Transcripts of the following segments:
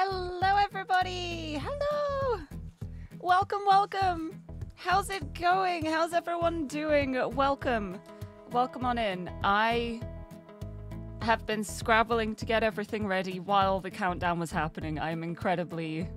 Hello, everybody. Hello. Welcome, welcome. How's it going? How's everyone doing? Welcome. Welcome on in. I have been scrabbling to get everything ready while the countdown was happening. I'm incredibly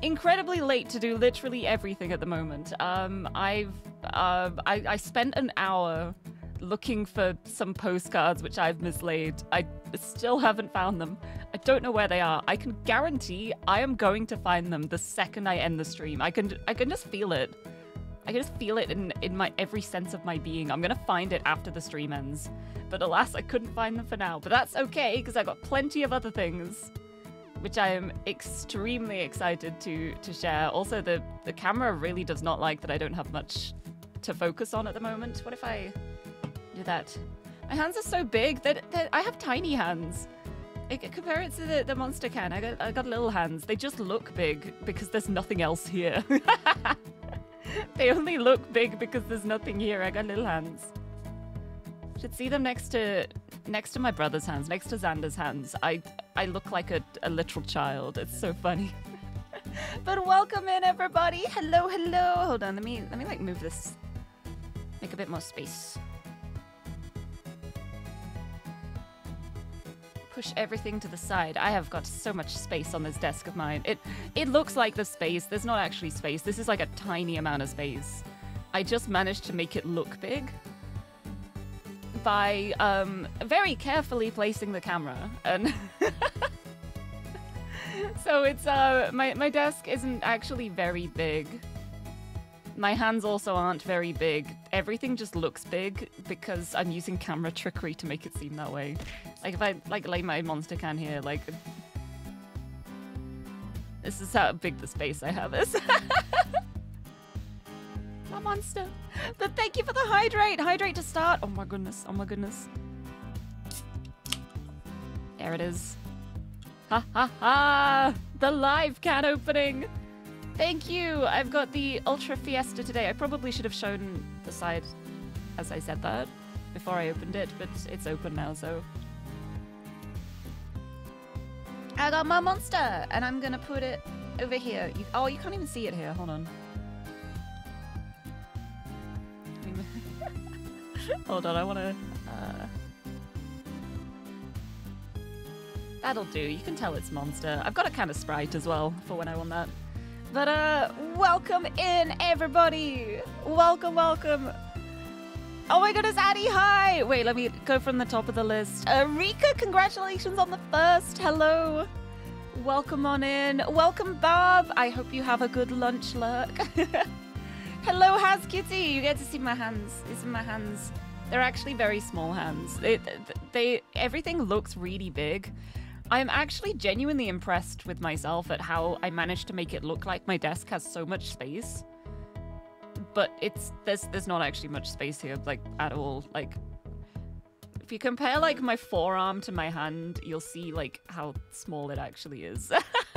incredibly late to do literally everything at the moment. Um, I've uh, I, I spent an hour looking for some postcards which I've mislaid. I still haven't found them. Don't know where they are. I can guarantee I am going to find them the second I end the stream. I can I can just feel it. I can just feel it in in my every sense of my being. I'm gonna find it after the stream ends. But alas, I couldn't find them for now. But that's okay because I got plenty of other things which I am extremely excited to to share. Also, the the camera really does not like that I don't have much to focus on at the moment. What if I do that? My hands are so big that, that I have tiny hands. Compare it to the, the monster can. I got I got little hands. They just look big because there's nothing else here. they only look big because there's nothing here. I got little hands. Should see them next to next to my brother's hands, next to Xander's hands. I I look like a, a literal child. It's so funny. but welcome in everybody. Hello, hello. Hold on, let me let me like move this. Make a bit more space. Push everything to the side. I have got so much space on this desk of mine. It it looks like the space. There's not actually space. This is like a tiny amount of space. I just managed to make it look big by um, very carefully placing the camera and so it's uh my my desk isn't actually very big my hands also aren't very big everything just looks big because i'm using camera trickery to make it seem that way like if i like lay my monster can here like this is how big the space i have is my monster but thank you for the hydrate. Hydrate to start. Oh my goodness. Oh my goodness. There it is. Ha ha ha! The live can opening. Thank you. I've got the Ultra Fiesta today. I probably should have shown the side as I said that before I opened it, but it's open now, so. I got my monster, and I'm gonna put it over here. You, oh, you can't even see it here. Hold on. Hold on, I want to. Uh... That'll do. You can tell it's monster. I've got a kind of sprite as well for when I want that. But uh, welcome in everybody. Welcome, welcome. Oh my goodness, Addie, hi! Wait, let me go from the top of the list. Uh, Rika, congratulations on the first. Hello. Welcome on in. Welcome, Bob. I hope you have a good lunch lurk. Hello, Has Kitty. You get to see my hands. These are my hands. They're actually very small hands. They, they, everything looks really big. I'm actually genuinely impressed with myself at how I managed to make it look like my desk has so much space. But it's there's there's not actually much space here, like at all. Like if you compare like my forearm to my hand, you'll see like how small it actually is.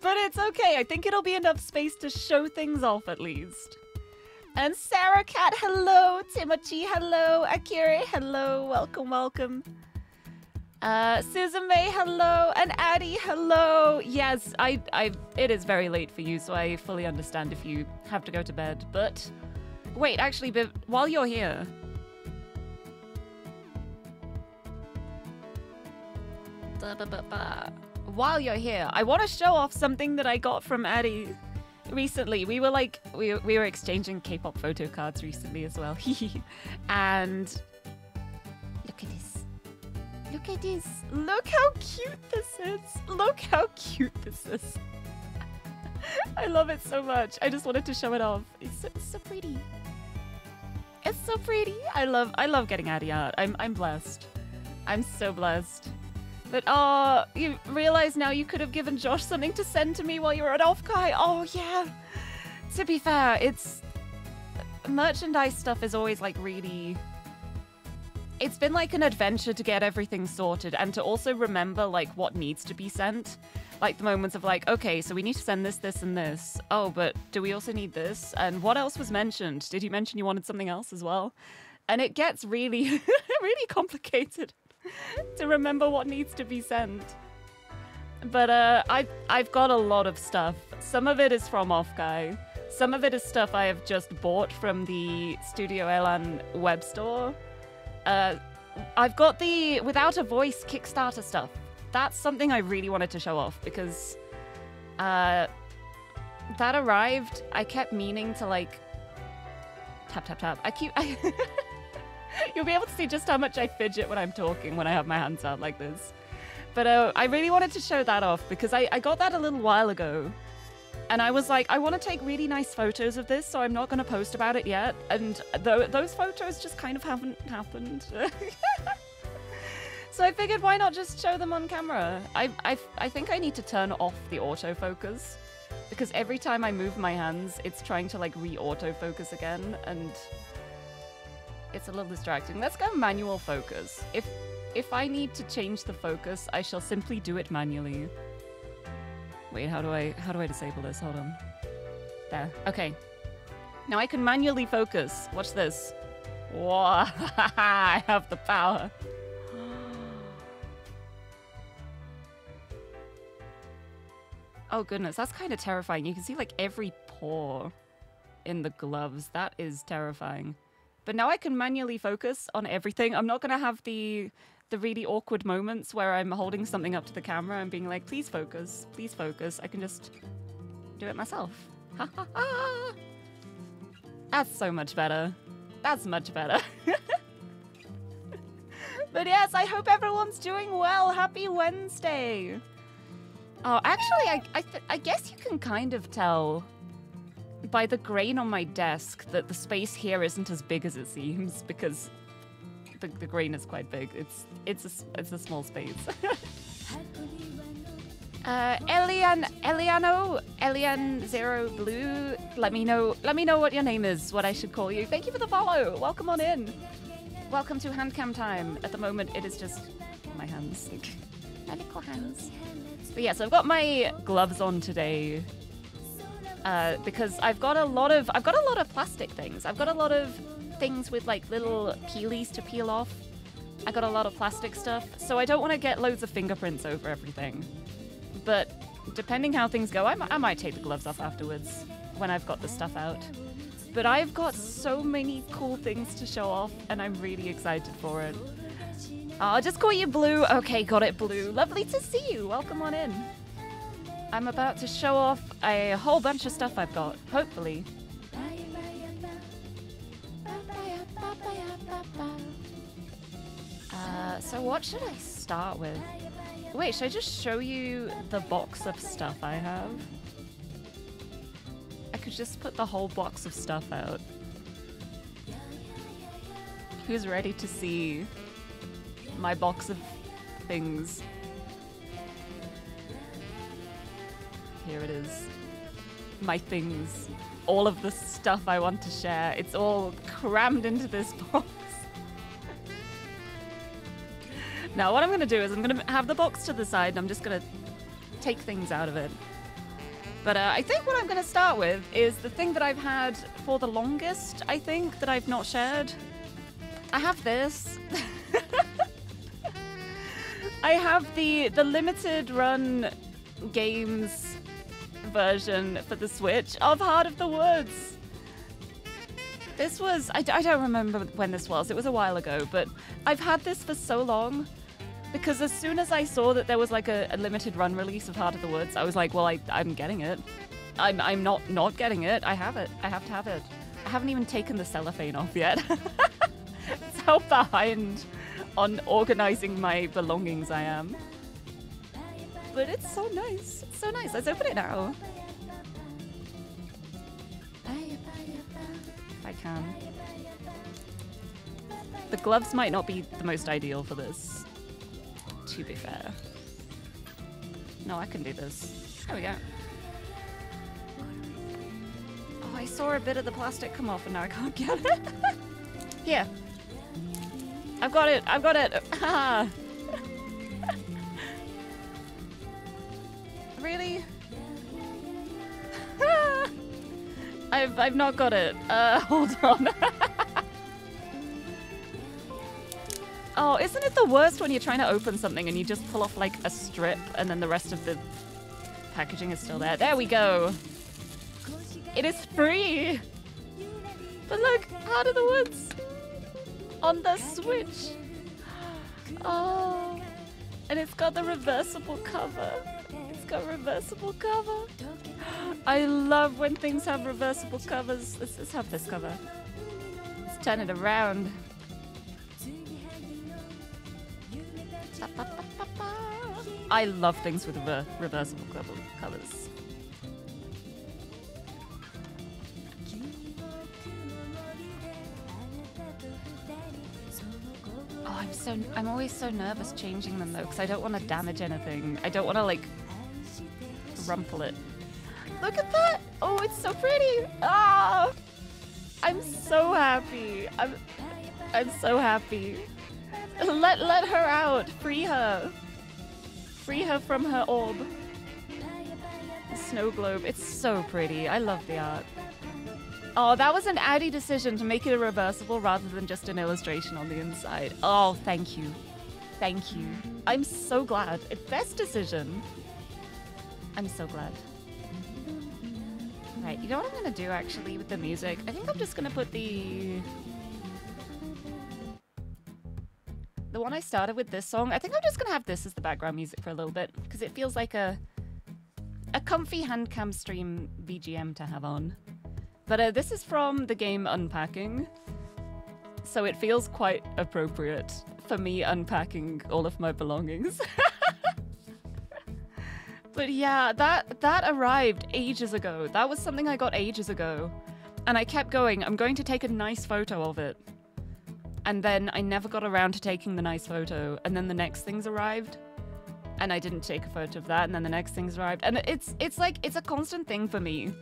but it's okay. I think it'll be enough space to show things off at least. And Sarah Cat, hello. Timothy, hello. Akira, hello. Welcome, welcome. Uh, Susan May, hello. And Addie, hello. Yes, I, I, it is very late for you, so I fully understand if you have to go to bed. But wait, actually, while you're here, while you're here, I want to show off something that I got from Addie recently. We were like, we, we were exchanging K-pop photo cards recently as well. and look at this. Look at this. Look how cute this is. Look how cute this is. I love it so much. I just wanted to show it off. It's so, it's so pretty. It's so pretty. I love I love getting Addie art. I'm I'm blessed. I'm so blessed. But oh, you realize now you could have given Josh something to send to me while you were at Offkai. Oh yeah. To be fair, it's merchandise stuff is always like really it's been like an adventure to get everything sorted and to also remember like what needs to be sent. Like the moments of like, okay, so we need to send this, this, and this. Oh, but do we also need this? And what else was mentioned? Did you mention you wanted something else as well? And it gets really, really complicated. to remember what needs to be sent. But uh, I I've got a lot of stuff. Some of it is from Offkai. Some of it is stuff I have just bought from the Studio Elan web store. Uh, I've got the Without a Voice Kickstarter stuff. That's something I really wanted to show off because uh, that arrived. I kept meaning to like tap tap tap. I keep. I You'll be able to see just how much I fidget when I'm talking when I have my hands out like this. But uh, I really wanted to show that off because I, I got that a little while ago. And I was like, I want to take really nice photos of this, so I'm not going to post about it yet. And th- those photos just kind of haven't happened. so I figured, why not just show them on camera? I, I, I think I need to turn off the autofocus because every time I move my hands, it's trying to like re-autofocus again, and it's a little distracting. Let's go manual focus. If if I need to change the focus, I shall simply do it manually. Wait, how do I how do I disable this? Hold on. There. Okay. Now I can manually focus. Watch this. Wow, I have the power. Oh goodness, that's kind of terrifying. You can see like every pore in the gloves. That is terrifying. But now I can manually focus on everything. I'm not going to have the the really awkward moments where I'm holding something up to the camera and being like, please focus, please focus. I can just do it myself. That's so much better. That's much better. but yes, I hope everyone's doing well. Happy Wednesday. Oh, actually, I, I, I guess you can kind of tell by the grain on my desk that the space here isn't as big as it seems because the, the grain is quite big. It's it's a, it's a small space. uh, Elian Eliano Elian Zero Blue. Let me know. Let me know what your name is. What I should call you. Thank you for the follow. Welcome on in. Welcome to handcam time. At the moment, it is just my hands, my little hands. But yes, I've got my gloves on today uh, because I've got a lot of I've got a lot of plastic things. I've got a lot of things with like little peelies to peel off. I got a lot of plastic stuff, so I don't want to get loads of fingerprints over everything. But depending how things go, I, might take the gloves off afterwards when I've got the stuff out. But I've got so many cool things to show off, and I'm really excited for it. I'll just call you Blue. Okay, got it, Blue. Lovely to see you. Welcome on in. I'm about to show off a whole bunch of stuff I've got, hopefully. Uh, so what should I start with? Wait, should I just show you the box of stuff I have? I could just put the whole box of stuff out. Who's ready to see my box of things? Here it is. My things. All of the stuff I want to share. It's all crammed into this box. Now, what I'm going to do is I'm going to have the box to the side and I'm just going to take things out of it. But uh, I think what I'm going to start with is the thing that I've had for the longest, I think, that I've not shared. I have this. I have the the limited run games version for the Switch of Heart of the Woods. This was, I, I don't remember when this was, it was a while ago, but I've had this for so long because as soon as I saw that there was like a, a limited run release of Heart of the Woods, I was like, well, I, I'm getting it. I'm, I'm not not getting it. I have it. I have to have it. I haven't even taken the cellophane off yet. That's how behind on organizing my belongings I am. But it's so nice. It's so nice. Let's open it now. I can. The gloves might not be the most ideal for this, to be fair. No, I can do this. There we go. Oh, I saw a bit of the plastic come off and now I can't get it. Here. I've got it. I've got it. Ah. really? I've I've not got it. Uh, hold on. Oh, isn't it the worst when you're trying to open something and you just pull off like a strip and then the rest of the packaging is still there? There we go. It is free. But look, Heart of the Woods on the Switch. Oh, and it's got the reversible cover. It's got reversible cover. I love when things have reversible covers. Let's, let's have this cover. Let's turn it around. I love things with re reversible covers. Oh, I'm so I'm always so nervous changing them though, because I don't want to damage anything. I don't want to like rumple it. Look at that! Oh, it's so pretty! Ah! I'm so happy. I'm I'm so happy. Let let her out. Free her. Free her from her orb. The snow globe. It's so pretty. I love the art. Oh, that was an Addie decision to make it a reversible rather than just an illustration on the inside. Oh, thank you. Thank you. I'm so glad. Best decision. I'm so glad. Right, you know what I'm gonna do actually with the music? I think I'm just gonna put the... The one I started with this song, I think I'm just gonna have this as the background music for a little bit, because it feels like a a comfy handcam stream BGM to have on. But uh, this is from the game Unpacking, so it feels quite appropriate for me unpacking all of my belongings. But yeah, that that arrived ages ago. That was something I got ages ago. And I kept going, I'm going to take a nice photo of it. And then I never got around to taking the nice photo. And then the next things arrived. And I didn't take a photo of that. And then the next things arrived. And it's it's like it's a constant thing for me.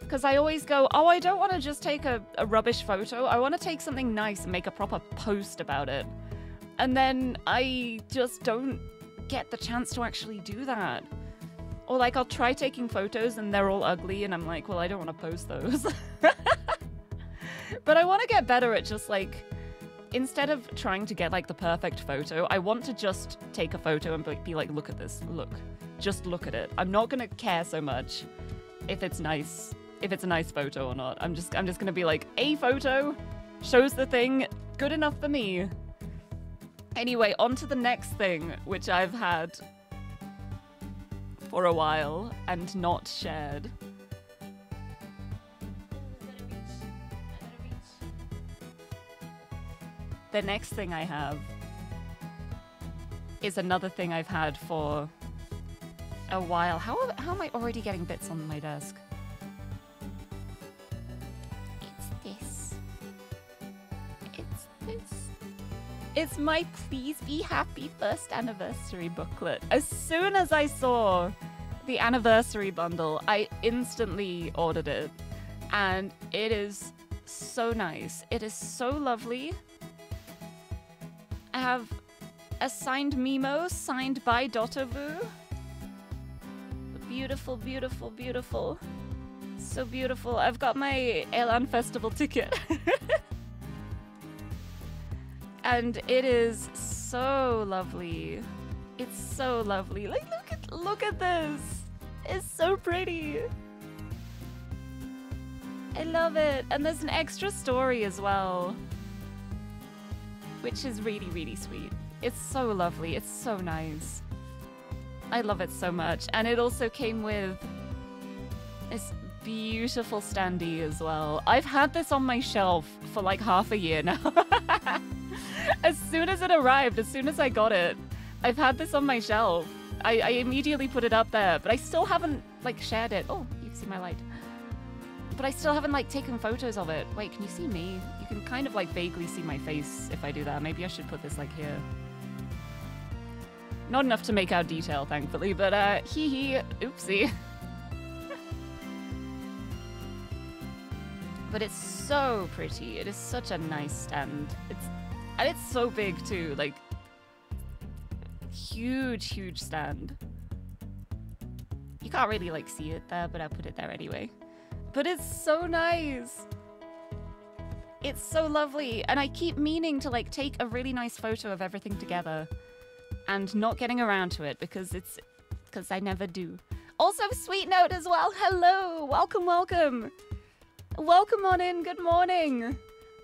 Because I always go, oh, I don't want to just take a, a rubbish photo. I want to take something nice and make a proper post about it. And then I just don't get the chance to actually do that. Or like I'll try taking photos and they're all ugly and I'm like, well, I don't want to post those. but I want to get better at just like instead of trying to get like the perfect photo, I want to just take a photo and be like, look at this, look, just look at it. I'm not gonna care so much if it's nice, if it's a nice photo or not. I'm just, I'm just gonna be like, a photo shows the thing, good enough for me. Anyway, on to the next thing, which I've had for a while and not shared. The next thing I have is another thing I've had for a while. How, how am I already getting bits on my desk? It's this. It's this. It's my Please Be Happy first anniversary booklet. As soon as I saw the anniversary bundle, I instantly ordered it. And it is so nice. It is so lovely. I have a signed Mimo signed by Dotovu. Beautiful, beautiful, beautiful. So beautiful. I've got my Elan Festival ticket. and it is so lovely. It's so lovely. Like look at look at this. It's so pretty. I love it. And there's an extra story as well. Which is really, really sweet. It's so lovely. It's so nice. I love it so much. And it also came with this beautiful standee as well. I've had this on my shelf for like half a year now. as soon as it arrived, as soon as I got it, I've had this on my shelf. I, I immediately put it up there, but I still haven't like shared it. Oh, you can see my light. But I still haven't like taken photos of it. Wait, can you see me? You can kind of like vaguely see my face if I do that. Maybe I should put this like here. Not enough to make out detail, thankfully, but uh, hee hee, oopsie. but it's so pretty. It is such a nice stand. It's and it's so big too, like huge, huge stand. You can't really like see it there, but I put it there anyway. But it's so nice. It's so lovely. And I keep meaning to like take a really nice photo of everything together and not getting around to it because it's because I never do. Also, sweet note as well. Hello, welcome, welcome. Welcome on in. Good morning.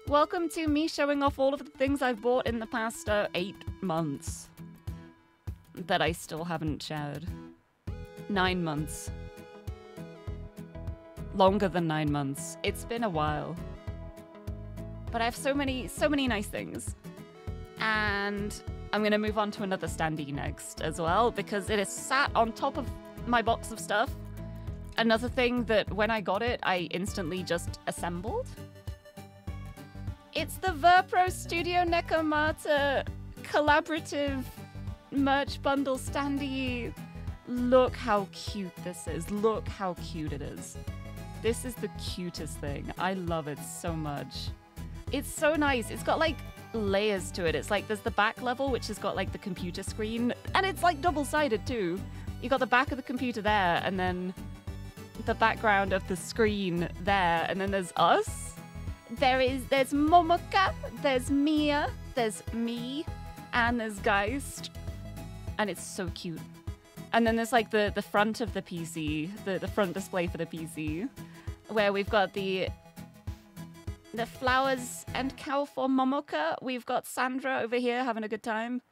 Welcome to me showing off all of the things I've bought in the past uh, eight months that I still haven't shared. Nine months. Longer than nine months. It's been a while. But I have so many, so many nice things. And I'm going to move on to another standee next as well because it is sat on top of my box of stuff. Another thing that when I got it, I instantly just assembled. It's the Verpro Studio Nekomata collaborative merch bundle standee. Look how cute this is. Look how cute it is. This is the cutest thing. I love it so much. It's so nice. It's got like layers to it. It's like there's the back level, which has got like the computer screen, and it's like double sided too. You got the back of the computer there, and then the background of the screen there, and then there's us. There is there's Momoka, there's Mia, there's me, and there's Geist, and it's so cute. And then there's like the the front of the PC, the the front display for the PC, where we've got the the flowers and cow for Momoka. We've got Sandra over here having a good time.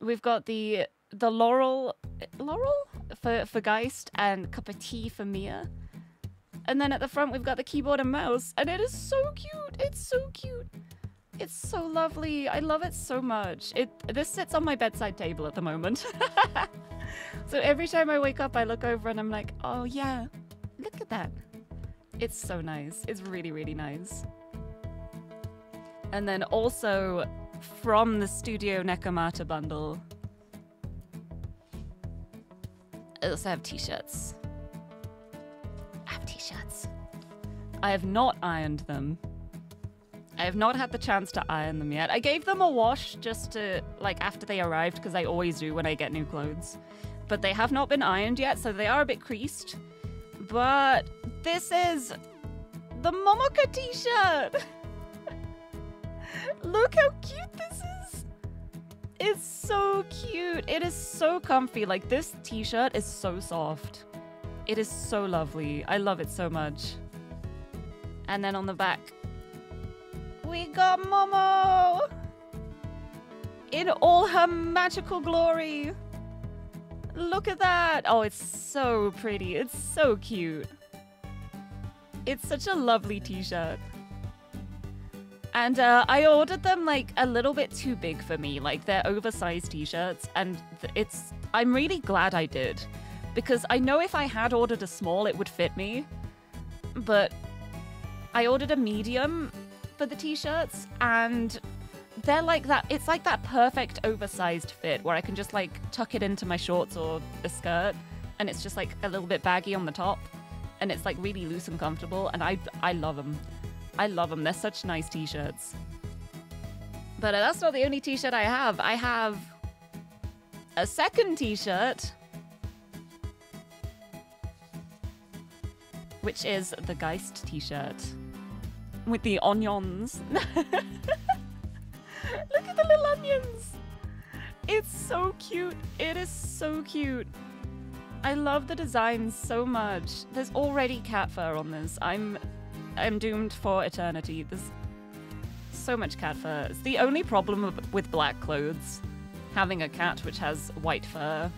We've got the the laurel laurel for for Geist and cup of tea for Mia. And then at the front we've got the keyboard and mouse, and it is so cute. It's so cute. It's so lovely. I love it so much. It this sits on my bedside table at the moment. so every time I wake up I look over and I'm like, "Oh yeah. Look at that." It's so nice. It's really really nice. And then also from the Studio Nekomata bundle, I also have t-shirts. I have t-shirts. I have not ironed them. I have not had the chance to iron them yet. I gave them a wash just to, like, after they arrived, because I always do when I get new clothes. But they have not been ironed yet, so they are a bit creased. But this is the Momoka t-shirt! Look how cute this is! It's so cute. It is so comfy. Like, this t-shirt is so soft. It is so lovely. I love it so much. And then on the back, we got Momo! In all her magical glory. Look at that. Oh, it's so pretty. It's so cute. It's such a lovely t-shirt. And uh, I ordered them like a little bit too big for me. Like they're oversized t-shirts, and it's. I'm really glad I did, because I know if I had ordered a small, it would fit me. But I ordered a medium for the t-shirts, and they're like that. It's like that perfect oversized fit where I can just like tuck it into my shorts or a skirt, and it's just like a little bit baggy on the top, and it's like really loose and comfortable. And I I love them. I love them. They're such nice t-shirts. But uh, that's not the only t-shirt I have. I have a second t-shirt, which is the Geist t-shirt with the onions. Look at the little onions. It's so cute. It is so cute. I love the design so much. There's already cat fur on this. I'm I'm doomed for eternity. There's so much cat fur. It's the only problem with black clothes. Having a cat which has white fur.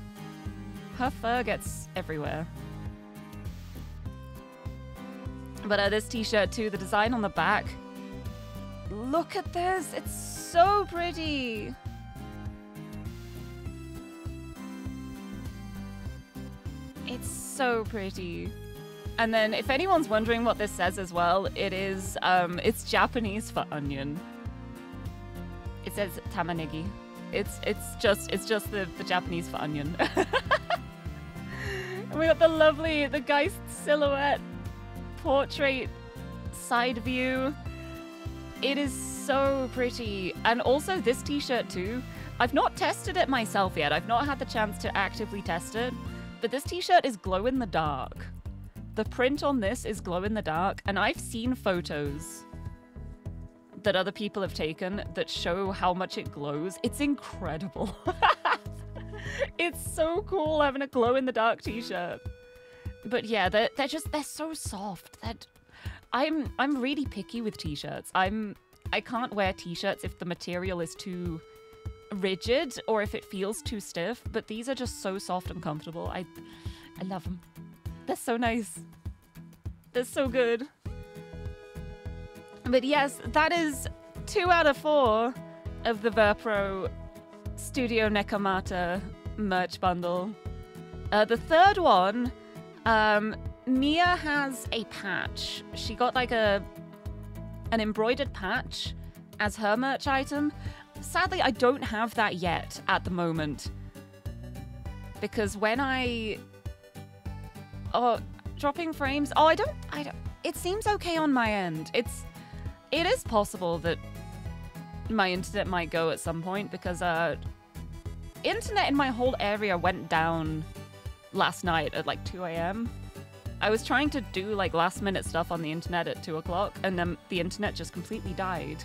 Her fur gets everywhere. But uh, this t-shirt too, the design on the back. Look at this. It's so pretty. It's so pretty. And then, if anyone's wondering what this says as well, it is um, it's Japanese for onion. It says tamanegi. It's it's just it's just the, the Japanese for onion. and we got the lovely the Geist silhouette portrait side view. It is so pretty, and also this T-shirt too. I've not tested it myself yet. I've not had the chance to actively test it, but this T-shirt is glow in the dark. The print on this is glow in the dark, and I've seen photos that other people have taken that show how much it glows. It's incredible. it's so cool having a glow in the dark t-shirt. But yeah, they're, they're just they're so soft that I'm I'm really picky with t-shirts. I'm I can't wear t-shirts if the material is too rigid or if it feels too stiff, but these are just so soft and comfortable. I I love them. They're so nice. They're so good. But yes, that is two out of four of the Verpro Studio Nekomata merch bundle. Uh, the third one, um, Mia has a patch. She got like a an embroidered patch as her merch item. Sadly, I don't have that yet at the moment. Because when I Oh, dropping frames. Oh, I don't I don't it seems okay on my end. It's it is possible that my internet might go at some point because uh internet in my whole area went down last night at like 2 a.m. I was trying to do like last minute stuff on the internet at 2 o'clock and then the internet just completely died.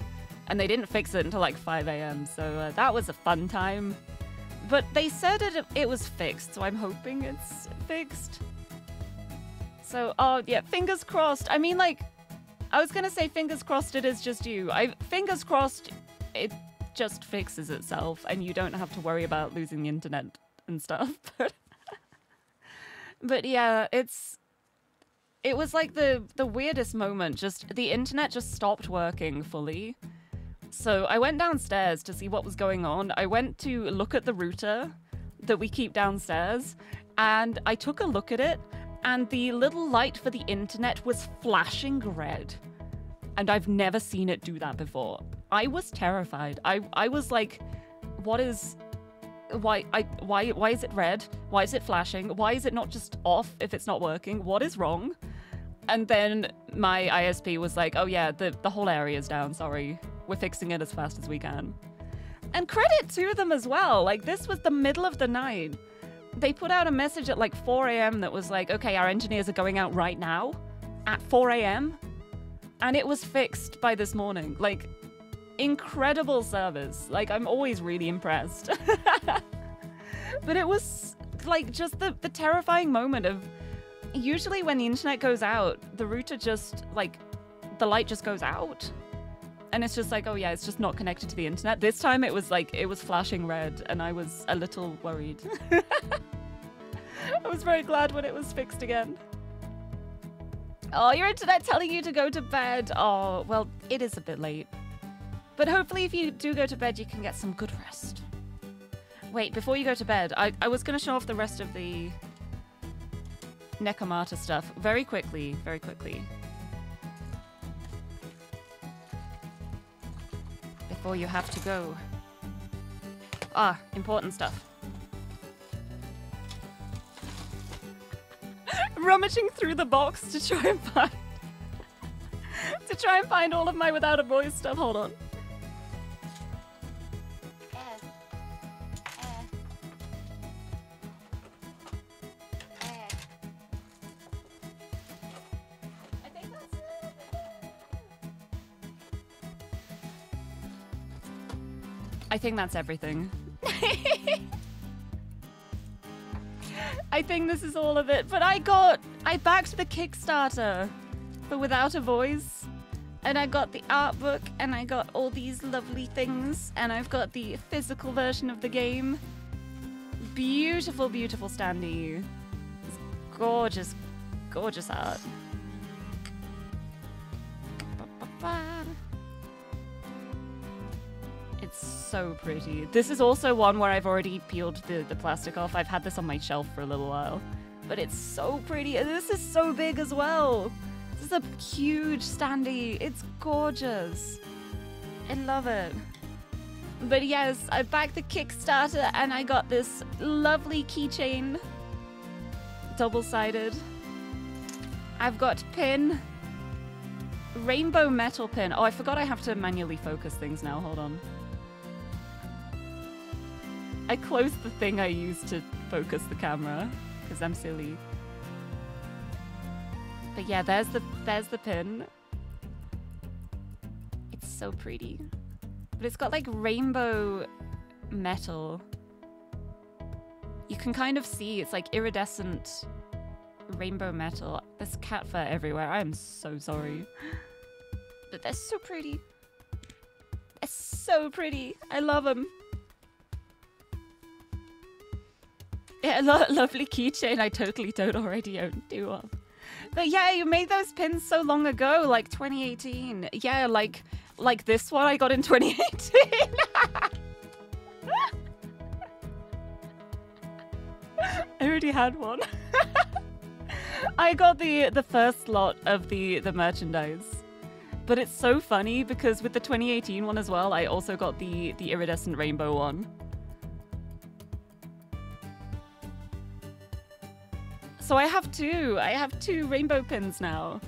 And they didn't fix it until like 5 a.m. So uh, that was a fun time. But they said it, it was fixed, so I'm hoping it's fixed. So, oh yeah, fingers crossed. I mean, like, I was gonna say fingers crossed it is just you. I fingers crossed it just fixes itself and you don't have to worry about losing the internet and stuff. But yeah, it's it was like the the weirdest moment. Just the internet just stopped working fully. So I went downstairs to see what was going on. I went to look at the router that we keep downstairs and I took a look at it and the little light for the internet was flashing red. And I've never seen it do that before. I was terrified. I I was like, what is why I why why is it red? Why is it flashing? Why is it not just off if it's not working? What is wrong? And then my ISP was like, oh yeah, the, the whole area is down, sorry. We're fixing it as fast as we can. And credit to them as well. Like this was the middle of the night they put out a message at like 4 a.m. that was like, okay, our engineers are going out right now at 4 a.m. And it was fixed by this morning. Like, incredible service. Like, I'm always really impressed. but it was like just the, the terrifying moment of usually when the internet goes out, the router just like the light just goes out. And it's just like, oh yeah, it's just not connected to the internet. This time it was like, it was flashing red and I was a little worried. I was very glad when it was fixed again. Oh, your internet telling you to go to bed. Oh, well, it is a bit late. But hopefully if you do go to bed, you can get some good rest. Wait, before you go to bed, I, I was going to show off the rest of the Nekomata stuff very quickly, very quickly. before you have to go. Ah, important stuff. Rummaging through the box to try and find... to try and find all of my without a voice stuff. Hold on. Think that's everything. I think this is all of it, but I got, I backed the Kickstarter but Without a Voice, and I got the art book, and I got all these lovely things, and I've got the physical version of the game. Beautiful, beautiful standee. It's gorgeous, gorgeous art. So pretty. This is also one where I've already peeled the, the plastic off. I've had this on my shelf for a little while. But it's so pretty. And this is so big as well. This is a huge standee. It's gorgeous. I love it. But yes, I backed the Kickstarter and I got this lovely keychain. Double-sided. I've got pin. Rainbow metal pin. Oh, I forgot I have to manually focus things now. Hold on. I closed the thing I used to focus the camera because I'm silly. But yeah, there's the there's the pin. It's so pretty. But it's got like rainbow metal. You can kind of see it's like iridescent rainbow metal. There's cat fur everywhere. I am so sorry. But they're so pretty. They're so pretty. I love them. Yeah, lo lovely keychain I totally don't already own. Do one. But yeah, you made those pins so long ago, like 2018. Yeah, like like this one I got in 2018. I already had one. I got the the first lot of the the merchandise. But it's so funny because with the 2018 one as well, I also got the the iridescent rainbow one. So I have two. I have two rainbow pins now.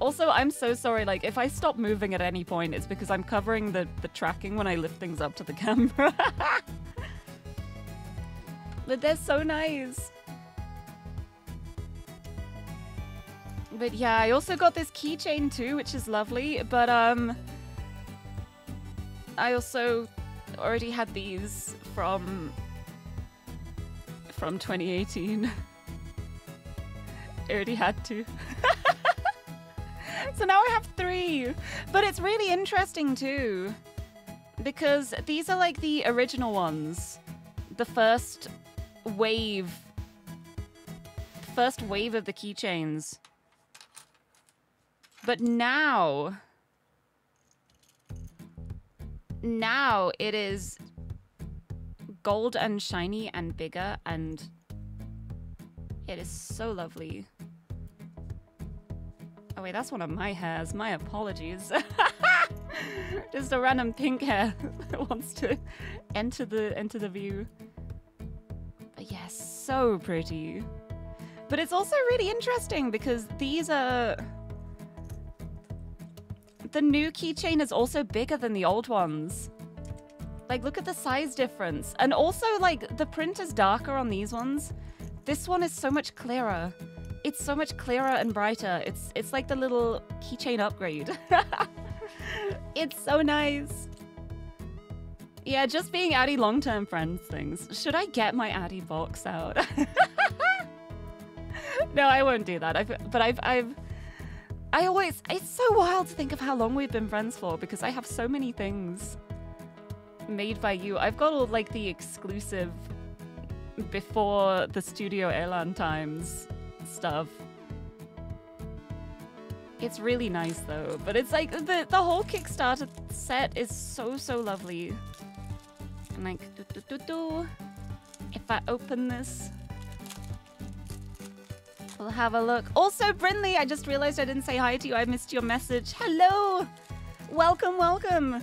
Also, I'm so sorry, like, if I stop moving at any point, it's because I'm covering the, the tracking when I lift things up to the camera. but they're so nice. But yeah, I also got this keychain too, which is lovely, but um... I also already had these from... from 2018. Already had to. so now I have three. But it's really interesting too. Because these are like the original ones. The first wave. First wave of the keychains. But now... Now it is gold and shiny and bigger and it is so lovely. Oh wait, that's one of my hairs. My apologies. Just a random pink hair that wants to enter the enter the view. But yes, so pretty. But it's also really interesting because these are the new keychain is also bigger than the old ones. Like look at the size difference. And also like the print is darker on these ones. This one is so much clearer. It's so much clearer and brighter. It's it's like the little keychain upgrade. it's so nice. Yeah, just being Addie long-term friends things. Should I get my Addie box out? no, I won't do that. I've, but I've, I've, I always, it's so wild to think of how long we've been friends for because I have so many things made by you. I've got all like the exclusive before the Studio Elan times stuff. It's really nice though, but it's like the the whole Kickstarter set is so so lovely. And like do do do do. If I open this, we'll have a look. Also, Brinley, I just realized I didn't say hi to you. I missed your message. Hello, welcome, welcome,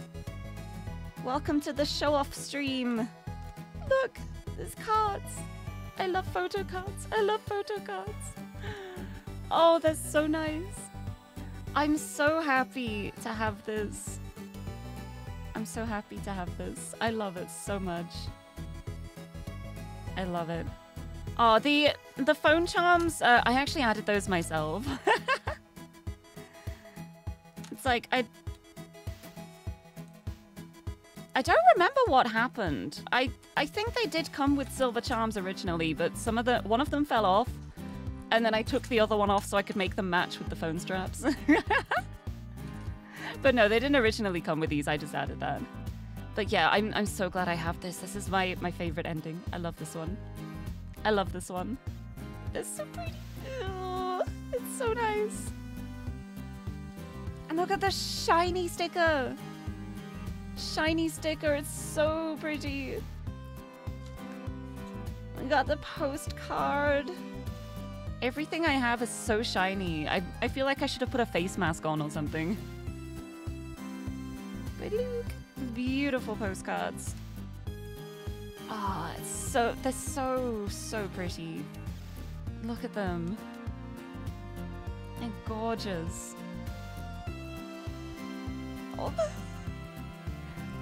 welcome to the show off stream. Look, there's cards. I love photo cards. I love photo cards. Oh, that's so nice. I'm so happy to have this. I'm so happy to have this. I love it so much. I love it. Oh, the the phone charms, uh, I actually added those myself. it's like, I... I don't remember what happened. I, I think they did come with silver charms originally, but some of the... One of them fell off, and then I took the other one off so I could make them match with the phone straps. but no, they didn't originally come with these, I just added that. But yeah, I'm, I'm so glad I have this. This is my, my favorite ending. I love this one. I love this one. It's so pretty. It's so nice. And look at the shiny sticker. Shiny sticker. It's so pretty. I got the postcard. Everything I have is so shiny. I, I feel like I should have put a face mask on or something. But look. Beautiful postcards. Ah, oh, so they're so so pretty. Look at them. They're gorgeous. Oh.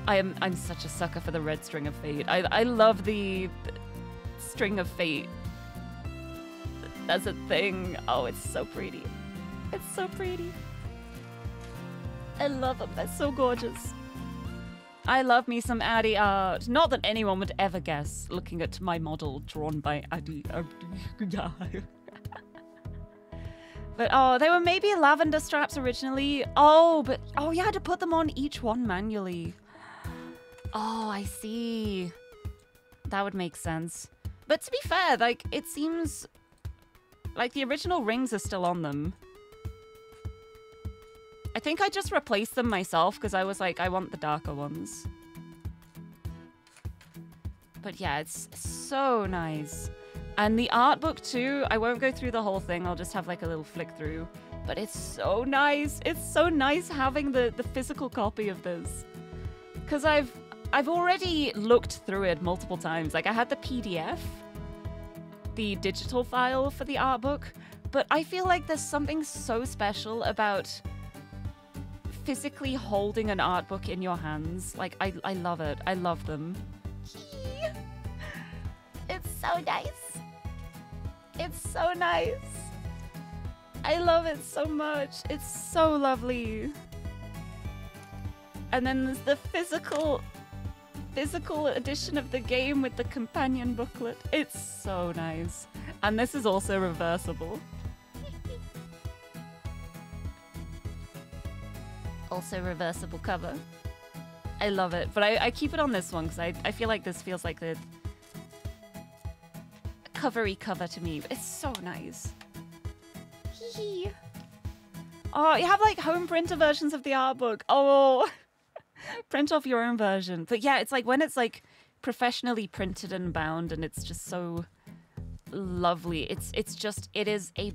I am I'm such a sucker for the red string of fate. I I love the string of fate. That's a thing. Oh, it's so pretty. It's so pretty. I love them. They're so gorgeous. I love me some Addie art. Not that anyone would ever guess looking at my model drawn by Addie. but oh, they were maybe lavender straps originally. Oh, but oh you had to put them on each one manually. Oh, I see. That would make sense. But to be fair, like, it seems like the original rings are still on them. I think I just replaced them myself because I was like, I want the darker ones. But yeah, it's so nice. And the art book too, I won't go through the whole thing. I'll just have like a little flick through. But it's so nice. It's so nice having the, the physical copy of this. Because I've I've already looked through it multiple times. Like I had the PDF, the digital file for the art book, but I feel like there's something so special about physically holding an art book in your hands. Like I I love it. I love them. It's so nice. It's so nice. I love it so much. It's so lovely. And then there's the physical physical edition of the game with the companion booklet. It's so nice. And this is also reversible. also reversible cover. I love it, but I, I keep it on this one because I, I feel like this feels like the covery cover to me. It's so nice. Hee Oh, you have like home printer versions of the art book. Oh, print off your own version. But yeah, it's like when it's like professionally printed and bound, and it's just so lovely. It's it's just it is a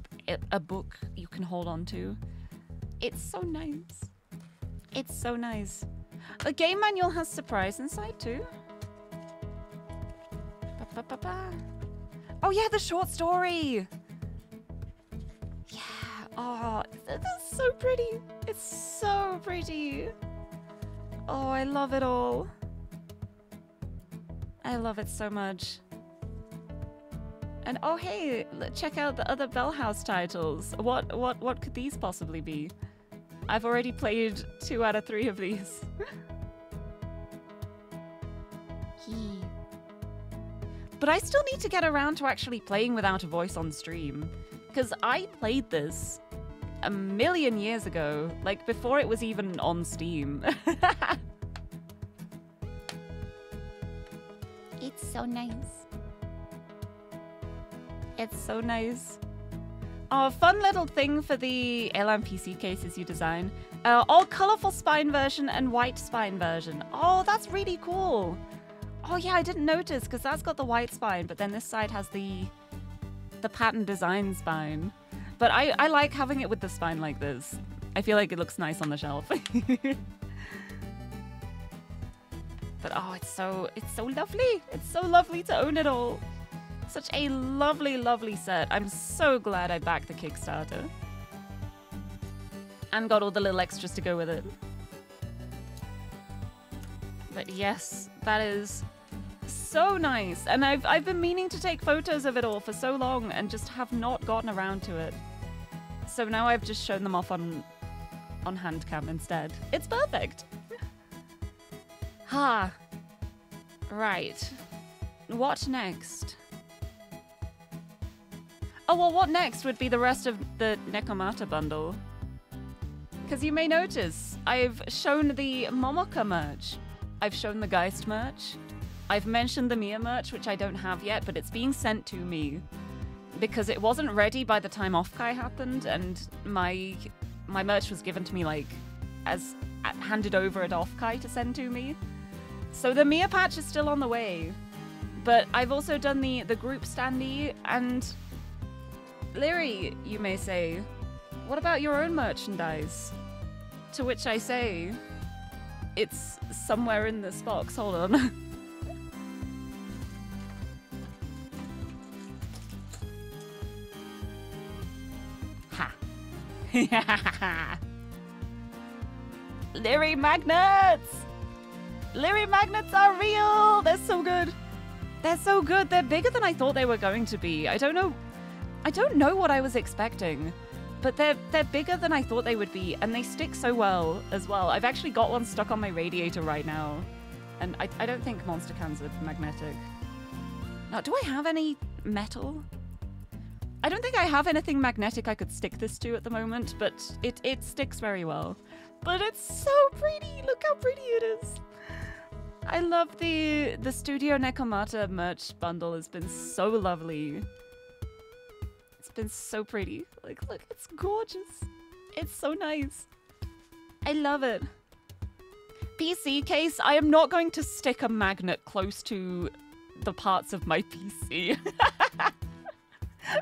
a book you can hold on to. It's so nice. It's so nice. The game manual has surprise inside too. Ba -ba -ba oh yeah, the short story. Yeah. Oh, that's so pretty. It's so pretty. Oh, I love it all. I love it so much. And oh hey, check out the other Bellhouse titles. What what what could these possibly be? I've already played two out of three of these. but I still need to get around to actually playing without a voice on stream. Because I played this a million years ago, like before it was even on Steam. it's so nice. It's so nice. Oh, fun little thing for the LMPC cases you design. Uh, all colorful spine version and white spine version. Oh, that's really cool. Oh yeah, I didn't notice because that's got the white spine, but then this side has the the pattern design spine. But I, I like having it with the spine like this. I feel like it looks nice on the shelf. but oh, it's so it's so lovely. It's so lovely to own it all. Such a lovely, lovely set. I'm so glad I backed the Kickstarter. And got all the little extras to go with it. But yes, that is so nice. And I've, I've been meaning to take photos of it all for so long and just have not gotten around to it. So now I've just shown them off on on hand cam instead. It's perfect. ha. Right. What next? Oh, well, what next would be the rest of the Nekomata bundle? Because you may notice, I've shown the Momoka merch. I've shown the Geist merch. I've mentioned the Mia merch, which I don't have yet, but it's being sent to me. Because it wasn't ready by the time Offkai happened, and my my merch was given to me, like, as uh, handed over at Offkai to send to me. So the Mia patch is still on the way. But I've also done the, the group standee, and Lirie, you may say, what about your own merchandise? To which I say, it's somewhere in this box. Hold on. Lirie magnets! Lirie magnets are real! They're so good. They're so good. They're bigger than I thought they were going to be. I don't know I don't know what I was expecting. but they're they're bigger than I thought they would be, and they stick so well as well. I've actually got one stuck on my radiator right now, and I, I don't think monster cans are magnetic. Now, do I have any metal? I don't think I have anything magnetic I could stick this to at the moment, but it, it sticks very well. But it's so pretty! Look how pretty it is! I love the the Studio Nekomata merch bundle has been so lovely. It's been so pretty. Like, look, it's gorgeous. It's so nice. I love it. PC case, I am not going to stick a magnet close to the parts of my PC.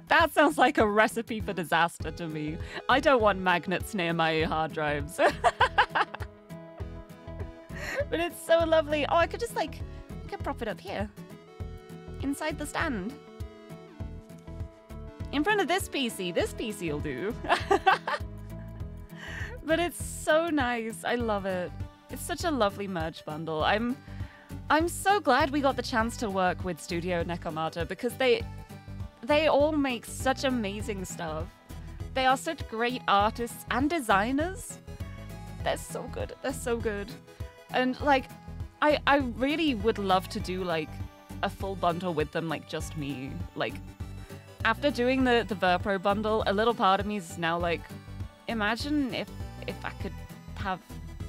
that sounds like a recipe for disaster to me. I don't want magnets near my hard drives. but it's so lovely. Oh, I could just like, I could prop it up here. Inside the stand. In front of this PC. This PC will do. but it's so nice. I love it. It's such a lovely merch bundle. I'm I'm so glad we got the chance to work with Studio Nekomata because they they all make such amazing stuff. They are such great artists and designers. They're so good. They're so good. And like I I really would love to do like a full bundle with them like just me. Like after doing the the Verpro bundle, a little part of me is now like imagine if if I could have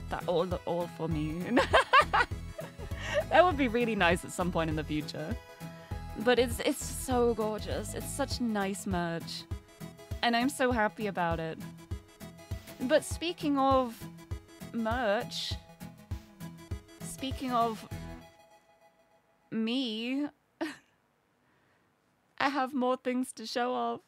that all all for me. that would be really nice at some point in the future. But it's it's so gorgeous. It's such nice merch. And I'm so happy about it. But speaking of merch, speaking of me, I have more things to show off.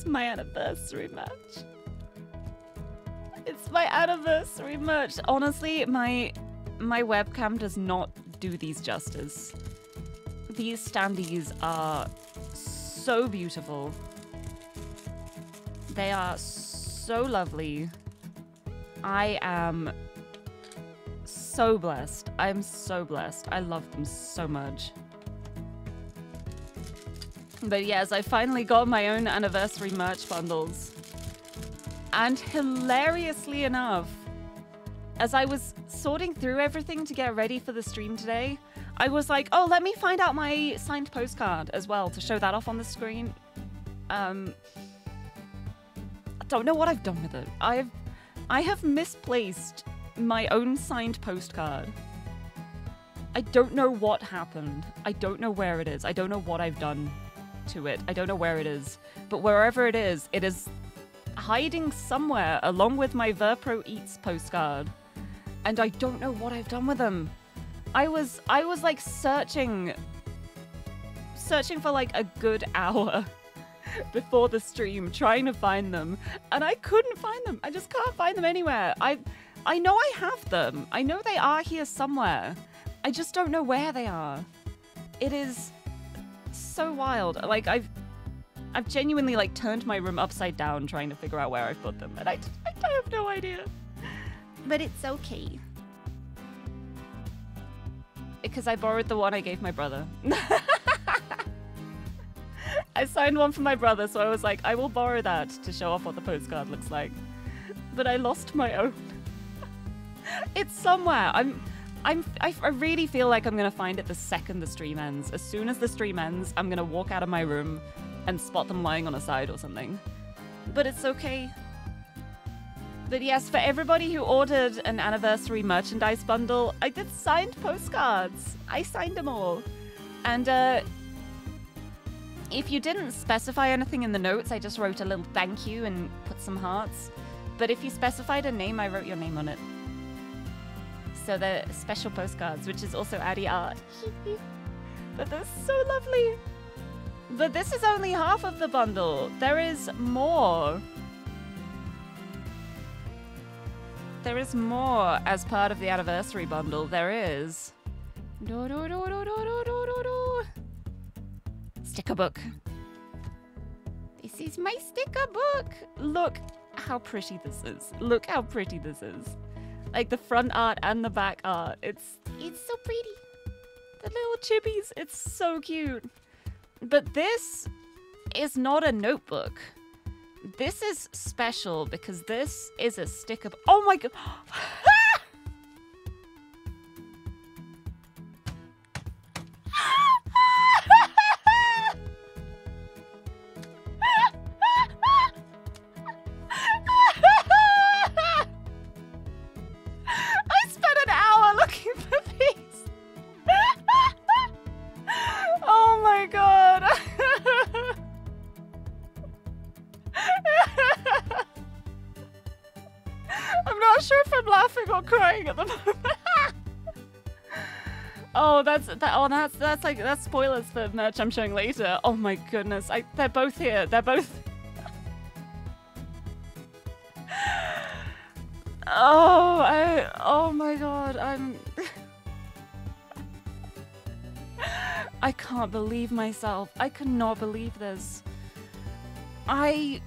It's my anniversary merch. It's my anniversary merch. Honestly, my my webcam does not do these justice. These standees are so beautiful. They are so lovely. I am so blessed. I'm so blessed. I love them so much. But yes, I finally got my own anniversary merch bundles. And hilariously enough, as I was sorting through everything to get ready for the stream today, I was like, oh, let me find out my signed postcard as well to show that off on the screen. Um, I don't know what I've done with it. I've, I have misplaced my own signed postcard. I don't know what happened. I don't know where it is. I don't know what I've done to it. I don't know where it is. But wherever it is, it is hiding somewhere along with my Verpro Eats postcard. And I don't know what I've done with them. I was I was like searching searching for like a good hour before the stream trying to find them and I couldn't find them. I just can't find them anywhere. I I know I have them. I know they are here somewhere. I just don't know where they are. It is so wild. Like I've I've genuinely like turned my room upside down trying to figure out where I've put them and I, I have no idea. But it's okay. Because I borrowed the one I gave my brother. I signed one for my brother, so I was like, I will borrow that to show off what the postcard looks like. But I lost my own. it's somewhere. I'm I'm I, I really feel like I'm gonna find it the second the stream ends. As soon as the stream ends, I'm gonna walk out of my room and spot them lying on a side or something. But it's okay. But yes, for everybody who ordered an anniversary merchandise bundle, I did signed postcards. I signed them all. And uh, if you didn't specify anything in the notes, I just wrote a little thank you and put some hearts. But if you specified a name, I wrote your name on it. So they're special postcards, which is also Addie art. but they're so lovely. But this is only half of the bundle. There is more. There is more as part of the anniversary bundle. There is. Do, do, do. Sticker book. This is my sticker book. Look how pretty this is. Look how pretty this is. Like the front art and the back art. It's it's so pretty. The little chippies. It's so cute. But this is not a notebook. This is special because this is a sticker. Oh my god. That. Oh, that's that's like that's spoilers for uh, merch I'm showing later. Oh my goodness, I they're both here. They're both. oh, I. Oh my god, I'm. I can't believe myself. I cannot believe this. I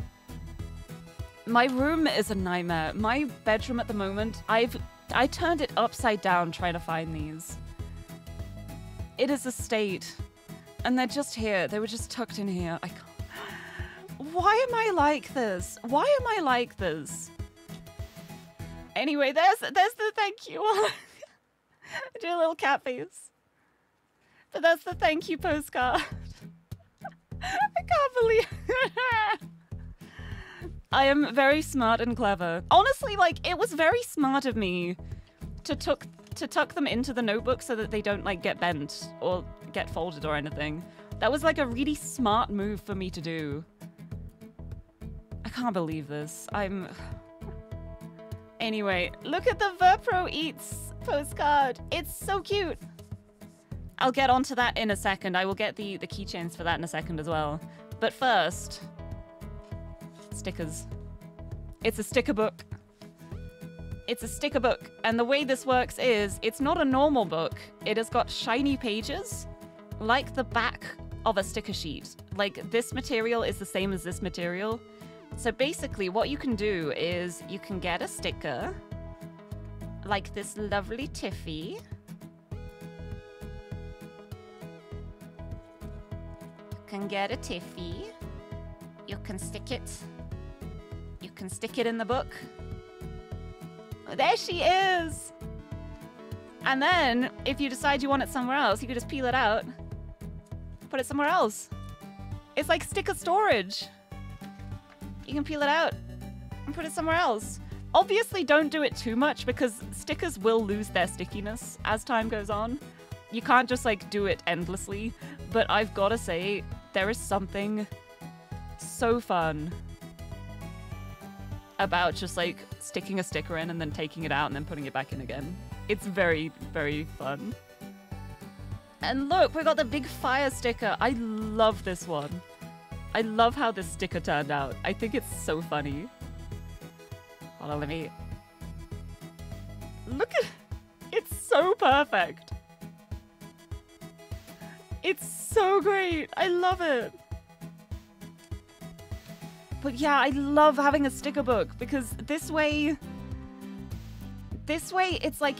my room is a nightmare. My bedroom at the moment, I've I turned it upside down trying to find these. It is a state. And they're just here. They were just tucked in here. I can't. Why am I like this? Why am I like this? Anyway, there's there's the thank you. Do a little cat face. But that's the thank you postcard. I can't believe I am very smart and clever. Honestly, like it was very smart of me to tuck to tuck them into the notebook so that they don't like get bent or get folded or anything. That was like a really smart move for me to do. I can't believe this. I'm Anyway, look at the Verpro Eats postcard. It's so cute. I'll get onto that in a second. I will get the, the keychains for that in a second as well. But first, stickers. It's a sticker book. It's a sticker book. And the way this works is it's not a normal book. It has got shiny pages like the back of a sticker sheet. Like this material is the same as this material. So basically what you can do is you can get a sticker like this lovely Tiffy. You can get a Tiffy. You can stick it. You can stick it in the book. There she is! And then, if you decide you want it somewhere else, you could just peel it out, put it somewhere else. It's like sticker storage. You can peel it out and put it somewhere else. Obviously, don't do it too much because stickers will lose their stickiness as time goes on. You can't just like do it endlessly, but I've got to say, there is something so fun about just like sticking a sticker in and then taking it out and then putting it back in again. It's very, very fun. And look, we got the big fire sticker. I love this one. I love how this sticker turned out. I think it's so funny. Hold on, let me... Look at... It's so perfect. It's so great. I love it. But yeah, I love having a sticker book because this way... This way, it's like...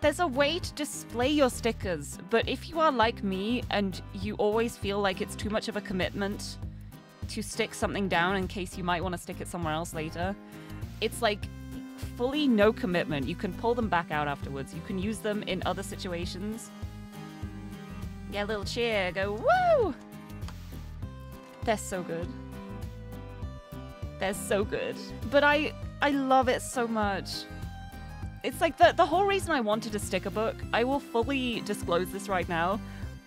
There's a way to display your stickers, but if you are like me and you always feel like it's too much of a commitment to stick something down in case you might want to stick it somewhere else later, it's like fully no commitment. You can pull them back out afterwards. You can use them in other situations. A little cheer, go, woo! They're so good. They're so good. But I I love it so much. It's like the the whole reason I wanted a sticker book, I will fully disclose this right now.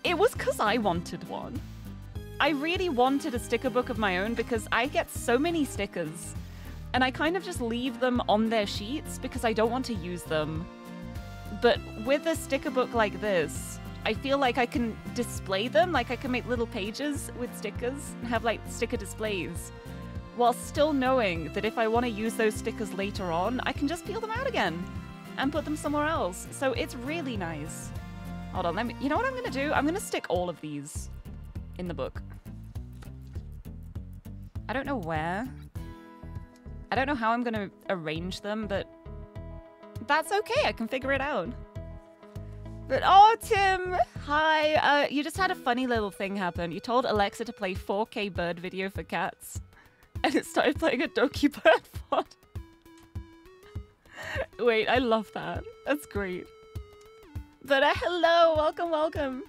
It was cuz I wanted one. I really wanted a sticker book of my own because I get so many stickers and I kind of just leave them on their sheets because I don't want to use them. But with a sticker book like this, I feel like I can display them, like I can make little pages with stickers and have like sticker displays, while still knowing that if I want to use those stickers later on, I can just peel them out again and put them somewhere else. So it's really nice. Hold on, let me, you know what I'm gonna do? I'm gonna stick all of these in the book. I don't know where. I don't know how I'm gonna arrange them, but that's okay, I can figure it out. But oh, Tim, hi. Uh, you just had a funny little thing happen. You told Alexa to play 4K bird video for cats, and it started playing a Doki bird font. Wait, I love that. That's great. But uh, hello, welcome, welcome.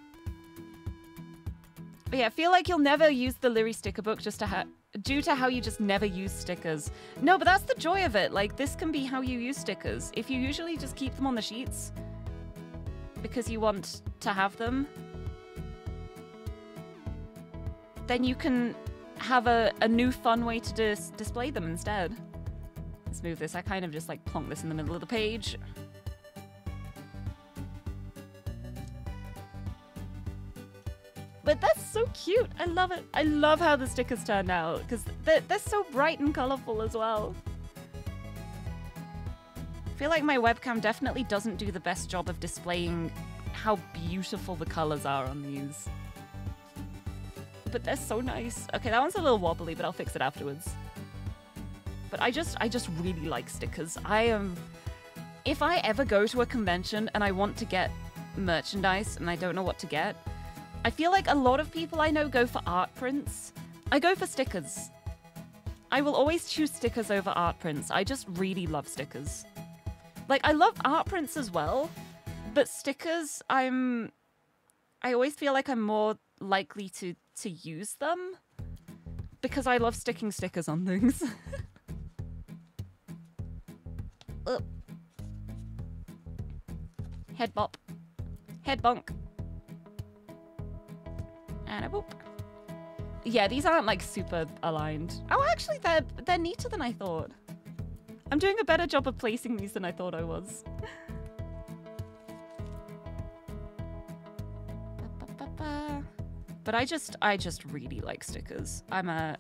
But yeah, I feel like you'll never use the Lirie sticker book just to due to how you just never use stickers. No, but that's the joy of it. Like, this can be how you use stickers. If you usually just keep them on the sheets because you want to have them, then you can have a, a new fun way to dis display them instead. Let's move this. I kind of just like plonk this in the middle of the page. But that's so cute. I love it. I love how the stickers turned out because they're, they're so bright and colorful as well. I feel like my webcam definitely doesn't do the best job of displaying how beautiful the colors are on these. But they're so nice. Okay, that one's a little wobbly, but I'll fix it afterwards. But I just, I just really like stickers. I am, if I ever go to a convention and I want to get merchandise and I don't know what to get, I feel like a lot of people I know go for art prints. I go for stickers. I will always choose stickers over art prints. I just really love stickers. Like, I love art prints as well, but stickers, I'm... I always feel like I'm more likely to, to use them because I love sticking stickers on things. Head bop. Head bonk and a boop. Yeah, these aren't like super aligned. Oh, actually, they're they're neater than I thought. I'm doing a better job of placing these than I thought I was. but I just I just really like stickers. I'm a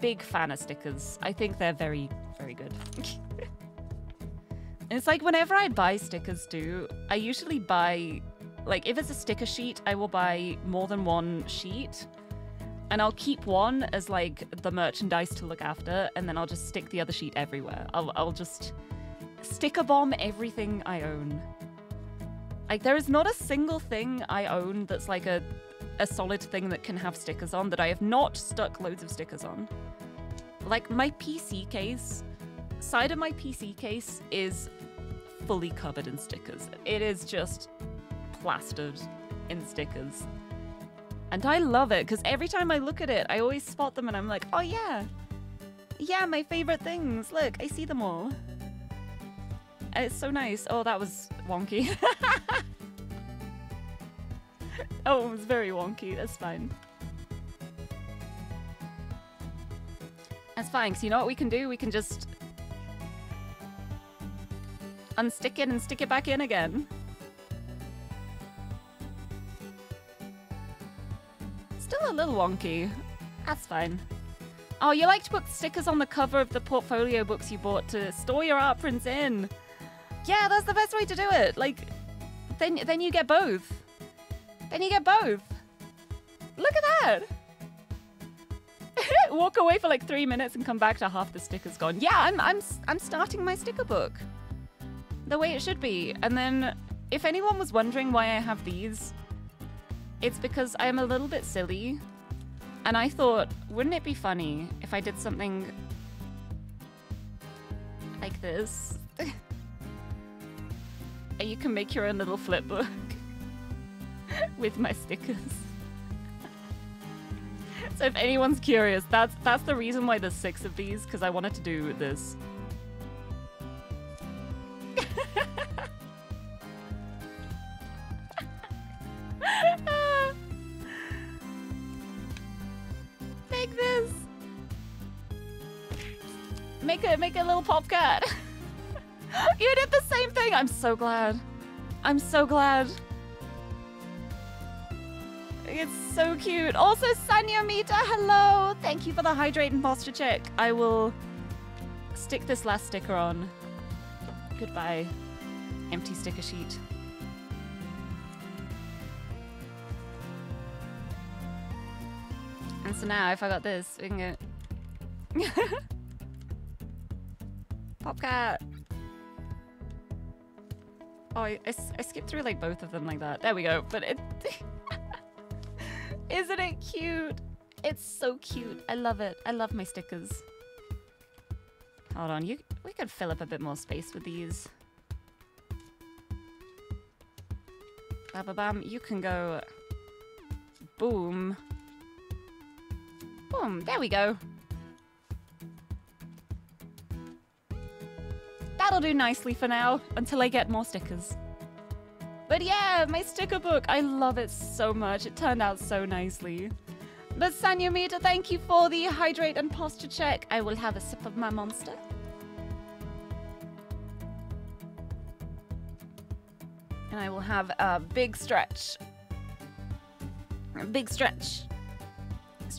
big fan of stickers. I think they're very very good. it's like whenever I buy stickers too, I usually buy like, if it's a sticker sheet, I will buy more than one sheet. And I'll keep one as, like, the merchandise to look after, and then I'll just stick the other sheet everywhere. I'll, I'll just sticker bomb everything I own. Like, there is not a single thing I own that's, like, a, a solid thing that can have stickers on that I have not stuck loads of stickers on. Like, my PC case, side of my PC case is fully covered in stickers. It is just plastered in stickers. And I love it because every time I look at it, I always spot them and I'm like, oh yeah, yeah, my favorite things. Look, I see them all. It's so nice. Oh, that was wonky. oh, it was very wonky. That's fine. That's fine, because you know what we can do? We can just unstick it and stick it back in again. Still a little wonky. That's fine. Oh, you like to put stickers on the cover of the portfolio books you bought to store your art prints in. Yeah, that's the best way to do it. Like, then then you get both. Then you get both. Look at that. Walk away for like three minutes and come back to half the stickers gone. Yeah, I'm I'm I'm starting my sticker book the way it should be. And then, if anyone was wondering why I have these, it's because I'm a little bit silly. And I thought, wouldn't it be funny if I did something like this? and you can make your own little flip book with my stickers. so if anyone's curious, that's that's the reason why there's six of these, because I wanted to do this. Take this. Make a make a little pop cat. you did the same thing. I'm so glad. I'm so glad. It's so cute. Also, Sanya Mita, hello. Thank you for the hydrate and posture check. I will stick this last sticker on. Goodbye. Empty sticker sheet. And so now, if I got this, we can go. Popcat! Oh, I, I, I skipped through like both of them like that. There we go. But it. Isn't it cute? It's so cute. I love it. I love my stickers. Hold on, you we could fill up a bit more space with these. Ba ba bam, you can go boom. Boom, there we go. That'll do nicely for now, until I get more stickers. But yeah, my sticker book, I love it so much. It turned out so nicely. But Sanyamita, thank you for the hydrate and posture check. I will have a sip of my monster. And I will have a big stretch. A big stretch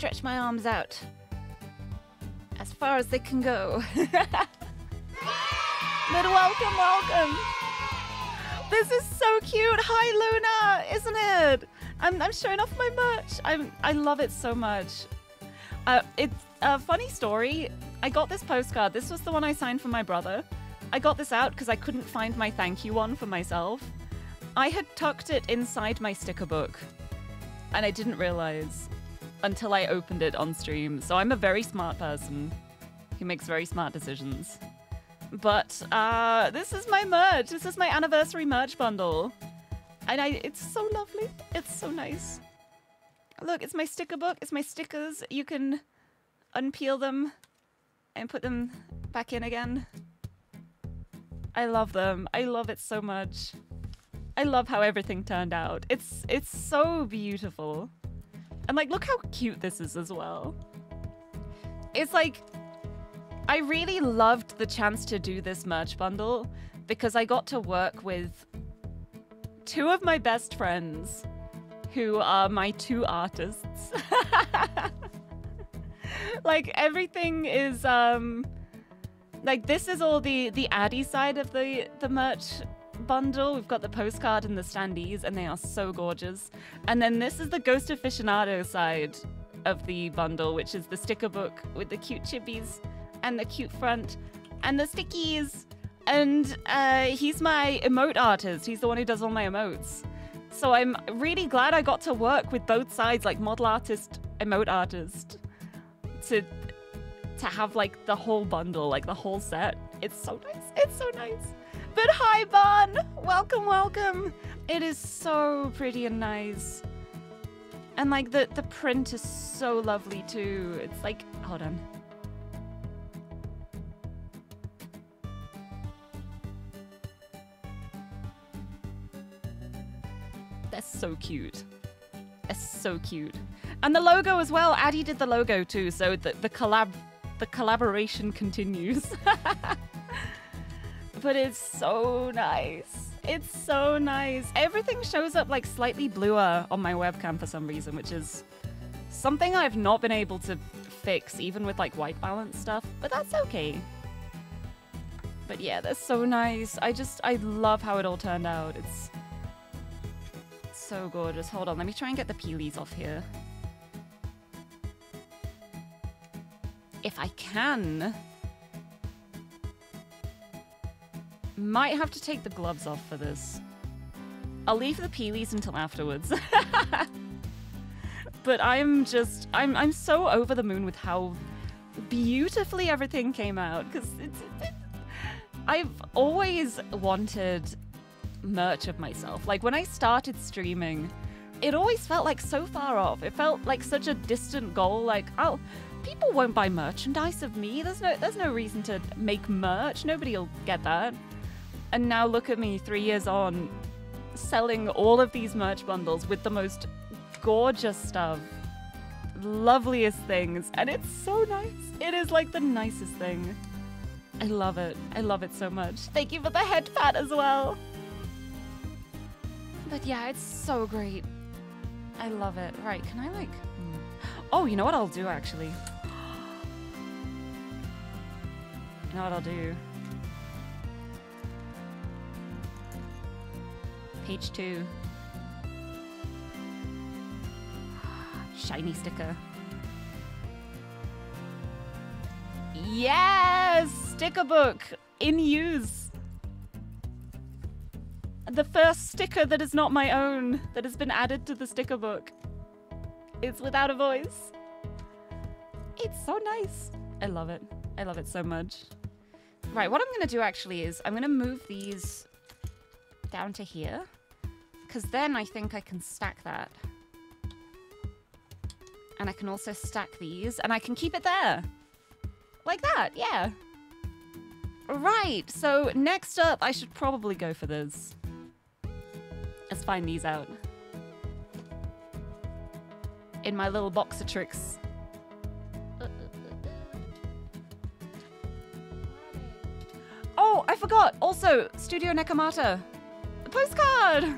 stretch my arms out as far as they can go. but welcome, welcome. This is so cute. Hi, Luna, isn't it? I'm, I'm showing off my merch. I'm, I love it so much. Uh, it's a funny story. I got this postcard. This was the one I signed for my brother. I got this out because I couldn't find my thank you one for myself. I had tucked it inside my sticker book, and I didn't realize until I opened it on stream. So I'm a very smart person who makes very smart decisions. But uh, this is my merch. This is my anniversary merch bundle. And I, it's so lovely. It's so nice. Look, it's my sticker book. It's my stickers. You can unpeel them and put them back in again. I love them. I love it so much. I love how everything turned out. It's it's so beautiful. And like, look how cute this is as well. It's like, I really loved the chance to do this merch bundle because I got to work with two of my best friends who are my two artists. like everything is um like this is all the the Addie side of the the merch bundle. We've got the postcard and the standees, and they are so gorgeous. And then this is the Ghost Aficionado side of the bundle, which is the sticker book with the cute chibis and the cute front and the stickies. And uh, he's my emote artist. He's the one who does all my emotes. So I'm really glad I got to work with both sides, like model artist, emote artist, to to have like the whole bundle, like the whole set. It's so nice. It's so nice. But hi, Bon! Welcome, welcome! It is so pretty and nice. And like the, the print is so lovely too. It's like, hold on. That's so cute. That's so cute. And the logo as well. Addie did the logo too, so the, the collab the collaboration continues. but it's so nice. It's so nice. Everything shows up like slightly bluer on my webcam for some reason, which is something I've not been able to fix even with like white balance stuff, but that's okay. But yeah, that's so nice. I just, I love how it all turned out. It's so gorgeous. Hold on, let me try and get the peelies off here. If I can. Might have to take the gloves off for this. I'll leave the peelies until afterwards. but I'm just, I'm, I'm so over the moon with how beautifully everything came out because it's, I've always wanted merch of myself. Like when I started streaming, it always felt like so far off. It felt like such a distant goal. Like, oh, people won't buy merchandise of me. There's no, there's no reason to make merch. Nobody'll get that. And now look at me, three years on, selling all of these merch bundles with the most gorgeous stuff, loveliest things, and it's so nice. It is like the nicest thing. I love it. I love it so much. Thank you for the head pat as well. But yeah, it's so great. I love it. Right, can I like... hmm. Oh, you know what I'll do actually? You know what I'll do? Page two. Shiny sticker. Yes! Sticker book in use. The first sticker that is not my own that has been added to the sticker book. It's without a voice. It's so nice. I love it. I love it so much. Right, what I'm going to do actually is I'm going to move these down to here. Because then I think I can stack that. And I can also stack these. And I can keep it there. Like that, yeah. Right, so next up, I should probably go for this. Let's find these out. In my little box of tricks. Oh, I forgot. Also, Studio Nekomata. Postcard!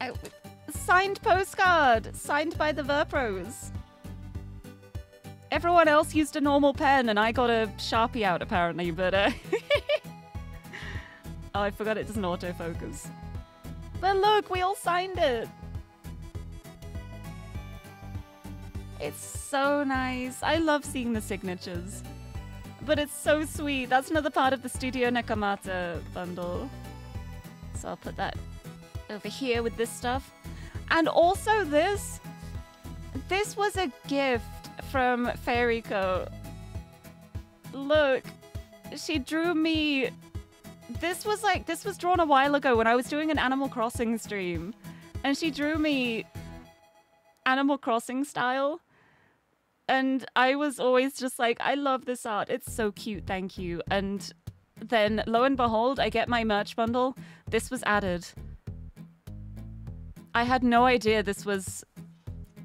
I- signed postcard, signed by the Verpros. Everyone else used a normal pen, and I got a Sharpie out apparently, but uh... oh, I forgot it doesn't autofocus. But look, we all signed it. It's so nice. I love seeing the signatures. But it's so sweet. That's another part of the Studio Nakamata bundle. So I'll put that over here with this stuff. And also this. This was a gift from Fairyco. Look, she drew me. This was like, this was drawn a while ago when I was doing an Animal Crossing stream. And she drew me Animal Crossing style. And I was always just like, I love this art. It's so cute, thank you. And then lo and behold, I get my merch bundle. This was added. I had no idea this was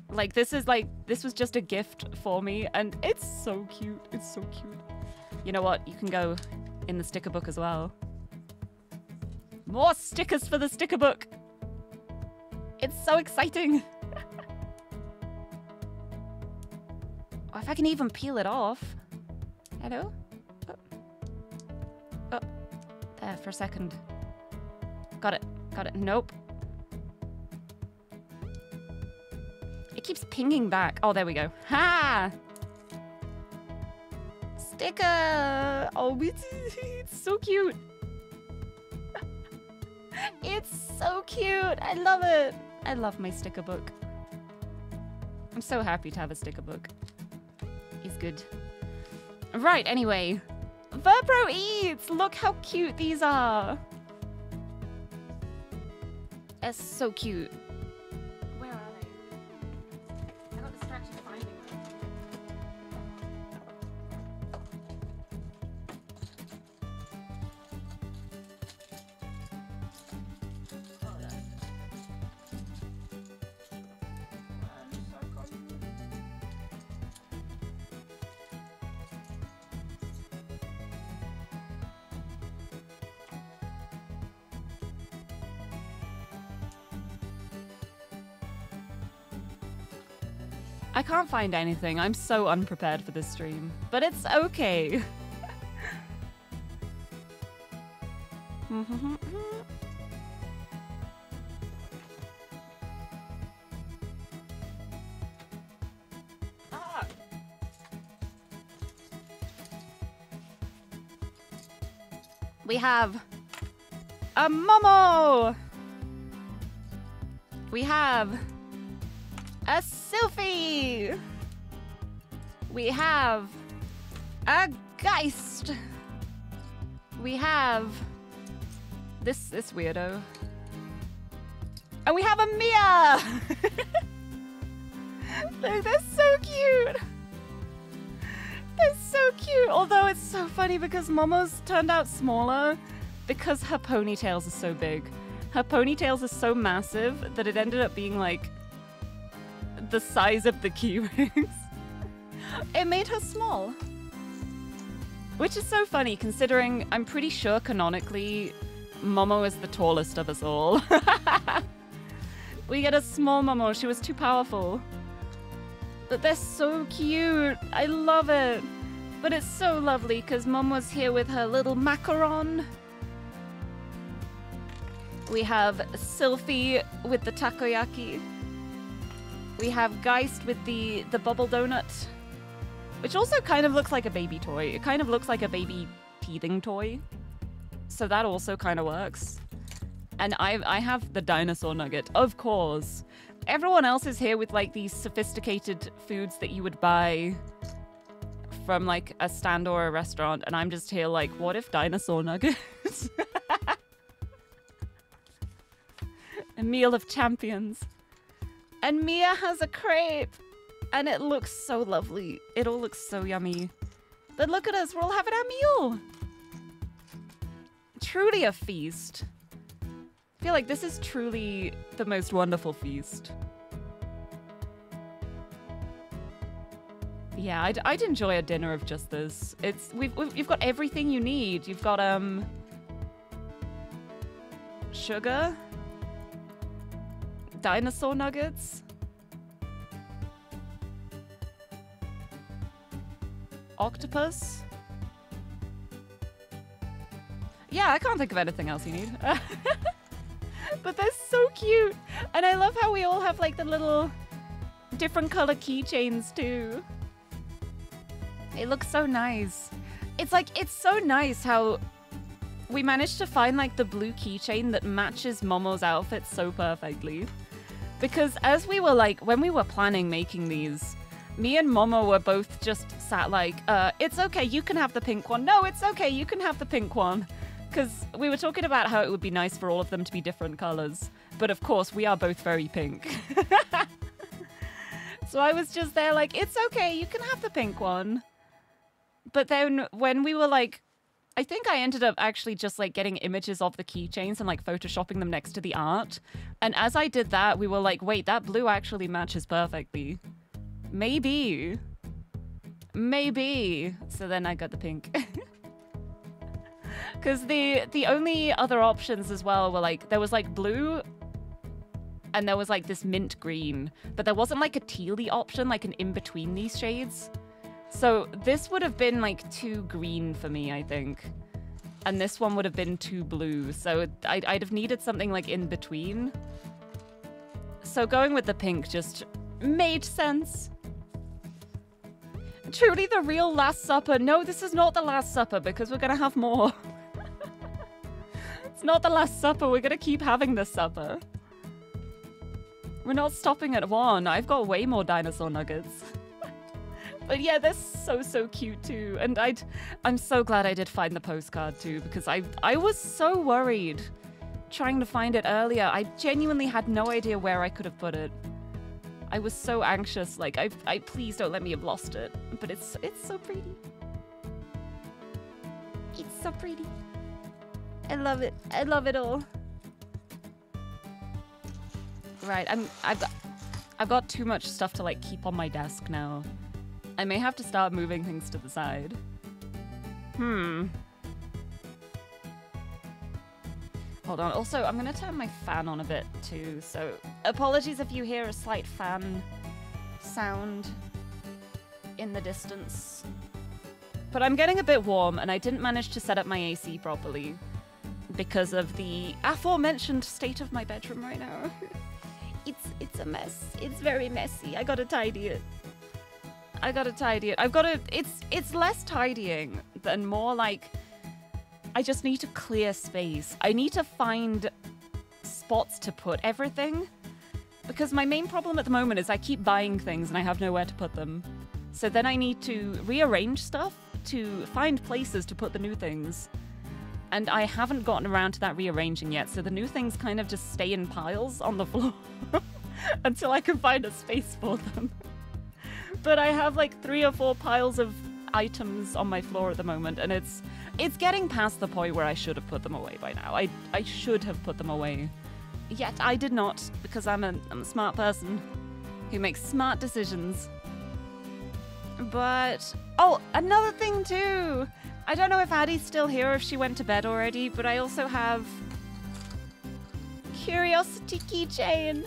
like this is like this was just a gift for me and it's so cute. It's so cute. You know what? You can go in the sticker book as well. More stickers for the sticker book. It's so exciting. If I can even peel it off. Hello? Oh. oh. There for a second. Got it. Got it. Nope. It keeps pinging back. Oh, there we go. Ha! Sticker! Oh, it's, it's so cute. it's so cute. I love it. I love my sticker book. I'm so happy to have a sticker book. It's good. Right, anyway. Verpro Eats! Look how cute these are. They're so cute. Can't find anything. I'm so unprepared for this stream. But it's okay. Ah. We have a Momo. We have a Sylphie. We have a Geist. We have this this weirdo. And we have a Mia. Look, they're so cute. They're so cute. Although it's so funny because Momo's turned out smaller because her ponytails are so big. Her ponytails are so massive that it ended up being like the size of the key rings. it made her small. Which is so funny considering I'm pretty sure canonically Momo is the tallest of us all. we get a small Momo. She was too powerful. But they're so cute. I love it. But it's so lovely because Momo's here with her little macaron. We have Sylphie with the takoyaki. We have Geist with the, the bubble donut. Which also kind of looks like a baby toy. It kind of looks like a baby teething toy. So that also kind of works. And I, I have the dinosaur nugget, of course. Everyone else is here with like these sophisticated foods that you would buy from like a stand or a restaurant, and I'm just here like, what if dinosaur nuggets? a meal of champions. And Mia has a crepe, and it looks so lovely. It all looks so yummy. But look at us, we're all having our meal. Truly a feast. I feel like this is truly the most wonderful feast. Yeah, I'd, I'd enjoy a dinner of just this. It's we've, we've you've got everything you need. You've got um sugar, dinosaur nuggets, octopus. Yeah, I can't think of anything else you need. but they're so cute. And I love how we all have like the little different color keychains too. It looks so nice. It's like, it's so nice how we managed to find like the blue keychain that matches Momo's outfit so perfectly. Because as we were like, when we were planning making these, me and Momo were both just sat like, uh, it's okay, you can have the pink one. No, it's okay, you can have the pink one. Because we were talking about how it would be nice for all of them to be different colors. But of course, we are both very pink. so I was just there like, it's okay, you can have the pink one. But then when we were like, I think I ended up actually just like getting images of the keychains and like photoshopping them next to the art. And as I did that, we were like, wait, that blue actually matches perfectly. Maybe. Maybe. So then I got the pink. Because the the only other options as well were like there was like blue and there was like this mint green, but there wasn't like a tealy option, like an in between these shades. So this would have been like too green for me, I think. And this one would have been too blue. So I'd, I'd have needed something like in between. So going with the pink just made sense. Truly the real Last Supper. No, this is not the Last Supper because we're going to have more. it's not the Last Supper. We're going to keep having this supper. We're not stopping at one. I've got way more dinosaur nuggets. But yeah, they're so so cute too, and I, I'm so glad I did find the postcard too because I I was so worried trying to find it earlier. I genuinely had no idea where I could have put it. I was so anxious, like I I please don't let me have lost it. But it's it's so pretty. It's so pretty. I love it. I love it all. Right, I'm I've got I've got too much stuff to like keep on my desk now. I may have to start moving things to the side. Hmm. Hold on. Also, I'm going to turn my fan on a bit too. So, apologies if you hear a slight fan sound in the distance. But I'm getting a bit warm and I didn't manage to set up my AC properly because of the aforementioned state of my bedroom right now. it's it's a mess. It's very messy. I got to tidy it. I gotta tidy it. I've gotta. It's it's less tidying than more like. I just need to clear space. I need to find spots to put everything. Because my main problem at the moment is I keep buying things and I have nowhere to put them. So then I need to rearrange stuff to find places to put the new things. And I haven't gotten around to that rearranging yet, so the new things kind of just stay in piles on the floor until I can find a space for them but I have like three or four piles of items on my floor at the moment, and it's it's getting past the point where I should have put them away by now. I I should have put them away, yet I did not because I'm a, I'm a smart person who makes smart decisions. But oh, another thing too. I don't know if Addie's still here or if she went to bed already, but I also have Curiosity keychain.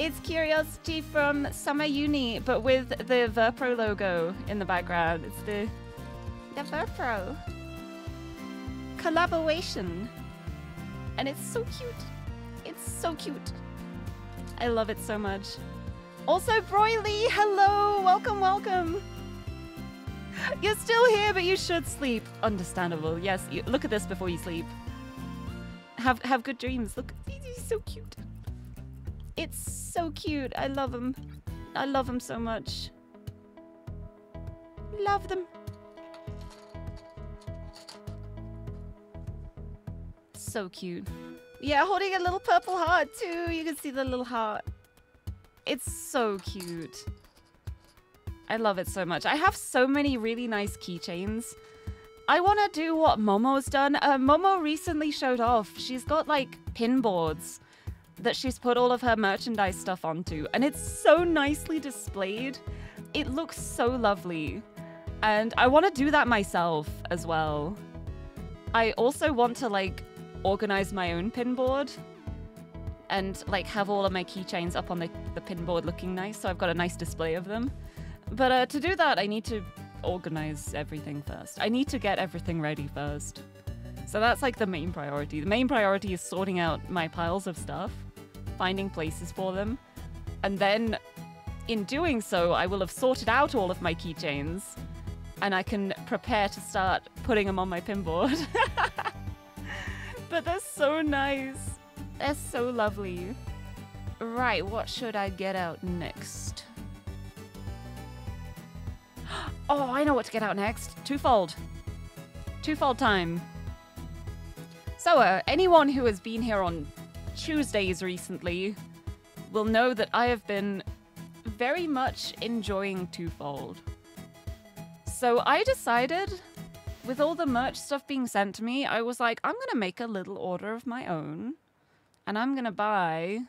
It's Curiosity from Summer Uni, but with the Verpro logo in the background. It's the the Verpro collaboration. And it's so cute. It's so cute. I love it so much. Also, Broily, hello! Welcome, welcome! You're still here, but you should sleep. Understandable. Yes, you, look at this before you sleep. Have have good dreams. Look, he's so cute. It's so cute. I love them. I love them so much. Love them. So cute. Yeah, holding a little purple heart too. You can see the little heart. It's so cute. I love it so much. I have so many really nice keychains. I want to do what Momo's done. Uh, Momo recently showed off. She's got like pin boards that she's put all of her merchandise stuff onto, and it's so nicely displayed. It looks so lovely. And I want to do that myself as well. I also want to like organize my own pinboard and like have all of my keychains up on the, the pin board looking nice so I've got a nice display of them. But uh, to do that, I need to organize everything first. I need to get everything ready first. So that's like the main priority. The main priority is sorting out my piles of stuff, finding places for them, and then in doing so, I will have sorted out all of my keychains and I can prepare to start putting them on my pinboard. but they're so nice. They're so lovely. Right, what should I get out next? Oh, I know what to get out next. Twofold. Twofold time. So, uh, anyone who has been here on Tuesdays recently will know that I have been very much enjoying Twofold. So I decided, with all the merch stuff being sent to me, I was like, I'm gonna make a little order of my own. And I'm gonna buy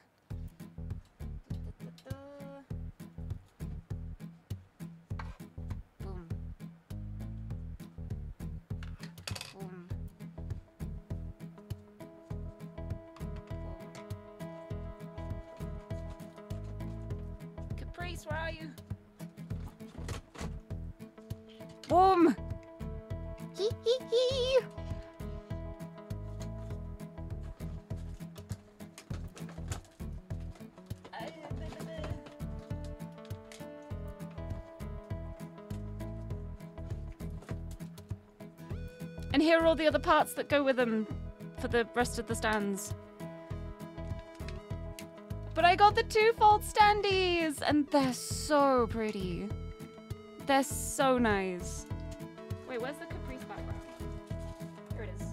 Boom! Hee hee hee! And here are all the other parts that go with them for the rest of the stands. But I got the two-fold standees, and they're so pretty. They're so nice. Wait, where's the Caprice background? Here it is.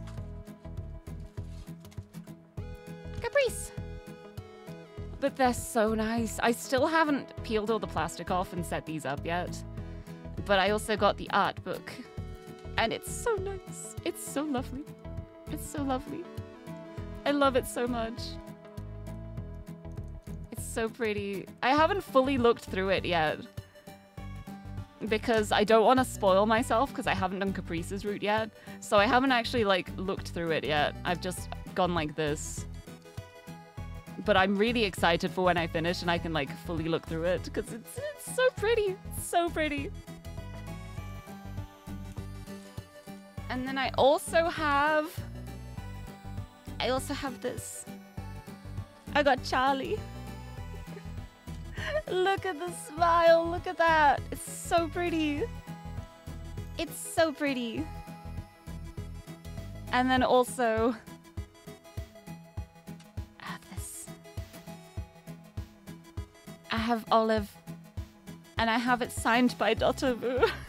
Caprice! But they're so nice. I still haven't peeled all the plastic off and set these up yet. But I also got the art book. And it's so nice. It's so lovely. It's so lovely. I love it so much. It's so pretty. I haven't fully looked through it yet. Because I don't want to spoil myself because I haven't done Caprice's route yet. So I haven't actually like looked through it yet. I've just gone like this. But I'm really excited for when I finish and I can like fully look through it because it's, it's so pretty. It's so pretty. And then I also have... I also have this. I got Charlie. look at the smile. Look at that. It's so pretty. It's so pretty. And then also... I have this. I have Olive. And I have it signed by Dotobu.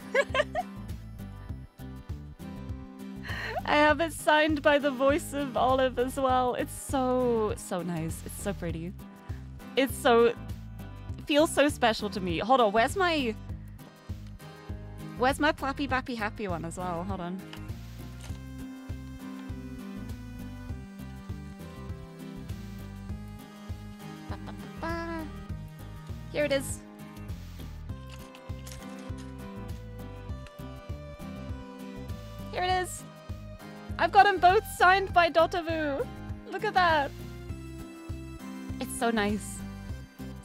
I have it signed by the voice of Olive as well. It's so, so nice. It's so pretty. It's so, feels so special to me. Hold on, where's my... Where's my plappy bappy happy one as well? Hold on. Ba, ba, ba, Here it is. Here it is. I've got them both signed by Dotavu. Look at that. It's so nice.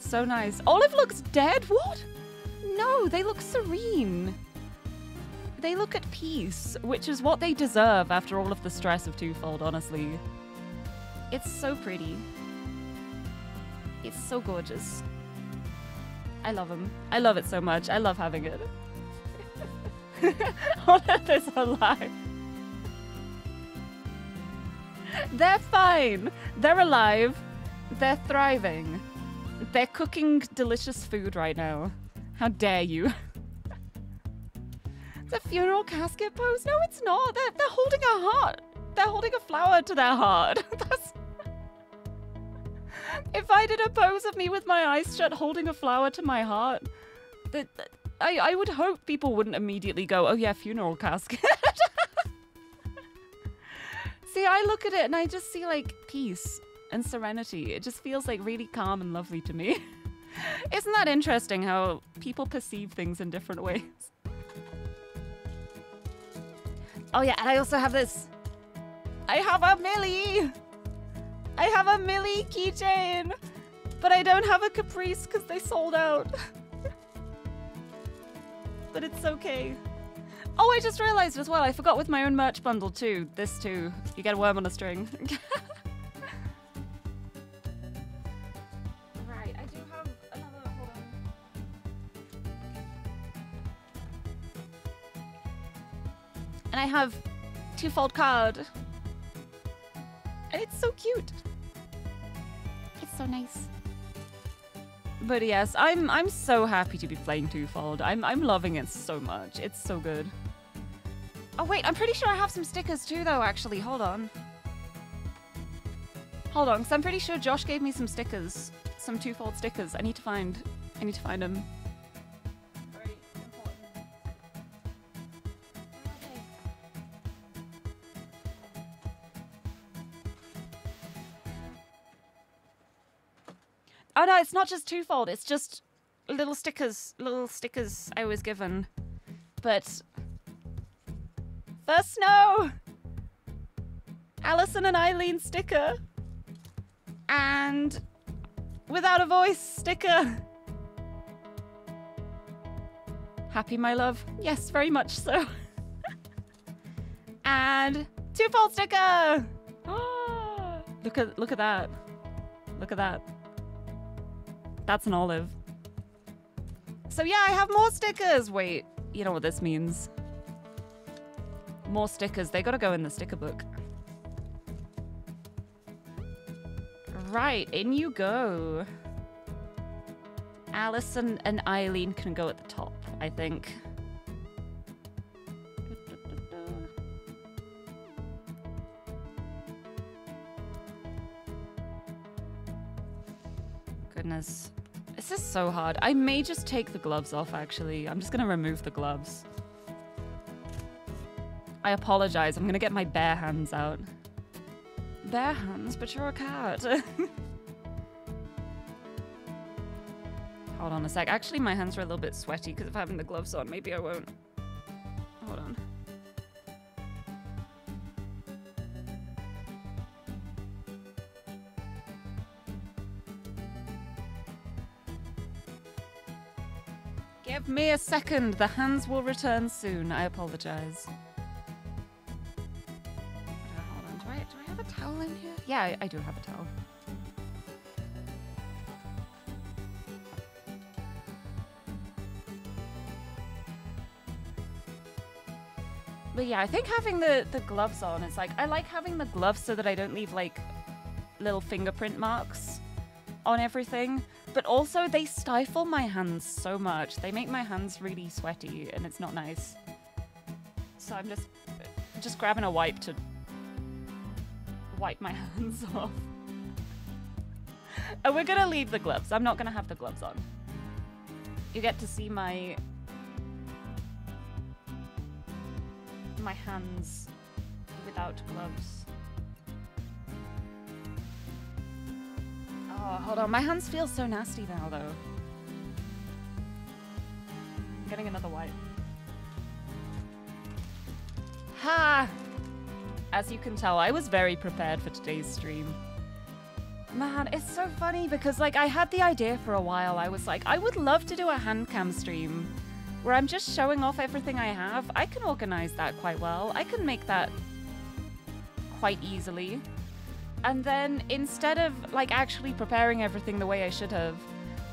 So nice. Olive looks dead. What? No, they look serene. They look at peace, which is what they deserve after all of the stress of Twofold, honestly. It's so pretty. It's so gorgeous. I love them. I love it so much. I love having it. Olive is alive. They're fine. They're alive. They're thriving. They're cooking delicious food right now. How dare you? the funeral casket pose? No, it's not. They're, they're holding a heart. They're holding a flower to their heart. That's... if I did a pose of me with my eyes shut holding a flower to my heart, I, I would hope people wouldn't immediately go, oh yeah, funeral casket. see, I look at it and I just see like peace and serenity. It just feels like really calm and lovely to me. Isn't that interesting how people perceive things in different ways? Oh yeah, and I also have this. I have a Millie! I have a Millie keychain! But I don't have a Caprice because they sold out. but it's okay. Oh, I just realized as well, I forgot with my own merch bundle too. This too. You get a worm on a string. And I have two-fold card. And it's so cute. It's so nice. But yes, I'm I'm so happy to be playing two-fold. I'm I'm loving it so much. It's so good. Oh wait, I'm pretty sure I have some stickers too though, actually. Hold on. Hold on, because I'm pretty sure Josh gave me some stickers. Some two-fold stickers. I need to find I need to find them. Oh no, it's not just twofold. It's just little stickers, little stickers I was given. But first snow, Allison and Eileen sticker, and without a voice sticker. Happy, my love? Yes, very much so. and twofold sticker. Look at look at that. Look at that. That's an olive. So yeah, I have more stickers. Wait, you know what this means. More stickers. They gotta go in the sticker book. Right, in you go. Allison and Eileen can go at the top, I think. Goodness. This is so hard. I may just take the gloves off, actually. I'm just going to remove the gloves. I apologize. I'm going to get my bare hands out. Bare hands? But you're a cat. Hold on a sec. Actually, my hands are a little bit sweaty because of having the gloves on. Maybe I won't. Hold on. Give me a second. The hands will return soon. I apologize. hold on. Do I, do I have a towel in here? Yeah, I, I do have a towel. But yeah, I think having the, the gloves on, it's like, I like having the gloves so that I don't leave like little fingerprint marks on everything but also they stifle my hands so much. They make my hands really sweaty and it's not nice. So I'm just just grabbing a wipe to wipe my hands off. and we're gonna leave the gloves. I'm not gonna have the gloves on. You get to see my my hands without gloves. Oh, hold on. My hands feel so nasty now, though. I'm getting another wipe. Ha! As you can tell, I was very prepared for today's stream. Man, it's so funny because like I had the idea for a while. I was like, I would love to do a hand cam stream where I'm just showing off everything I have. I can organize that quite well. I can make that quite easily. And then instead of like actually preparing everything the way I should have,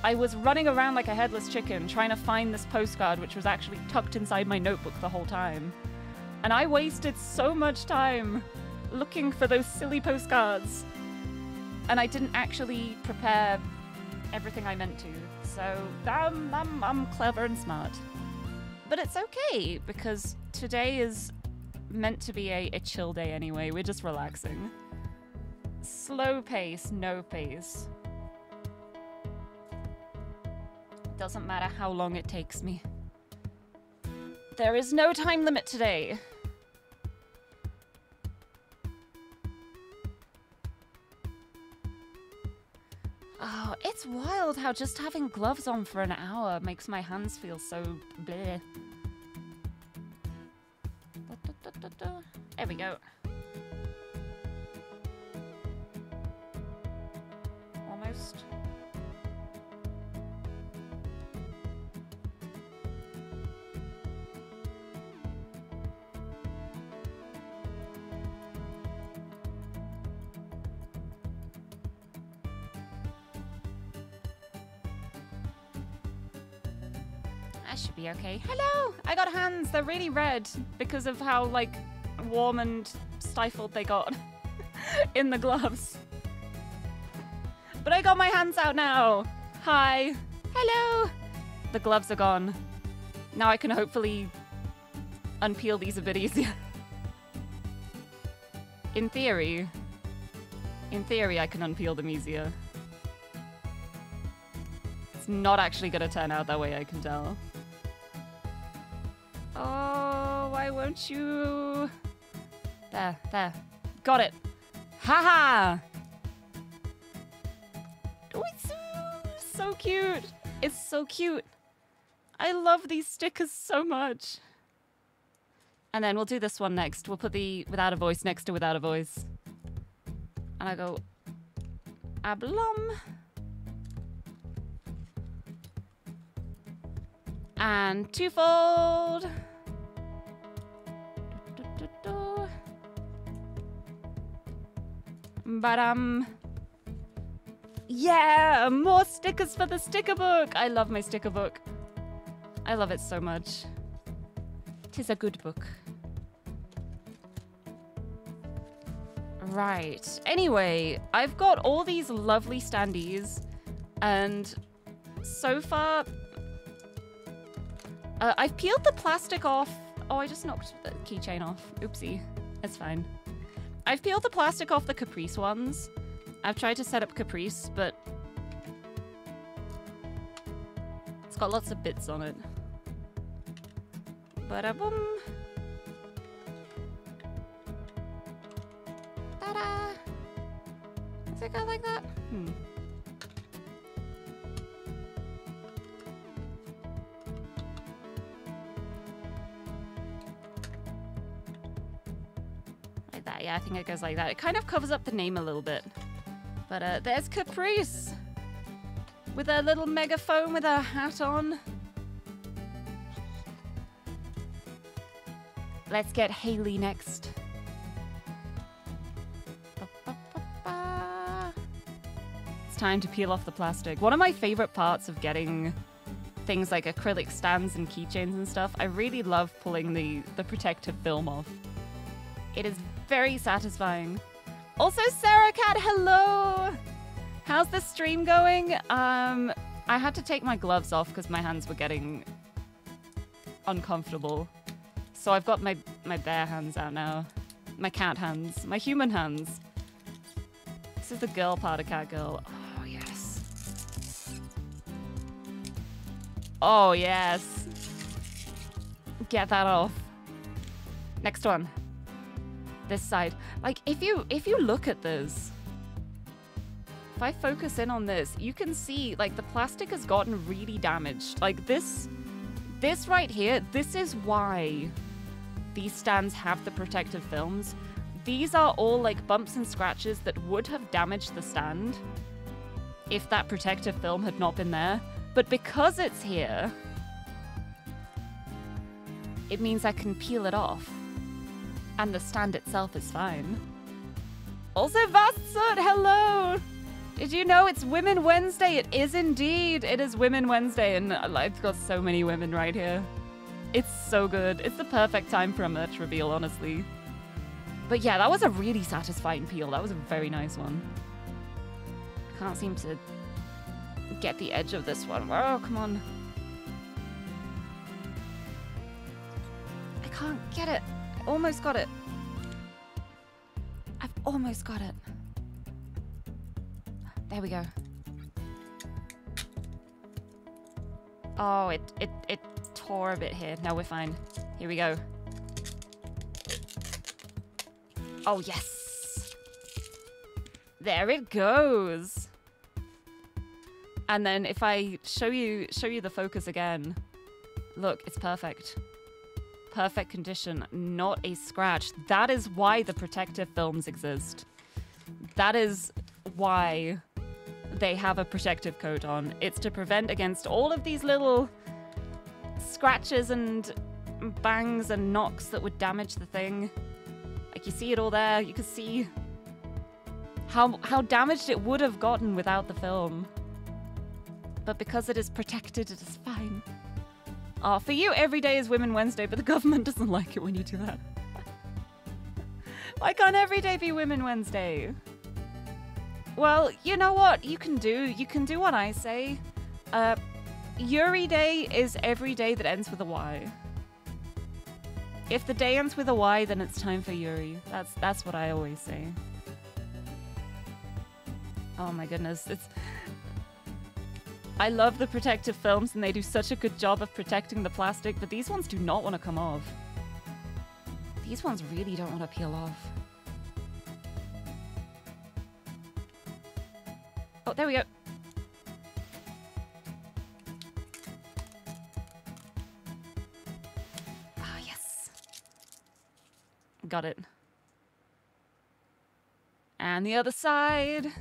I was running around like a headless chicken trying to find this postcard which was actually tucked inside my notebook the whole time. And I wasted so much time looking for those silly postcards. And I didn't actually prepare everything I meant to. So I'm, I'm, I'm clever and smart. But it's okay because today is meant to be a, a chill day anyway. We're just relaxing. Slow pace, no pace. Doesn't matter how long it takes me. There is no time limit today. Oh, it's wild how just having gloves on for an hour makes my hands feel so bleh. There we go. Almost. I should be okay. Hello! I got hands. They're really red because of how, like, warm and stifled they got in the gloves. But I got my hands out now. Hi. Hello. The gloves are gone. Now I can hopefully unpeel these a bit easier. in theory. In theory, I can unpeel them easier. It's not actually going to turn out that way, I can tell. Oh, why won't you? There, there. Got it. Haha! It's so, cute. It's so cute. I love these stickers so much. And then we'll do this one next. We'll put the without a voice next to without a voice. And I go, ablum. And twofold. Um Yeah, more stickers for the sticker book. I love my sticker book. I love it so much. Tis a good book. Right. Anyway, I've got all these lovely standees, and so far, uh, I've peeled the plastic off. Oh, I just knocked the keychain off. Oopsie. It's fine. I've peeled the plastic off the Caprice ones. I've tried to set up Caprice, but it's got lots of bits on it. Bada boom. Ta-da! Does it go like that? Hmm. Like that, yeah, I think it goes like that. It kind of covers up the name a little bit. But uh, there's Caprice! With her little megaphone with her hat on. Let's get Haley next. It's time to peel off the plastic. One of my favorite parts of getting things like acrylic stands and keychains and stuff, I really love pulling the, the protective film off. It is very satisfying. Also, Sarah Cat, hello! How's the stream going? Um, I had to take my gloves off because my hands were getting uncomfortable. So I've got my, my bare hands out now. My cat hands. My human hands. This is the girl part of Cat Girl. Oh, yes. Oh, yes. Get that off. Next one. This side. Like, if you if you look at this, if I focus in on this, you can see, like, the plastic has gotten really damaged. Like, this, this right here, this is why these stands have the protective films. these are all like bumps and scratches that would have damaged the stand if that protective film had not been there. But because it's here, it means I can peel it off. And the stand itself is fine. Also, Vastsut, hello! Did you know it's Women Wednesday? It is indeed. It is Women Wednesday, and I've got so many women right here. It's so good. It's the perfect time for a merch reveal, honestly. But yeah, that was a really satisfying peel. That was a very nice one. I can't seem to get the edge of this one. Oh, come on. I can't get it. Almost got it. I've almost got it. There we go. Oh, it, it, it tore a bit here. No, we're fine. Here we go. Oh, yes. There it goes. And then if I show you show you the focus again, look, it's perfect. Perfect condition, not a scratch. That is why the protective films exist. That is why they have a protective coat on. It's to prevent against all of these little scratches and bangs and knocks that would damage the thing. Like you see it all there, you can see how how damaged it would have gotten without the film. But because it is protected, it is fine. Oh, for you, every day is Women Wednesday, but the government doesn't like it when you do that. Why can't every day be Women Wednesday? Well, you know what you can do? You can do what I say. Uh, Yuri Day is every day that ends with a Y. If the day ends with a Y, then it's time for Yuri. That's that's what I always say. Oh my goodness, it's. I love the protective films, and they do such a good job of protecting the plastic, but these ones do not want to come off. These ones really don't want to peel off. Oh, there we go. Ah, yes. Got it. And the other side.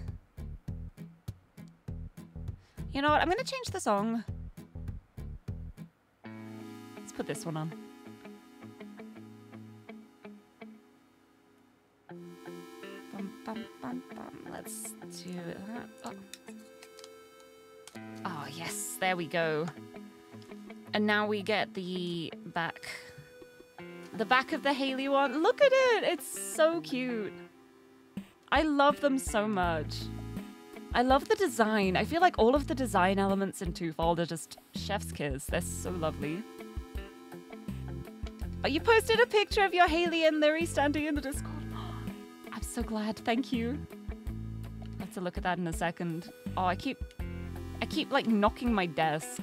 You know what? I'm going to change the song. Let's put this one on. Bum, bum, bum. Let's do that. Oh. oh, yes. There we go. And now we get the back. The back of the Haley one. Look at it. It's so cute. I love them so much. I love the design. I feel like all of the design elements in Twofold are just chef's kiss. They're so lovely. Oh, you posted a picture of your Haley and Larry standing in the Discord. I'm so glad. Thank you. I'll have to look at that in a second. Oh, I keep... I keep, like, knocking my desk.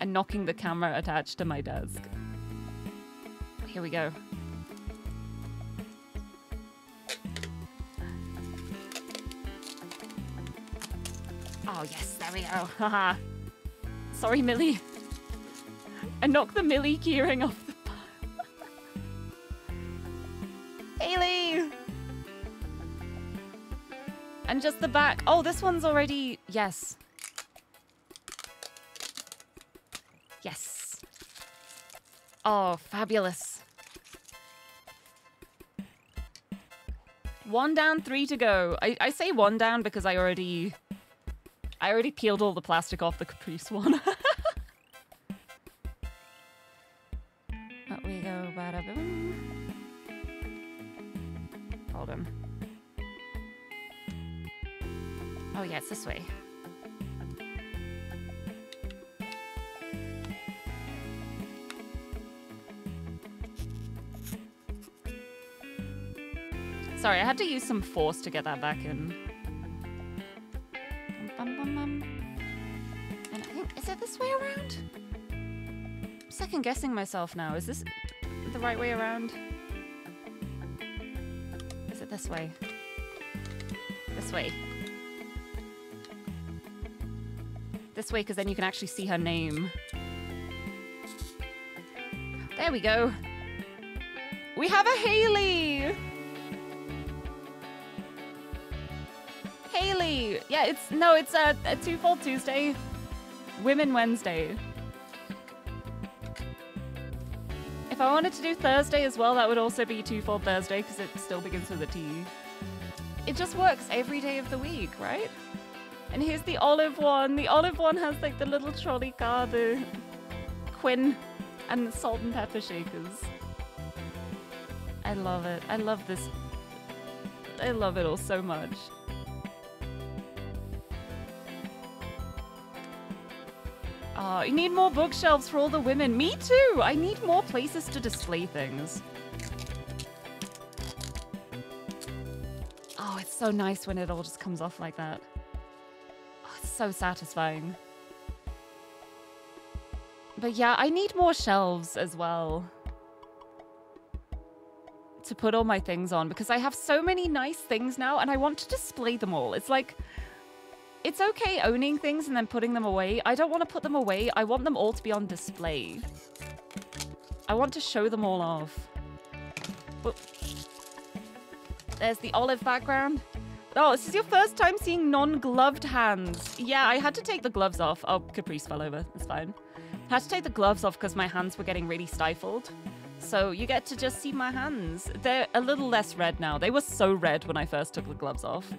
And knocking the camera attached to my desk. Here we go. Oh, yes, there we go. Haha. Sorry, Millie. I knocked the Millie keyring off the. Haley! And just the back. Oh, this one's already... Yes. Yes. Oh, fabulous. One down, three to go. I, I say one down because I already... I already peeled all the plastic off the Caprice one. Up we go. Bada boom. Hold him. Oh yeah, it's this way. Sorry, I had to use some force to get that back in. Way around? I'm second guessing myself now. Is this the right way around? Is it this way? This way. This way, because then you can actually see her name. There we go. We have a Haley! Haley! Yeah, it's, no, it's a, a Twofold Tuesday. Women Wednesday. If I wanted to do Thursday as well, that would also be Twofold Thursday because it still begins with a T. It just works every day of the week, right? And here's the olive one. The olive one has like the little trolley car, the Quinn, and the salt and pepper shakers. I love it. I love this. I love it all so much. Oh, you need more bookshelves for all the women. Me too! I need more places to display things. Oh, it's so nice when it all just comes off like that. Oh, it's so satisfying. But yeah, I need more shelves as well to put all my things on because I have so many nice things now and I want to display them all. It's like, it's okay owning things and then putting them away. I don't want to put them away. I want them all to be on display. I want to show them all off. There's the olive background. Oh, this is your first time seeing non-gloved hands. Yeah, I had to take the gloves off. Oh, Caprice fell over. It's fine. I had to take the gloves off because my hands were getting really stifled. So you get to just see my hands. They're a little less red now. They were so red when I first took the gloves off.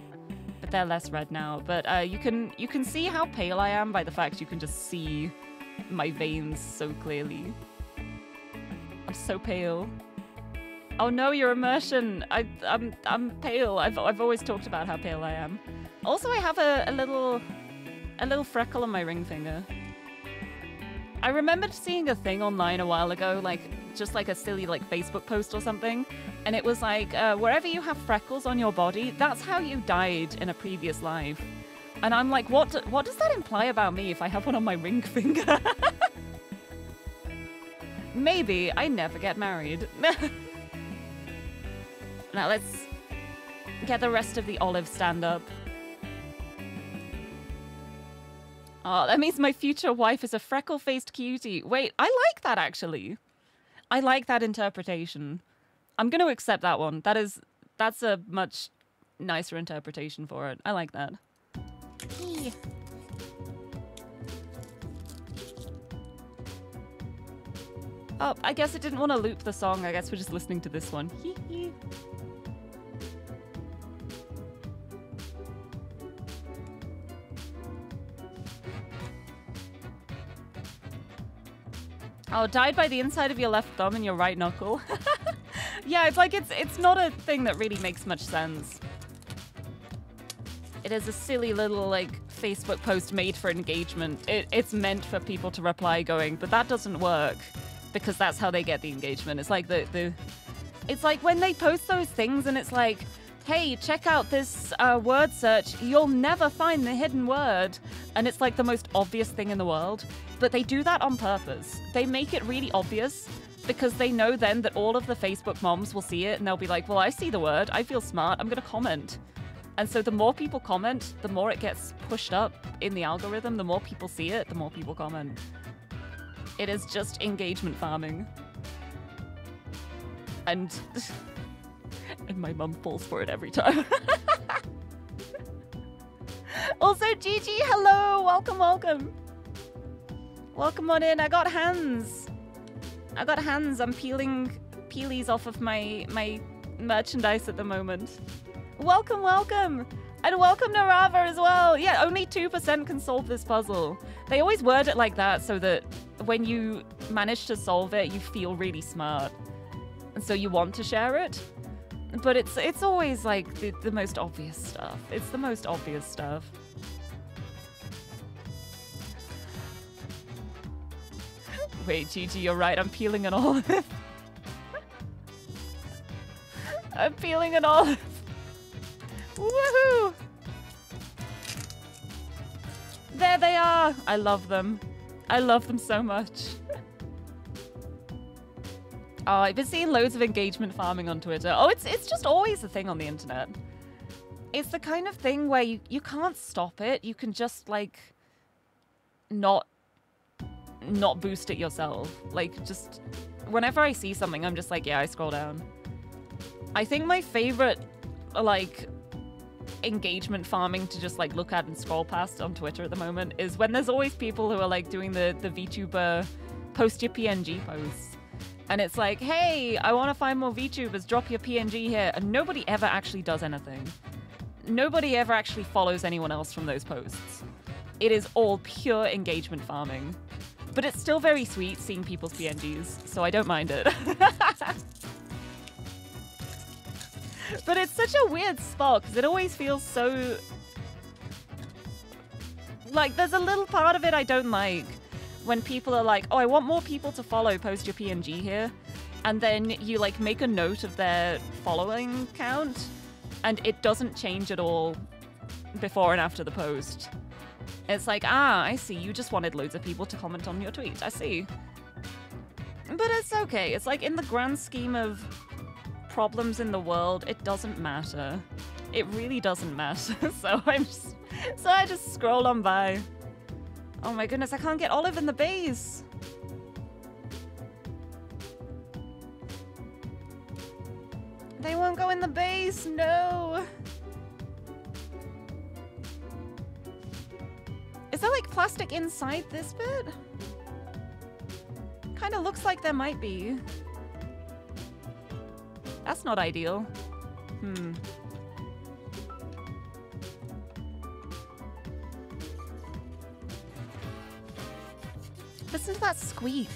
They're less red now. But uh, you can you can see how pale I am by the fact you can just see my veins so clearly. I'm so pale. Oh no, your immersion. I, I'm I'm pale. I've I've always talked about how pale I am. Also, I have a, a little a little freckle on my ring finger. I remembered seeing a thing online a while ago, like just like a silly like Facebook post or something, and it was like uh, wherever you have freckles on your body, that's how you died in a previous life. And I'm like, what? Do, what does that imply about me if I have one on my ring finger? Maybe I never get married. now let's get the rest of the olive stand up. Oh, that means my future wife is a freckle-faced cutie. Wait, I like that actually. I like that interpretation. I'm going to accept that one. That is that's a much nicer interpretation for it. I like that. Oh, I guess it didn't want to loop the song. I guess we're just listening to this one. Oh, died by the inside of your left thumb and your right knuckle. yeah, it's like it's it's not a thing that really makes much sense. It is a silly little like Facebook post made for engagement. It, it's meant for people to reply going, but that doesn't work because that's how they get the engagement. It's like the the it's like when they post those things and it's like hey, check out this uh, word search. You'll never find the hidden word. And it's like the most obvious thing in the world. But they do that on purpose. They make it really obvious because they know then that all of the Facebook moms will see it and they'll be like, well, I see the word. I feel smart. I'm going to comment. And so the more people comment, the more it gets pushed up in the algorithm. The more people see it, the more people comment. It is just engagement farming. And. and my mum falls for it every time. also, Gigi, hello, welcome, welcome. Welcome on in. I got hands. I got hands. I'm peeling peelies off of my my merchandise at the moment. Welcome, welcome. And welcome Narava as well. Yeah, only 2% can solve this puzzle. They always word it like that so that when you manage to solve it, you feel really smart. And so you want to share it. But it's it's always like the, the most obvious stuff. It's the most obvious stuff. Wait, Gigi, you're right. I'm peeling an olive. I'm peeling an olive. Woohoo! There they are. I love them. I love them so much. Oh, I've been seeing loads of engagement farming on Twitter. Oh, it's it's just always a thing on the internet. It's the kind of thing where you, you can't stop it. You can just like not not boost it yourself. Like just whenever I see something, I'm just like, yeah, I scroll down. I think my favorite, like, engagement farming to just like look at and scroll past on Twitter at the moment is when there's always people who are like doing the the VTuber post your PNG posts. And it's like, hey, I want to find more VTubers, drop your PNG here. And nobody ever actually does anything. Nobody ever actually follows anyone else from those posts. It is all pure engagement farming. But it's still very sweet seeing people's PNGs, so I don't mind it. but it's such a weird spot because it always feels so. Like, there's a little part of it I don't like when people are like, oh, I want more people to follow, post your PNG here. And then you like make a note of their following count and it doesn't change at all before and after the post. It's like, ah, I see. You just wanted loads of people to comment on your tweet. I see. But it's okay. It's like in the grand scheme of problems in the world, it doesn't matter. It really doesn't matter. so I'm just, so I just scroll on by. Oh my goodness, I can't get Olive in the base. They won't go in the base, no. There like plastic inside this bit? Kind of looks like there might be. That's not ideal. Hmm. Listen to that squeak.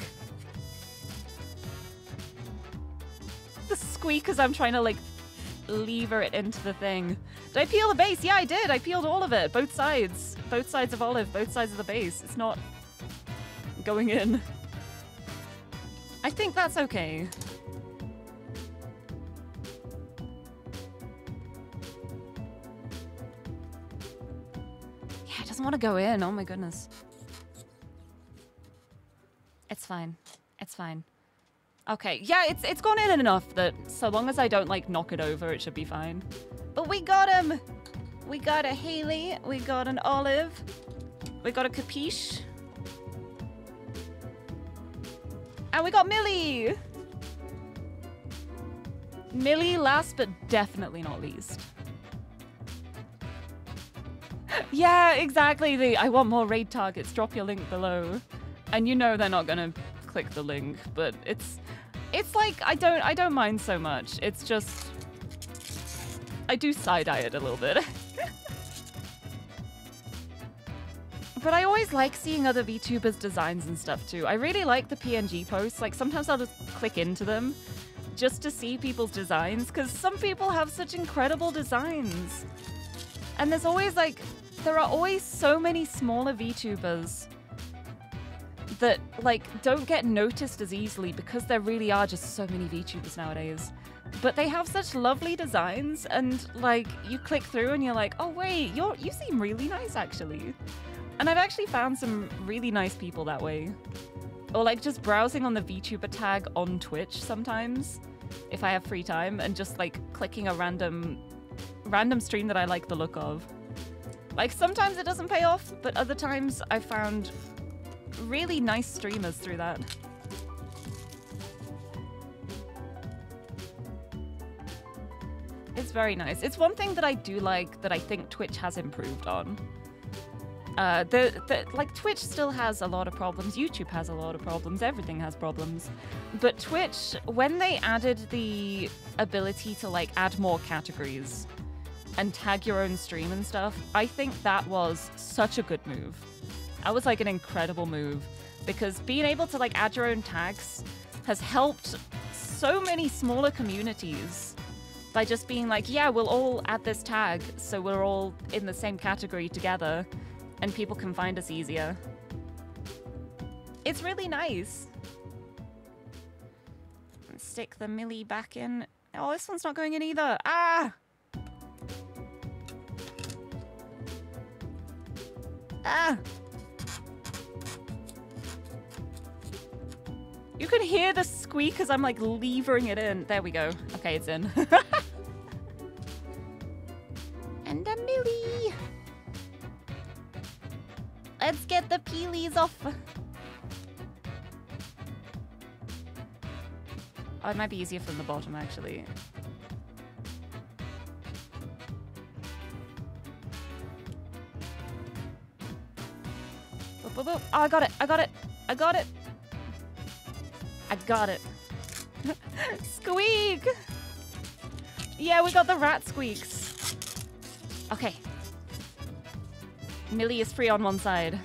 The squeak as I'm trying to like lever it into the thing. Did I peel the base? Yeah, I did. I peeled all of it. Both sides. Both sides of olive. Both sides of the base. It's not going in. I think that's okay. Yeah, it doesn't want to go in. Oh my goodness. It's fine. It's fine. Okay, yeah, it's it's gone in enough that so long as I don't like knock it over, it should be fine. But we got him! We got a Haley, we got an Olive, we got a Capiche. And we got Millie! Millie last but definitely not least. yeah, exactly. The I want more raid targets. Drop your link below. And you know they're not gonna click the link, but it's it's like I don't I don't mind so much. It's just I do side eye it a little bit. but I always like seeing other VTubers' designs and stuff too. I really like the PNG posts. Like sometimes I'll just click into them just to see people's designs because some people have such incredible designs. And there's always like there are always so many smaller VTubers that like don't get noticed as easily because there really are just so many VTubers nowadays. But they have such lovely designs and like you click through and you're like, "Oh wait, you're you seem really nice actually." And I've actually found some really nice people that way. Or like just browsing on the VTuber tag on Twitch sometimes if I have free time and just like clicking a random random stream that I like the look of. Like sometimes it doesn't pay off, but other times I found really nice streamers through that. It's very nice. It's one thing that I do like that I think Twitch has improved on. Uh, the, the like Twitch still has a lot of problems. YouTube has a lot of problems. Everything has problems. But Twitch, when they added the ability to like add more categories and tag your own stream and stuff, I think that was such a good move. That was like an incredible move because being able to like add your own tags has helped so many smaller communities by just being like, yeah, we'll all add this tag so we're all in the same category together and people can find us easier. It's really nice. Stick the Millie back in. Oh, this one's not going in either. Ah! Ah! You can hear the squeak as I'm like levering it in. There we go. Okay, it's in. and a Millie. Let's get the peelies off. Oh, it might be easier from the bottom, actually. Boop, boop, boop. Oh, I got it. I got it. I got it. I got it. Squeak! Yeah, we got the rat squeaks. Okay. Millie is free on one side.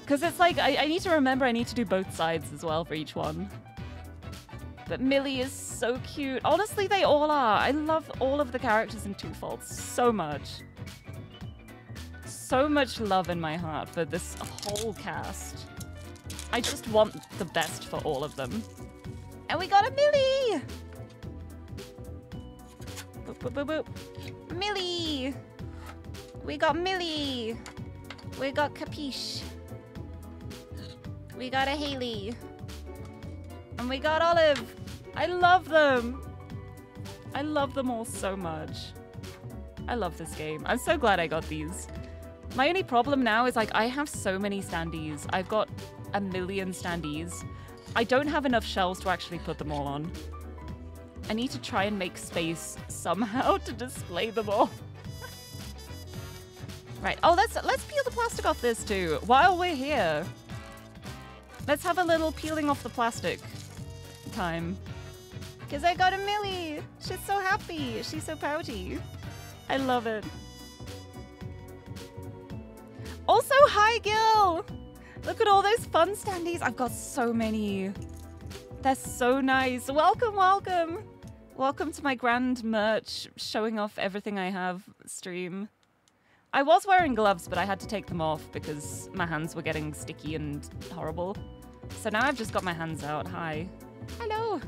Because it's like, I, I need to remember I need to do both sides as well for each one. But Millie is so cute. Honestly, they all are. I love all of the characters in Two so much. So much love in my heart for this whole cast. I just want the best for all of them. And we got a Millie! Boop, boop, boop, boop. Millie! We got Millie! We got Capiche. We got a Haley. And we got Olive. I love them. I love them all so much. I love this game. I'm so glad I got these. My only problem now is like I have so many standees. I've got a million standees. I don't have enough shelves to actually put them all on. I need to try and make space somehow to display them all. Right. Oh, let's let's peel the plastic off this too while we're here. Let's have a little peeling off the plastic time. Because I got a Millie! She's so happy! She's so pouty. I love it. Also, hi, Gil! Look at all those fun standees. I've got so many. They're so nice. Welcome, welcome. Welcome to my grand merch, showing off everything I have stream. I was wearing gloves, but I had to take them off because my hands were getting sticky and horrible. So now I've just got my hands out. Hi. Hello.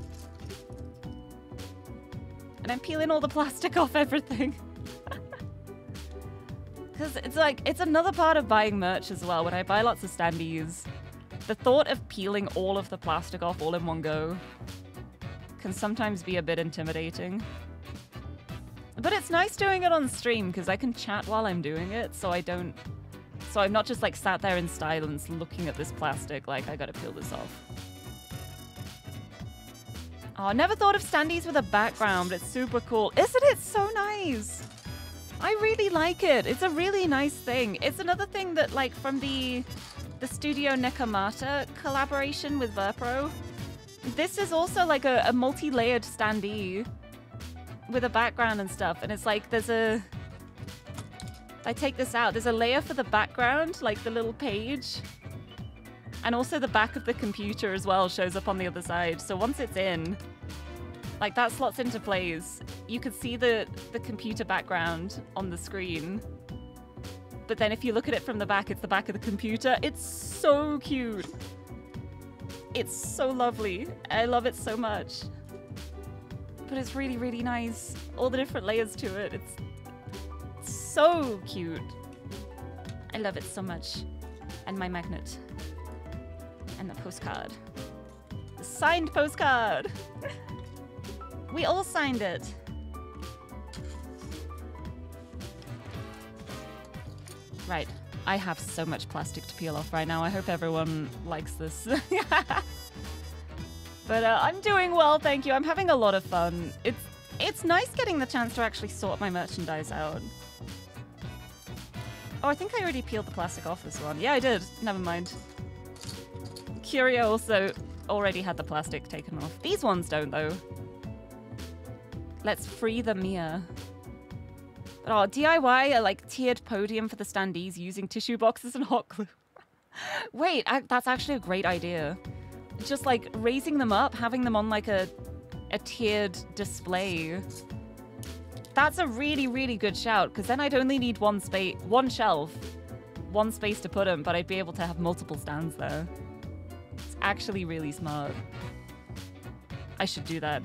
And I'm peeling all the plastic off everything. Because it's like, it's another part of buying merch as well. When I buy lots of standees, the thought of peeling all of the plastic off all in one go can sometimes be a bit intimidating. But it's nice doing it on stream because I can chat while I'm doing it, so I don't so I'm not just like sat there in silence looking at this plastic like I gotta peel this off. Oh, never thought of standees with a background. It's super cool. Isn't it so nice? I really like it. It's a really nice thing. It's another thing that like from the the Studio Nekomata collaboration with Verpro. This is also like a, a multi-layered standee with a background and stuff. And it's like there's a I take this out, there's a layer for the background, like the little page. And also the back of the computer as well shows up on the other side. So once it's in, like that slots into place. You can see the, the computer background on the screen. But then if you look at it from the back, it's the back of the computer. It's so cute. It's so lovely. I love it so much. But it's really, really nice. All the different layers to it. It's so cute. I love it so much. And my magnet. And the postcard. The signed postcard! we all signed it. Right. I have so much plastic to peel off right now. I hope everyone likes this. but uh, I'm doing well, thank you. I'm having a lot of fun. It's it's nice getting the chance to actually sort my merchandise out. Oh, I think I already peeled the plastic off this one. Yeah, I did. Never mind. Curio also already had the plastic taken off. These ones don't, though. Let's free the Mia. But, oh, DIY a, like, tiered podium for the standees using tissue boxes and hot glue. Wait, I, that's actually a great idea. Just, like, raising them up, having them on, like, a, a tiered display that's a really, really good shout, because then I'd only need one space, one shelf, one space to put them, but I'd be able to have multiple stands there. It's actually really smart. I should do that.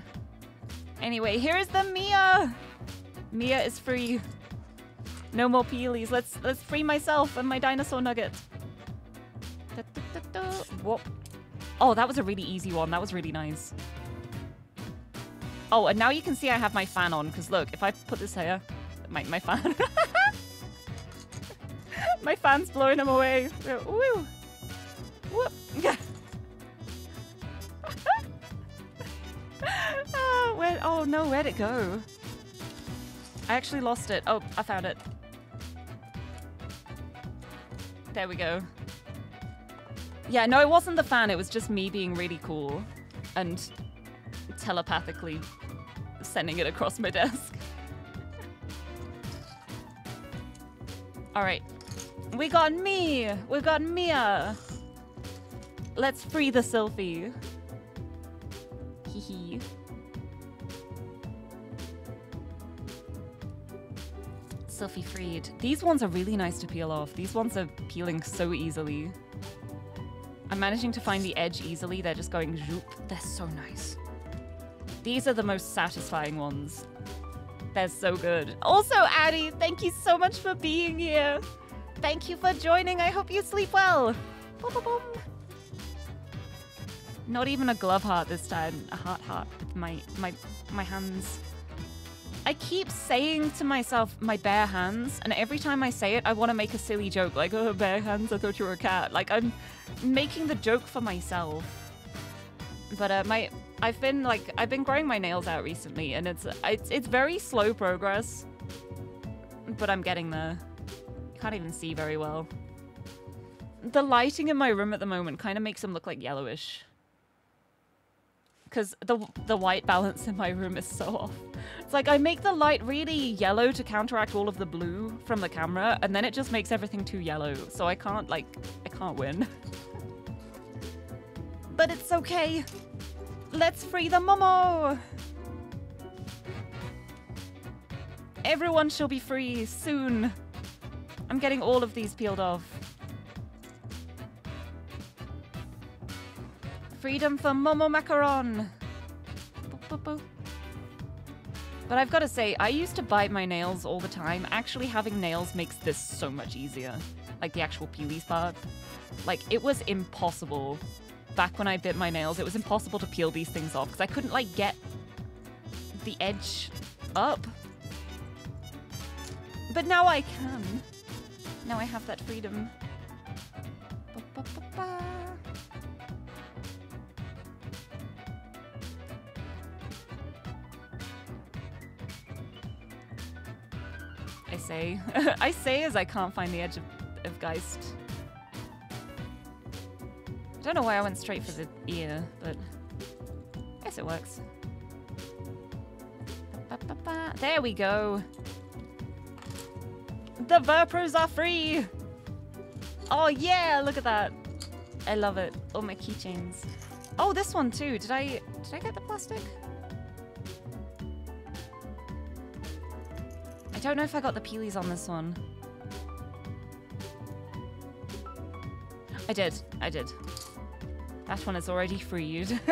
Anyway, here's the Mia! Mia is free. No more peelies. Let's let's free myself and my dinosaur nugget. Da, da, da, Whoop. Oh, that was a really easy one. That was really nice. Oh, and now you can see I have my fan on, because look, if I put this here, my, my fan... my fan's blowing them away. Woo! Ah, Whoop! Oh no, where'd it go? I actually lost it. Oh, I found it. There we go. Yeah, no, it wasn't the fan. It was just me being really cool and telepathically sending it across my desk. All right. We got me. We got Mia. Let's free the Sylphie. Hee hee. Freed. These ones are really nice to peel off. These ones are peeling so easily. I'm managing to find the edge easily. They're just going zoop. They're so nice. These are the most satisfying ones. They're so good. Also, Addie, thank you so much for being here. Thank you for joining. I hope you sleep well. Not even a glove heart this time. A heart heart with my my my hands. I keep saying to myself, my bare hands, and every time I say it, I want to make a silly joke, like, oh, bare hands, I thought you were a cat. Like, I'm making the joke for myself. But uh, my, I've been like, I've been growing my nails out recently, and it's, it's, it's very slow progress. But I'm getting there. Can't even see very well. The lighting in my room at the moment kind of makes them look like yellowish because the the white balance in my room is so off. It's like I make the light really yellow to counteract all of the blue from the camera, and then it just makes everything too yellow. So I can't like I can't win. but it's okay. Let's free the Momo. Everyone shall be free soon. I'm getting all of these peeled off. Freedom for Momo Macaron. But I've got to say, I used to bite my nails all the time. Actually, having nails makes this so much easier. Like the actual peelies part. Like, it was impossible. Back when I bit my nails, it was impossible to peel these things off because I couldn't, like, get the edge up. But now I can. Now I have that freedom. Ba -ba -ba I say. I say as I can't find the edge of, of Geist. I don't know why I went straight for the ear, but I guess it works. Ba -ba -ba there we go. The Verpros are free! Oh yeah, look at that. I love it. Oh, my keychains. Oh, this one too. Did I did I get the plastic? Don't know if I got the peelies on this one. I did. I did. That one is already freed.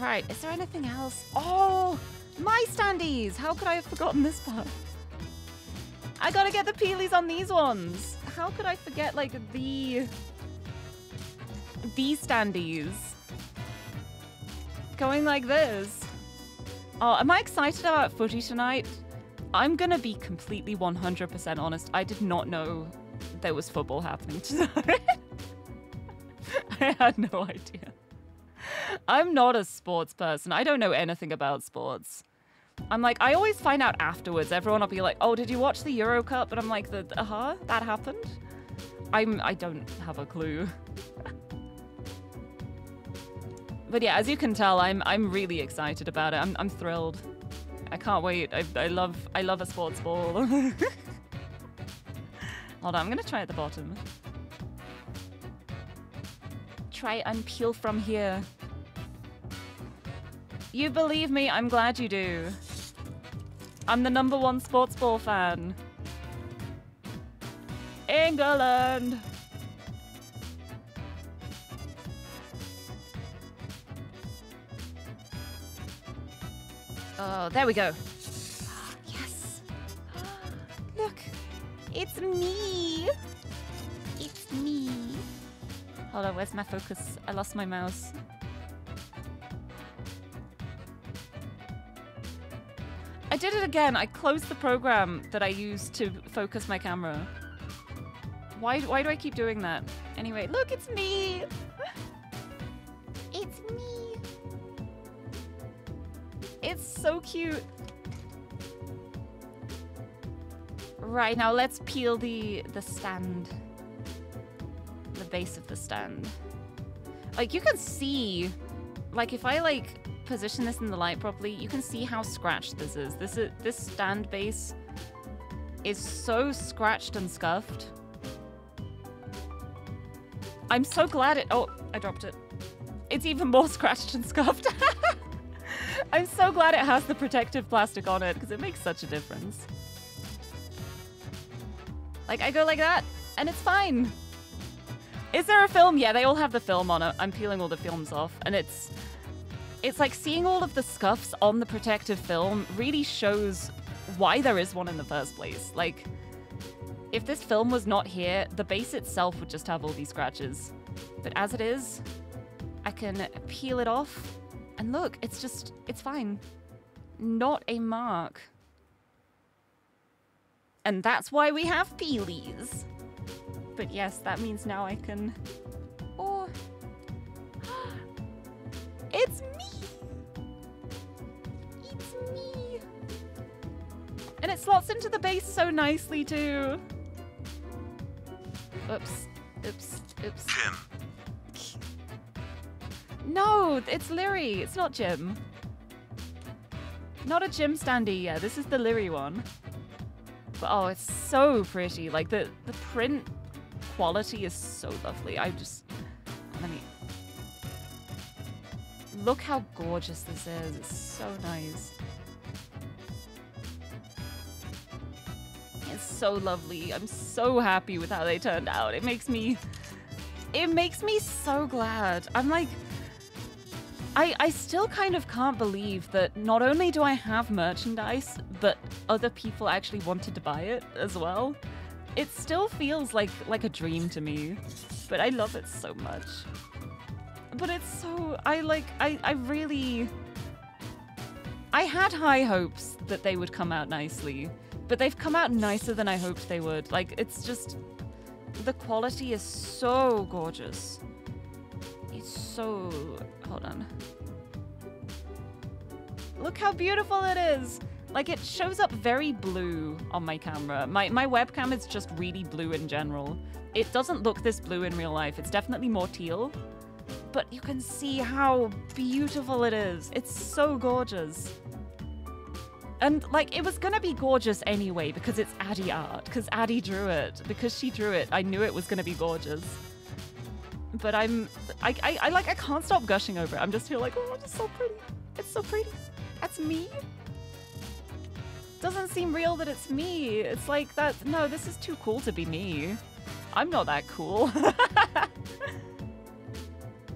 right, is there anything else? Oh, my standees! How could I have forgotten this part? I gotta get the peelies on these ones. How could I forget, like, the... These standees? Going like this. Oh, am I excited about footy tonight? I'm gonna be completely 100% honest. I did not know there was football happening tonight. I had no idea. I'm not a sports person. I don't know anything about sports. I'm like, I always find out afterwards. Everyone will be like, oh, did you watch the Euro Cup? And I'm like, uh-huh, that happened? I'm, I don't have a clue. But yeah, as you can tell, I'm I'm really excited about it. I'm I'm thrilled. I can't wait. I, I love I love a sports ball. Hold on, I'm gonna try at the bottom. Try and peel from here. You believe me, I'm glad you do. I'm the number one sports ball fan. England! Oh, there we go. Yes. Look, it's me. It's me. Hold on, where's my focus? I lost my mouse. I did it again. I closed the program that I used to focus my camera. Why, why do I keep doing that? Anyway, look, it's me. It's me. It's so cute. Right, now let's peel the the stand. The base of the stand. Like, you can see... Like, if I, like, position this in the light properly, you can see how scratched this is. This is this stand base is so scratched and scuffed. I'm so glad it... Oh, I dropped it. It's even more scratched and scuffed. I'm so glad it has the protective plastic on it because it makes such a difference. Like, I go like that, and it's fine. Is there a film? Yeah, they all have the film on it. I'm peeling all the films off, and it's... It's like seeing all of the scuffs on the protective film really shows why there is one in the first place. Like, if this film was not here, the base itself would just have all these scratches. But as it is, I can peel it off, and look, it's just, it's fine. Not a mark. And that's why we have peelies. But yes, that means now I can... Oh... It's me! It's me! And it slots into the base so nicely too. Oops. Oops. Oops. Jim. No, it's Lirie. It's not Jim. Not a Jim standee, yeah. This is the Lirie one. But oh, it's so pretty. Like the the print quality is so lovely. I just let me look how gorgeous this is. It's so nice. It's so lovely. I'm so happy with how they turned out. It makes me it makes me so glad. I'm like I, I still kind of can't believe that not only do I have merchandise, but other people actually wanted to buy it as well. It still feels like like a dream to me, but I love it so much. But it's so I like I I really I had high hopes that they would come out nicely, but they've come out nicer than I hoped they would. Like it's just the quality is so gorgeous. It's so hold on. Look how beautiful it is! Like, it shows up very blue on my camera. My, my webcam is just really blue in general. It doesn't look this blue in real life. It's definitely more teal. But you can see how beautiful it is. It's so gorgeous. And, like, it was gonna be gorgeous anyway because it's Addie art. Because Addie drew it. Because she drew it, I knew it was gonna be gorgeous. But I'm... I, I, I like, I can't stop gushing over it. I'm just here like, oh, it's so pretty. It's so pretty. That's me doesn't seem real that it's me. It's like that. No, this is too cool to be me. I'm not that cool.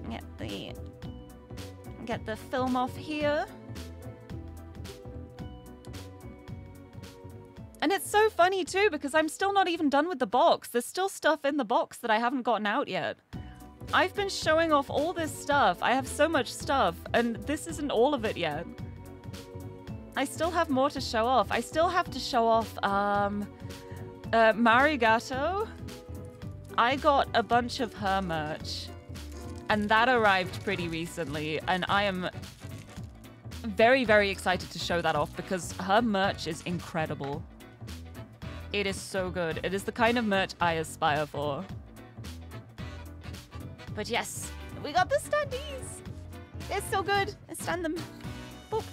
get the get the film off here. And it's so funny too because I'm still not even done with the box. There's still stuff in the box that I haven't gotten out yet. I've been showing off all this stuff. I have so much stuff and this isn't all of it yet. I still have more to show off. I still have to show off um, uh, Marigatou. I got a bunch of her merch, and that arrived pretty recently, and I am very, very excited to show that off because her merch is incredible. It is so good. It is the kind of merch I aspire for. But yes, we got the standees. They're so good. Let's stand them. Boop.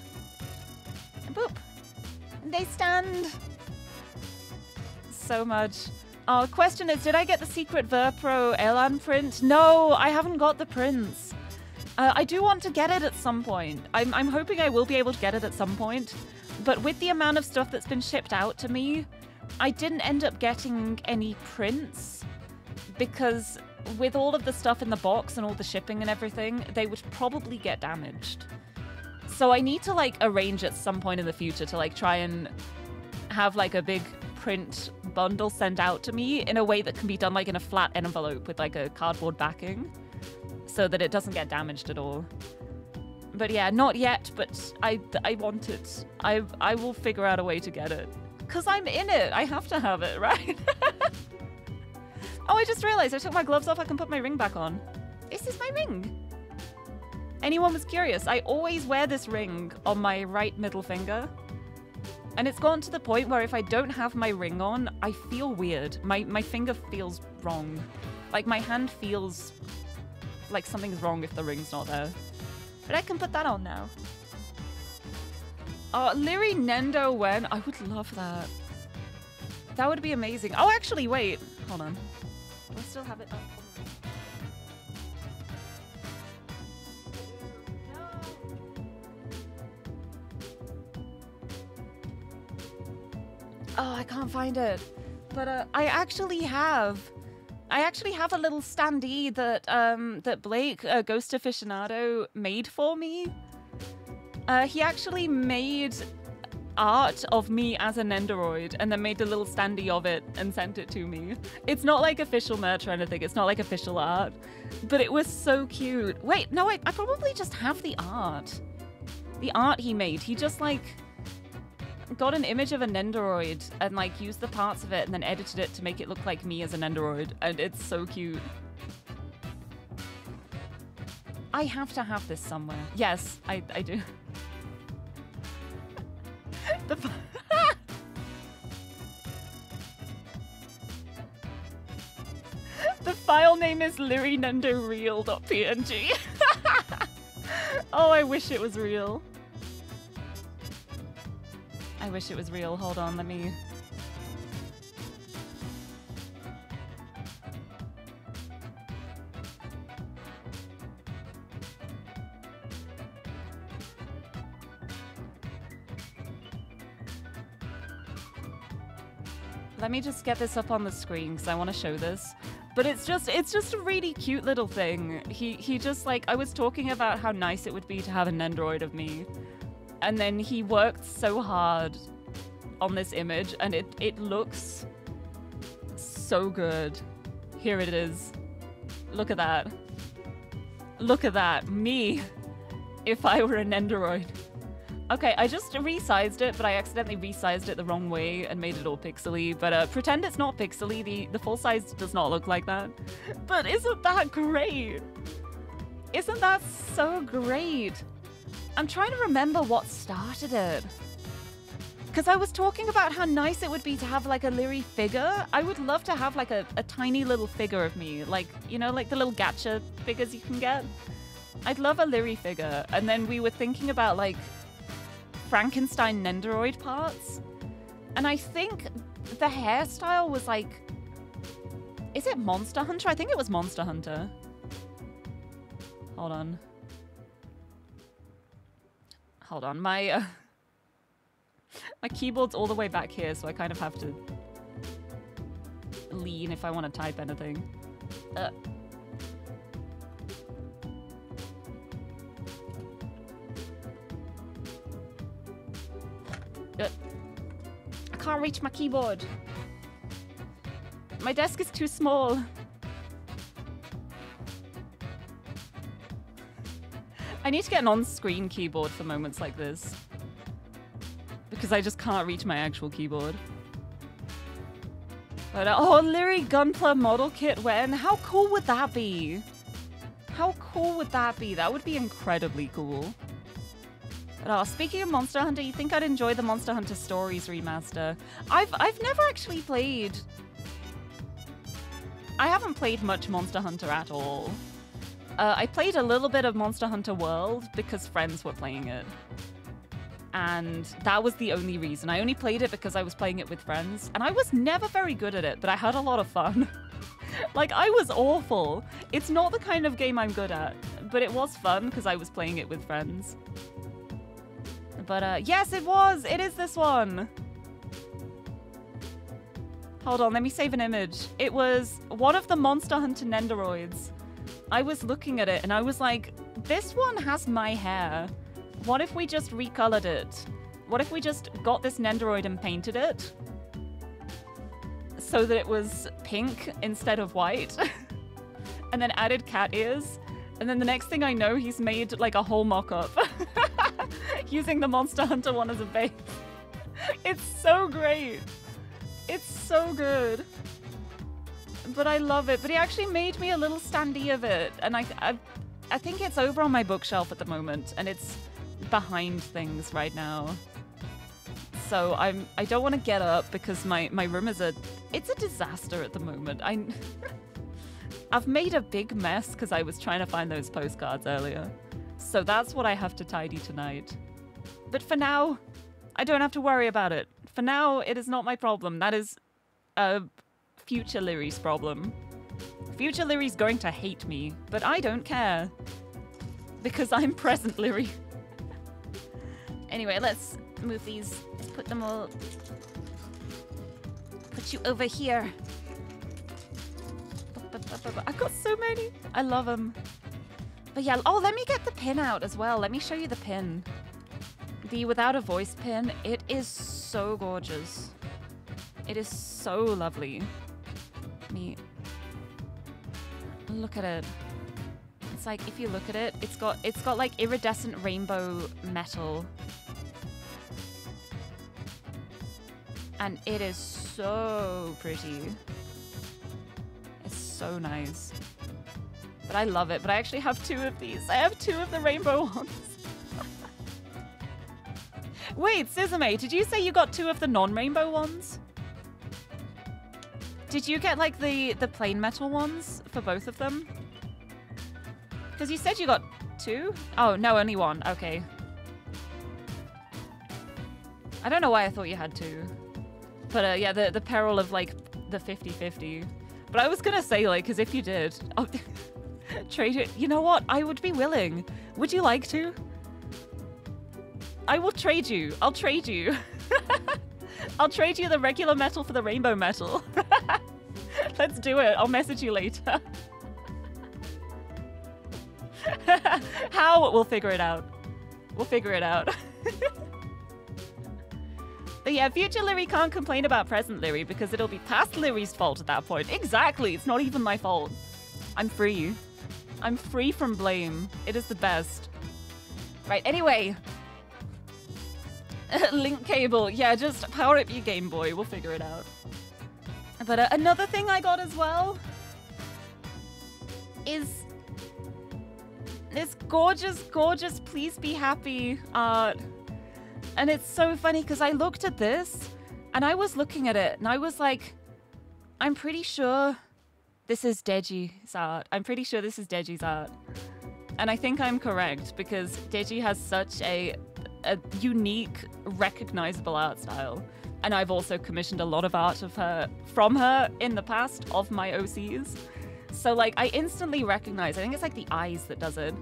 Boop. They stand. So much. Our question is, did I get the secret Verpro Elan print? No, I haven't got the prints. Uh, I do want to get it at some point. I'm, I'm hoping I will be able to get it at some point. But with the amount of stuff that's been shipped out to me, I didn't end up getting any prints because with all of the stuff in the box and all the shipping and everything, they would probably get damaged. So I need to like arrange at some point in the future to like try and have like a big print bundle sent out to me in a way that can be done like in a flat envelope with like a cardboard backing so that it doesn't get damaged at all. But yeah, not yet, but I I want it. I I will figure out a way to get it. Cuz I'm in it. I have to have it, right? Oh, I just realized I took my gloves off. I can put my ring back on. This is my ring. anyone was curious, I always wear this ring on my right middle finger. And it's gotten to the point where if I don't have my ring on, I feel weird. My my finger feels wrong. Like my hand feels like something's wrong if the ring's not there. But I can put that on now. Oh, Lirie Nendo Wen. I would love that. That would be amazing. Oh, actually, wait. Hold on. I still have it up. Oh, I can't find it. But uh, I actually have. I actually have a little standee that um, that Blake, uh, Ghost Aficionado, made for me. Uh, he actually made art of me as a Nendoroid and then made a little standee of it and sent it to me. It's not like official merch or anything, it's not like official art, but it was so cute. Wait, no, I, I probably just have the art. The art he made, he just like got an image of a Nendoroid and like used the parts of it and then edited it to make it look like me as a Nendoroid, and it's so cute. I have to have this somewhere. Yes, I, I do. The The file name is lirinendoreal.png. oh, I wish it was real. I wish it was real. Hold on, let me... Let me just get this up on the screen because I want to show this. But it's just it's just a really cute little thing. He he just like I was talking about how nice it would be to have a Nendoroid of me. And then he worked so hard on this image and it it looks so good. Here it is. Look at that. Look at that. Me if I were an Nendoroid. Okay, I just resized it, but I accidentally resized it the wrong way and made it all pixely. But uh, pretend it's not pixely. The, the full size does not look like that. But isn't that great? Isn't that so great? I'm trying to remember what started it. Because I was talking about how nice it would be to have like a Lirie figure. I would love to have like a, a tiny little figure of me. Like, you know, like the little gacha figures you can get. I'd love a Lirie figure. And then we were thinking about like Frankenstein Nendoroid parts. And I think the hairstyle was like. Is it Monster Hunter? I think it was Monster Hunter. Hold on. Hold on. My. Uh, my keyboard's all the way back here, so I kind of have to lean if I want to type anything. Uh. Can't reach my keyboard. My desk is too small. I need to get an on-screen keyboard for moments like this. Because I just can't reach my actual keyboard. But, uh, oh, Lirie Gunpla model kit when? How cool would that be? How cool would that be? That would be incredibly cool. Oh, speaking of Monster Hunter, you think I'd enjoy the Monster Hunter Stories remaster? I've I've never actually played. I haven't played much Monster Hunter at all. Uh, I played a little bit of Monster Hunter World because friends were playing it. And that was the only reason. I only played it because I was playing it with friends. And I was never very good at it, but I had a lot of fun. like, I was awful. It's not the kind of game I'm good at, but it was fun because I was playing it with friends. But uh, yes, it was. It is this one. Hold on, let me save an image. It was one of the Monster Hunter Nendoroids. I was looking at it and I was like, this one has my hair. What if we just recolored it? What if we just got this Nendoroid and painted it? So that it was pink instead of white. and then added cat ears. And then the next thing I know, he's made like a whole mock-up. using the Monster Hunter one as a base. It's so great. It's so good. But I love it. But he actually made me a little standee of it. And I, I I think it's over on my bookshelf at the moment, and it's behind things right now. So I'm I don't want to get up because my my room is a it's a disaster at the moment. I I've made a big mess because I was trying to find those postcards earlier. So that's what I have to tidy tonight. But for now, I don't have to worry about it. For now, it is not my problem. That is a future Lirie's problem. Future Lirie's going to hate me, but I don't care. Because I'm present Lirie. anyway, let's move these. Put them all... Put you over here. I've got so many. I love them. But yeah, oh, let me get the pin out as well. Let me show you the pin. The without a voice pin. It is so gorgeous. It is so lovely. Me look at it. It's like if you look at it, it's got it's got like iridescent rainbow metal. And it is so pretty It's so nice. But I love it. But I actually have two of these. I have two of the rainbow ones. Wait, Suzume, did you say you got two of the non-rainbow ones? Did you get like the, the plain metal ones for both of them? Because you said you got two? Oh, no, only one. Okay. I don't know why I thought you had two. But uh, yeah, the, the peril of like the 50-50. But I was gonna say, like, because if you did, oh, trade it. You know what? I would be willing. Would you like to? I will trade you. I'll trade you. I'll trade you the regular metal for the rainbow metal. Let's do it. I'll message you later. How? We'll figure it out. We'll figure it out. But yeah, future Lirie can't complain about present Lirie because it'll be past Lirie's fault at that point. Exactly, it's not even my fault. I'm free. I'm free from blame. It is the best. Right, anyway. Link cable. Yeah, just power up your Game Boy. We'll figure it out. But uh, another thing I got as well is this gorgeous, gorgeous Please Be Happy art. And it's so funny because I looked at this and I was looking at it and I was like, I'm pretty sure this is Deji's art. I'm pretty sure this is Deji's art. And I think I'm correct because Deji has such a, a unique, recognizable art style. And I've also commissioned a lot of art of her from her in the past of my OCs. So like I instantly recognize, I think it's like the eyes that does it.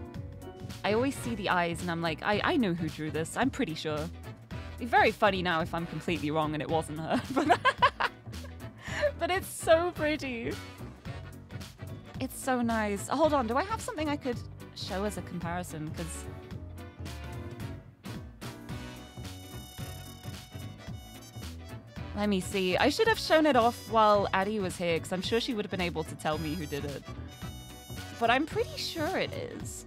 I always see the eyes and I'm like, I, I know who drew this. I'm pretty sure. It's very funny now if I'm completely wrong and it wasn't her. but it's so pretty. It's so nice. Hold on, do I have something I could show as a comparison? Because... Let me see. I should have shown it off while Addie was here, because I'm sure she would have been able to tell me who did it. But I'm pretty sure it is.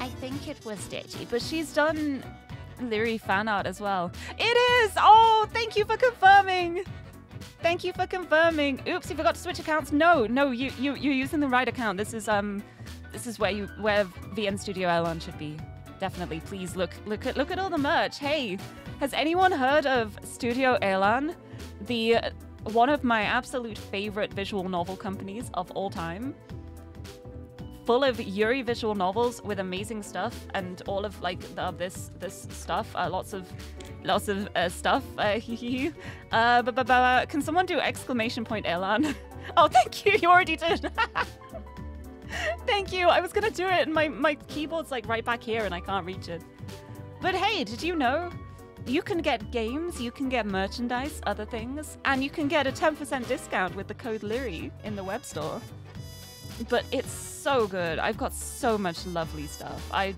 I think it was Deji, but she's done Lirie fan art as well. It is! Oh, thank you for confirming! Thank you for confirming. Oops, you forgot to switch accounts. No, no, you you you're using the right account. This is um this is where you where VN Studio Elan should be. Definitely. Please look look at look at all the merch. Hey, has anyone heard of Studio Elan? The one of my absolute favorite visual novel companies of all time full of Yuri visual novels with amazing stuff and all of like the, this this stuff. Uh, lots of lots of uh, stuff. Uh, uh, can someone do exclamation point Elan? oh, thank you. You already did. thank you. I was gonna do it, and my my keyboard's like right back here, and I can't reach it. But hey, did you know? You can get games, you can get merchandise, other things, and you can get a 10% discount with the code Lirie in the web store but it's so good. I've got so much lovely stuff. I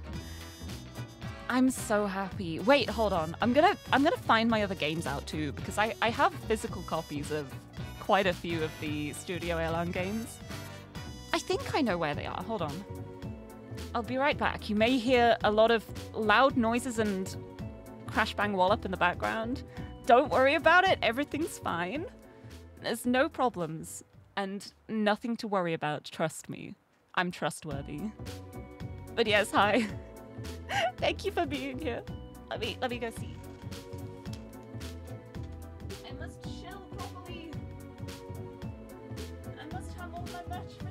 I'm so happy. Wait, hold on. I'm gonna I'm gonna find my other games out too because I I have physical copies of quite a few of the Studio Elan games. I think I know where they are. Hold on. I'll be right back. You may hear a lot of loud noises and crash bang wallop in the background. Don't worry about it. Everything's fine. There's no problems. and nothing to worry about, trust me. I'm trustworthy. But yes, hi. Thank you for being here. Let me let me go see. I must shell properly. I must have all my match for.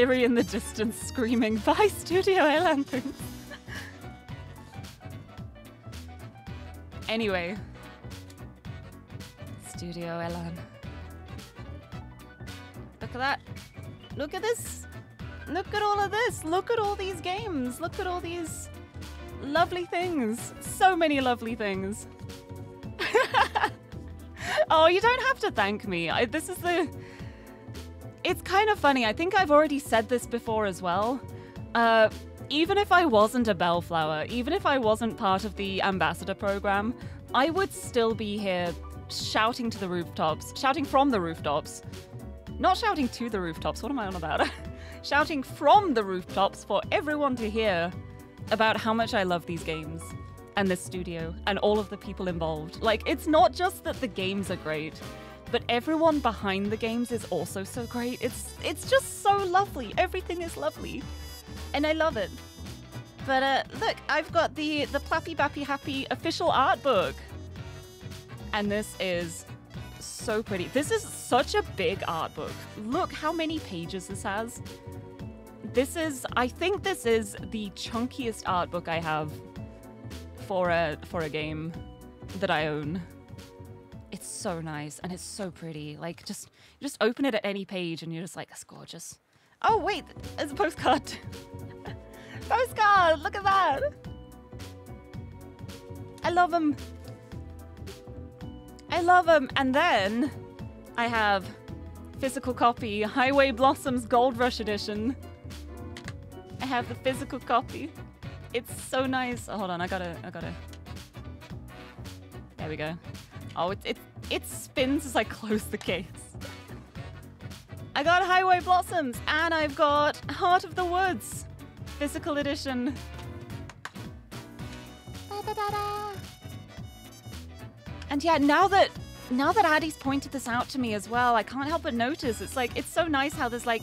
In the distance screaming, Bye, Studio Lanterns! anyway. Studio Elan. Look at that. Look at this. Look at all of this. Look at all these games. Look at all these lovely things. So many lovely things. oh, you don't have to thank me. I, this is the. It's kind of funny. I think I've already said this before as well. Uh, even if I wasn't a Bellflower, even if I wasn't part of the ambassador program, I would still be here shouting to the rooftops, shouting from the rooftops. Not shouting to the rooftops, what am I on about? shouting from the rooftops for everyone to hear about how much I love these games and this studio and all of the people involved. Like, it's not just that the games are great, but everyone behind the games is also so great. It's it's just so lovely. Everything is lovely. And I love it. But uh, look, I've got the the Plappy Bappy Happy official art book. And this is so pretty. This is such a big art book. Look how many pages this has. This is I think this is the chunkiest art book I have for a for a game that I own. It's so nice and it's so pretty. Like just just open it at any page and you're just like, that's gorgeous. Oh wait, there's a postcard. postcard, look at that. I love them. I love them. And then I have physical copy, Highway Blossoms Gold Rush Edition. I have the physical copy. It's so nice. Oh, hold on, I gotta, I gotta. There we go. Oh, it, it, it spins as I close the case. I got Highway Blossoms and I've got Heart of the Woods, physical edition. Da-da-da-da. And yeah, now that now that Addie's pointed this out to me as well, I can't help but notice it's like it's so nice how there's like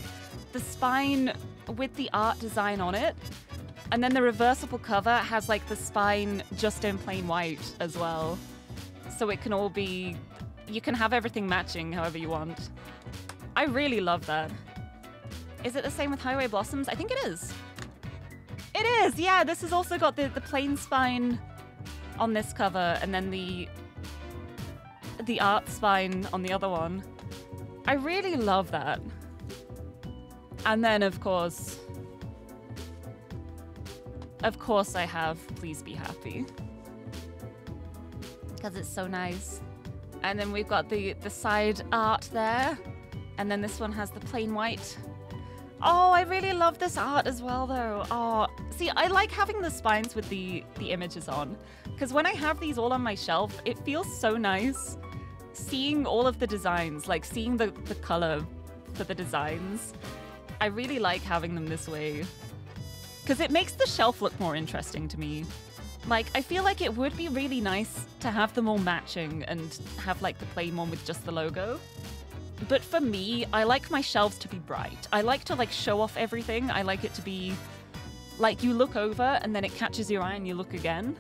the spine with the art design on it. And then the reversible cover has like the spine just in plain white as well. So it can all be you can have everything matching however you want. I really love that. Is it the same with Highway Blossoms? I think it is. It is, yeah. This has also got the, the plain spine on this cover and then the the art spine on the other one. I really love that. And then of course of course I have Please Be Happy. Because it's so nice. And then we've got the the side art there. And then this one has the plain white. Oh, I really love this art as well though. Oh, see, I like having the spines with the the images on because when I have these all on my shelf, it feels so nice seeing all of the designs, like seeing the the color for the designs. I really like having them this way because it makes the shelf look more interesting to me. Like, I feel like it would be really nice to have them all matching and have like the plain one with just the logo. But for me, I like my shelves to be bright. I like to like show off everything. I like it to be like you look over and then it catches your eye and you look again.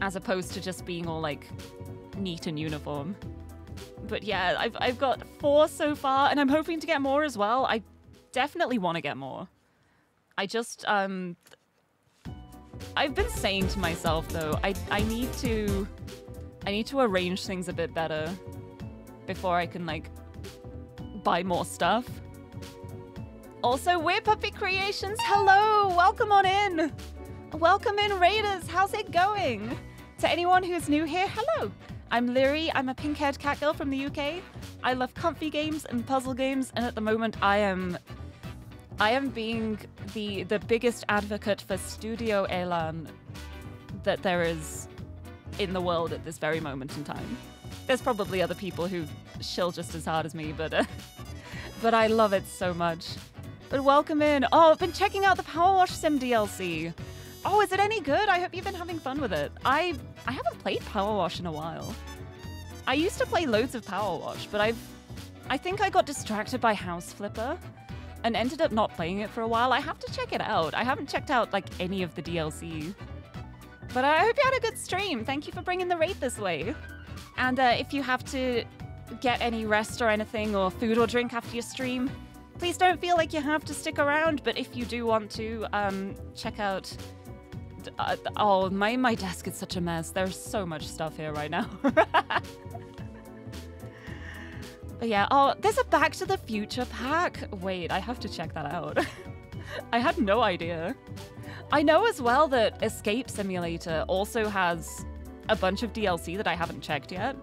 As opposed to just being all like neat and uniform. But yeah, I've I've got four so far and I'm hoping to get more as well. I definitely want to get more. I just um I've been saying to myself though, I I need to I need to arrange things a bit better before I can like buy more stuff. Also, we're Puppy Creations, hello! Welcome on in! Welcome in, Raiders! How's it going? To anyone who's new here, hello. I'm Lirie. I'm a pink-haired cat girl from the UK. I love comfy games and puzzle games, and at the moment, I am, I am being the the biggest advocate for Studio Elan that there is in the world at this very moment in time. There's probably other people who shill just as hard as me, but uh, but I love it so much. But welcome in. Oh, I've been checking out the Power Wash Sim DLC. Oh, is it any good? I hope you've been having fun with it. I I haven't played Power Wash in a while. I used to play loads of Power Wash, but I've I think I got distracted by House Flipper and ended up not playing it for a while. I have to check it out. I haven't checked out like any of the DLC. But I hope you had a good stream. Thank you for bringing the rate this way. And uh, if you have to get any rest or anything, or food or drink after your stream, please don't feel like you have to stick around. But if you do want to, um, check out. Uh, oh, my my desk is such a mess. There's so much stuff here right now. yeah. Oh, there's a Back to the Future pack. Wait, I have to check that out. I had no idea. I know as well that Escape Simulator also has a bunch of DLC that I haven't checked yet.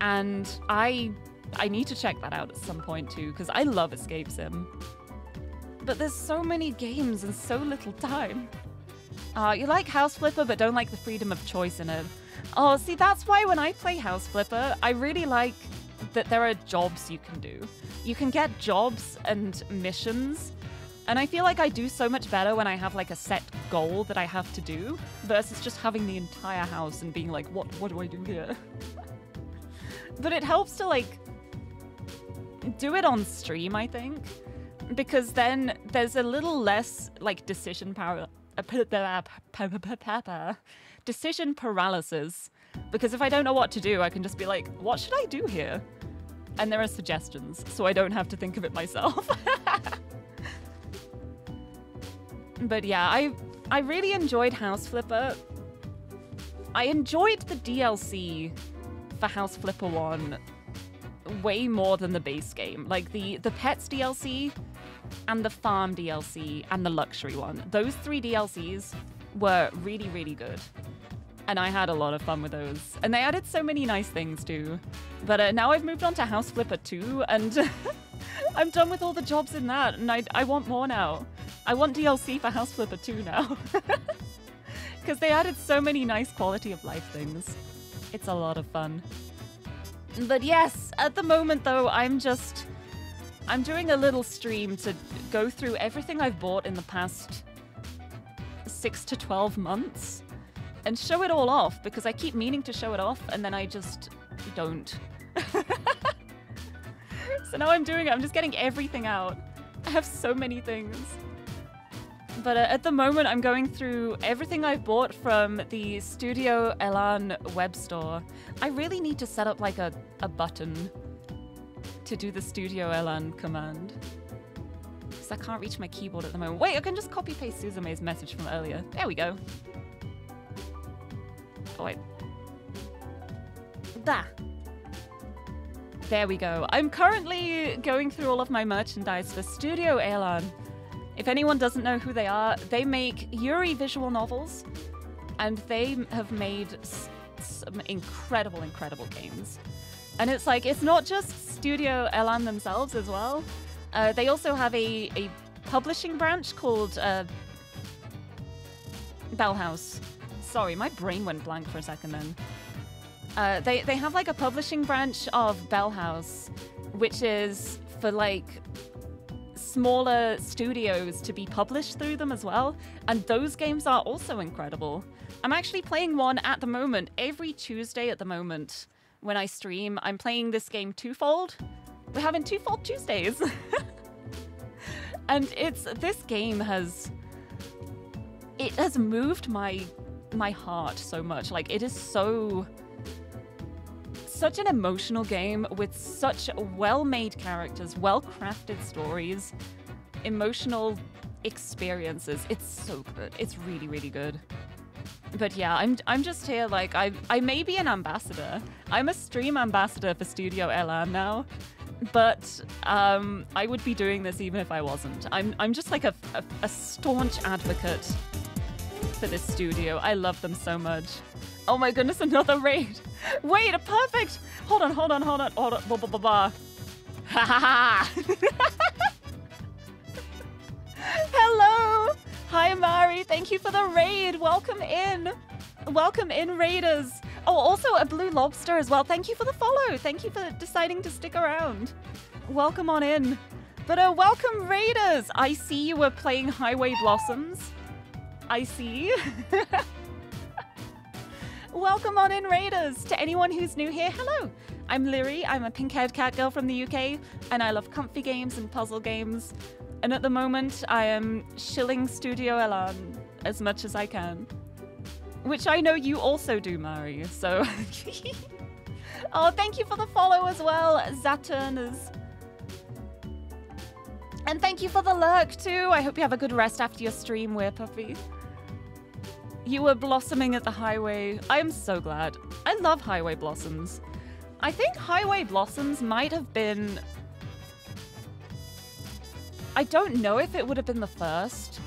And I I need to check that out at some point too, because I love Escape Sim. But there's so many games and so little time. Uh, you like House Flipper, but don't like the freedom of choice in it. Oh, see, that's why when I play House Flipper, I really like that there are jobs you can do. You can get jobs and missions and I feel like I do so much better when I have like a set goal that I have to do versus just having the entire house and being like, what what do I do here? but it helps to like do it on stream, I think. Because then there's a little less like decision power uh, decision paralysis. Because if I don't know what to do, I can just be like, what should I do here? And there are suggestions, so I don't have to think of it myself. But yeah, I I really enjoyed House Flipper. I enjoyed the DLC for House Flipper 1 way more than the base game. Like the the Pets DLC and the Farm DLC and the Luxury one. Those three DLCs were really really good. And I had a lot of fun with those. And they added so many nice things too. But uh, now I've moved on to House Flipper 2 and I'm done with all the jobs in that and I, I want more now. I want DLC for House Flipper 2 now. Because they added so many nice quality of life things. It's a lot of fun. But yes, at the moment though, I'm just... I'm doing a little stream to go through everything I've bought in the past 6 to 12 months and show it all off because I keep meaning to show it off and then I just don't. so now I'm doing it. I'm just getting everything out. I have so many things. But uh, at the moment, I'm going through everything I've bought from the Studio Elan web store. I really need to set up like a, a button to do the Studio Elan command. Because I can't reach my keyboard at the moment. Wait, I can just copy paste Suzume's message from earlier. There we go. There. There we go. I'm currently going through all of my merchandise for Studio Elan. If anyone doesn't know who they are, they make Yuri visual novels, and they have made some incredible, incredible games. And it's like, it's not just Studio Elan themselves as well. Uh, they also have a, a publishing branch called uh, Bellhouse. Sorry, my brain went blank for a second then. Uh, they, they have like a publishing branch of Bellhouse, which is for like smaller studios to be published through them as well, and those games are also incredible. I'm actually playing one at the moment, every Tuesday at the moment when I stream. I'm playing this game twofold. We're having twofold Tuesdays. and it's this game has it has moved my my heart so much. Like it is so such an emotional game with such well-made characters, well-crafted stories, emotional experiences. It's so good. It's really, really good. But yeah, I'm I'm just here like I I may be an ambassador. I'm a stream ambassador for Studio Elan now. But um, I would be doing this even if I wasn't. I'm I'm just like a, a, a staunch advocate for this studio. I love them so much. Oh my goodness, another raid. Wait, a perfect. Hold on, hold on, hold on, hold on. Blah, blah, blah, blah. Ha ha ha. Hello. Hi, Mari. Thank you for the raid. Welcome in. Welcome in, raiders. Oh, also a blue lobster as well. Thank you for the follow. Thank you for deciding to stick around. Welcome on in. But uh, welcome, raiders. I see you were playing Highway Blossoms. I see. welcome on in, raiders. To anyone who's new here, hello. I'm Lirie. I'm a pink-haired cat girl from the UK, and I love comfy games and puzzle games. And at the moment, I am shilling Studio Elan as much as I can. Which I know you also do, Mari, so... oh, thank you for the follow as well, Zaturners. And thank you for the lurk, too. I hope you have a good rest after your stream, We're Puffy. You were blossoming at the highway. I am so glad. I love highway blossoms. I think Highway Blossoms might have been... I don't know if it would have been the first,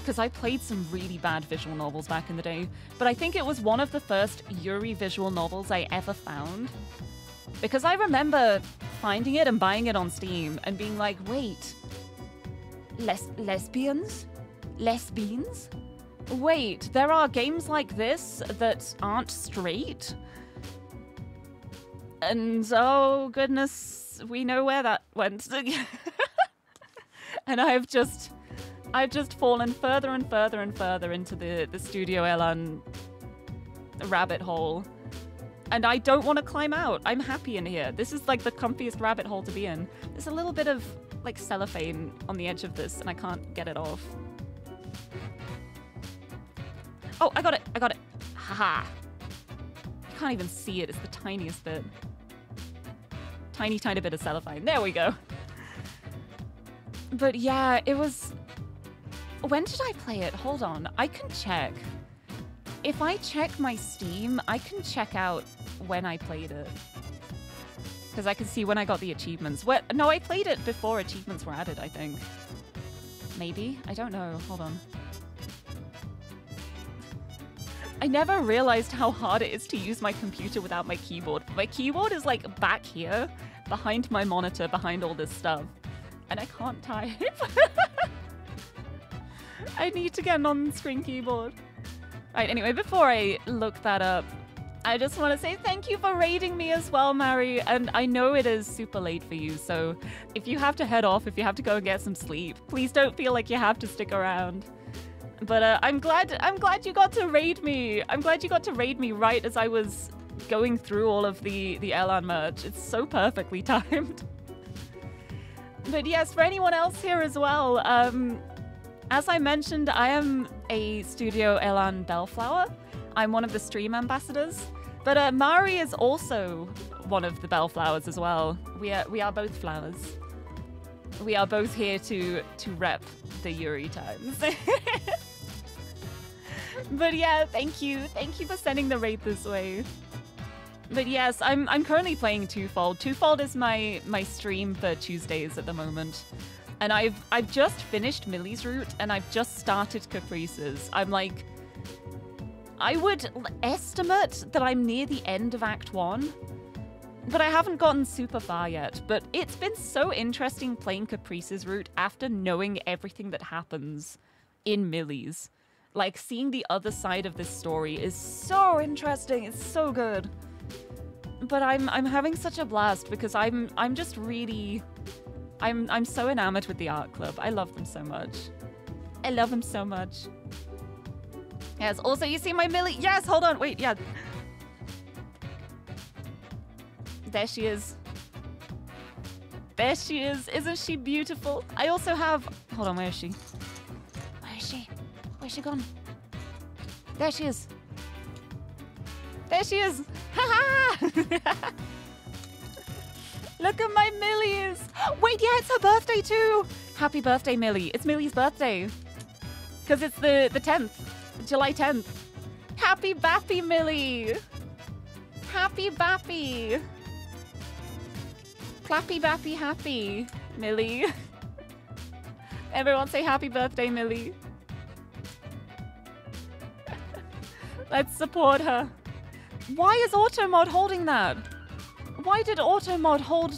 because I played some really bad visual novels back in the day, but I think it was one of the first Yuri visual novels I ever found. Because I remember finding it and buying it on Steam and being like, wait, les lesbians? Lesbians? Wait, there are games like this that aren't straight? And oh goodness, we know where that went. and I've just I've just fallen further and further and further into the, the Studio Elan rabbit hole. And I don't want to climb out. I'm happy in here. This is like the comfiest rabbit hole to be in. There's a little bit of like cellophane on the edge of this and I can't get it off. Oh, I got it. I got it. Haha. You can't even see it. It's the tiniest bit tiny, tiny bit of cellophane. There we go. But yeah, it was... When did I play it? Hold on. I can check. If I check my Steam, I can check out when I played it. Because I can see when I got the achievements. What? No, I played it before achievements were added, I think. Maybe? I don't know. Hold on. I never realized how hard it is to use my computer without my keyboard. My keyboard is like back here, behind my monitor, behind all this stuff. And I can't type. I need to get an on-screen keyboard. Right, anyway, before I look that up, I just want to say thank you for raiding me as well, Mari. And I know it is super late for you, so if you have to head off, if you have to go and get some sleep, please don't feel like you have to stick around. But uh, I'm glad I'm glad you got to raid me. I'm glad you got to raid me right as I was going through all of the the Elan merch. It's so perfectly timed. but yes, for anyone else here as well, um, as I mentioned, I am a Studio Elan Bellflower. I'm one of the stream ambassadors. But uh, Mari is also one of the bellflowers as well. We are we are both flowers. We are both here to to rep the Yuri times. but yeah, thank you. Thank you for sending the raid this way. But yes, I'm I'm currently playing Twofold. Twofold is my my stream for Tuesdays at the moment. And I've I've just finished Millie's route and I've just started Caprice's. I'm like I would estimate that I'm near the end of Act 1. But I haven't gotten super far yet. But it's been so interesting playing Caprice's route after knowing everything that happens in Millie's. Like, seeing the other side of this story is so interesting. It's so good. But I'm I'm having such a blast because I'm I'm just really I'm I'm so enamored with the art club. I love them so much. I love them so much. Yes, also you see my Millie. Yes, hold on. Wait, yeah. There she is. There she is. Isn't she beautiful? I also have... Hold on, where is she? Where is she? Where's she gone? There she is. There she is. Ha ha! Look at my Millies. Wait, yeah, it's her birthday too. Happy birthday, Millie. It's Millie's birthday. Because it's the, the 10th. July 10th. Happy Bappy, Millie. Happy Bappy. Clappy Bappy Happy, Millie. Everyone say happy birthday, Millie. Let's support her. Why is Automod holding that? Why did Automod hold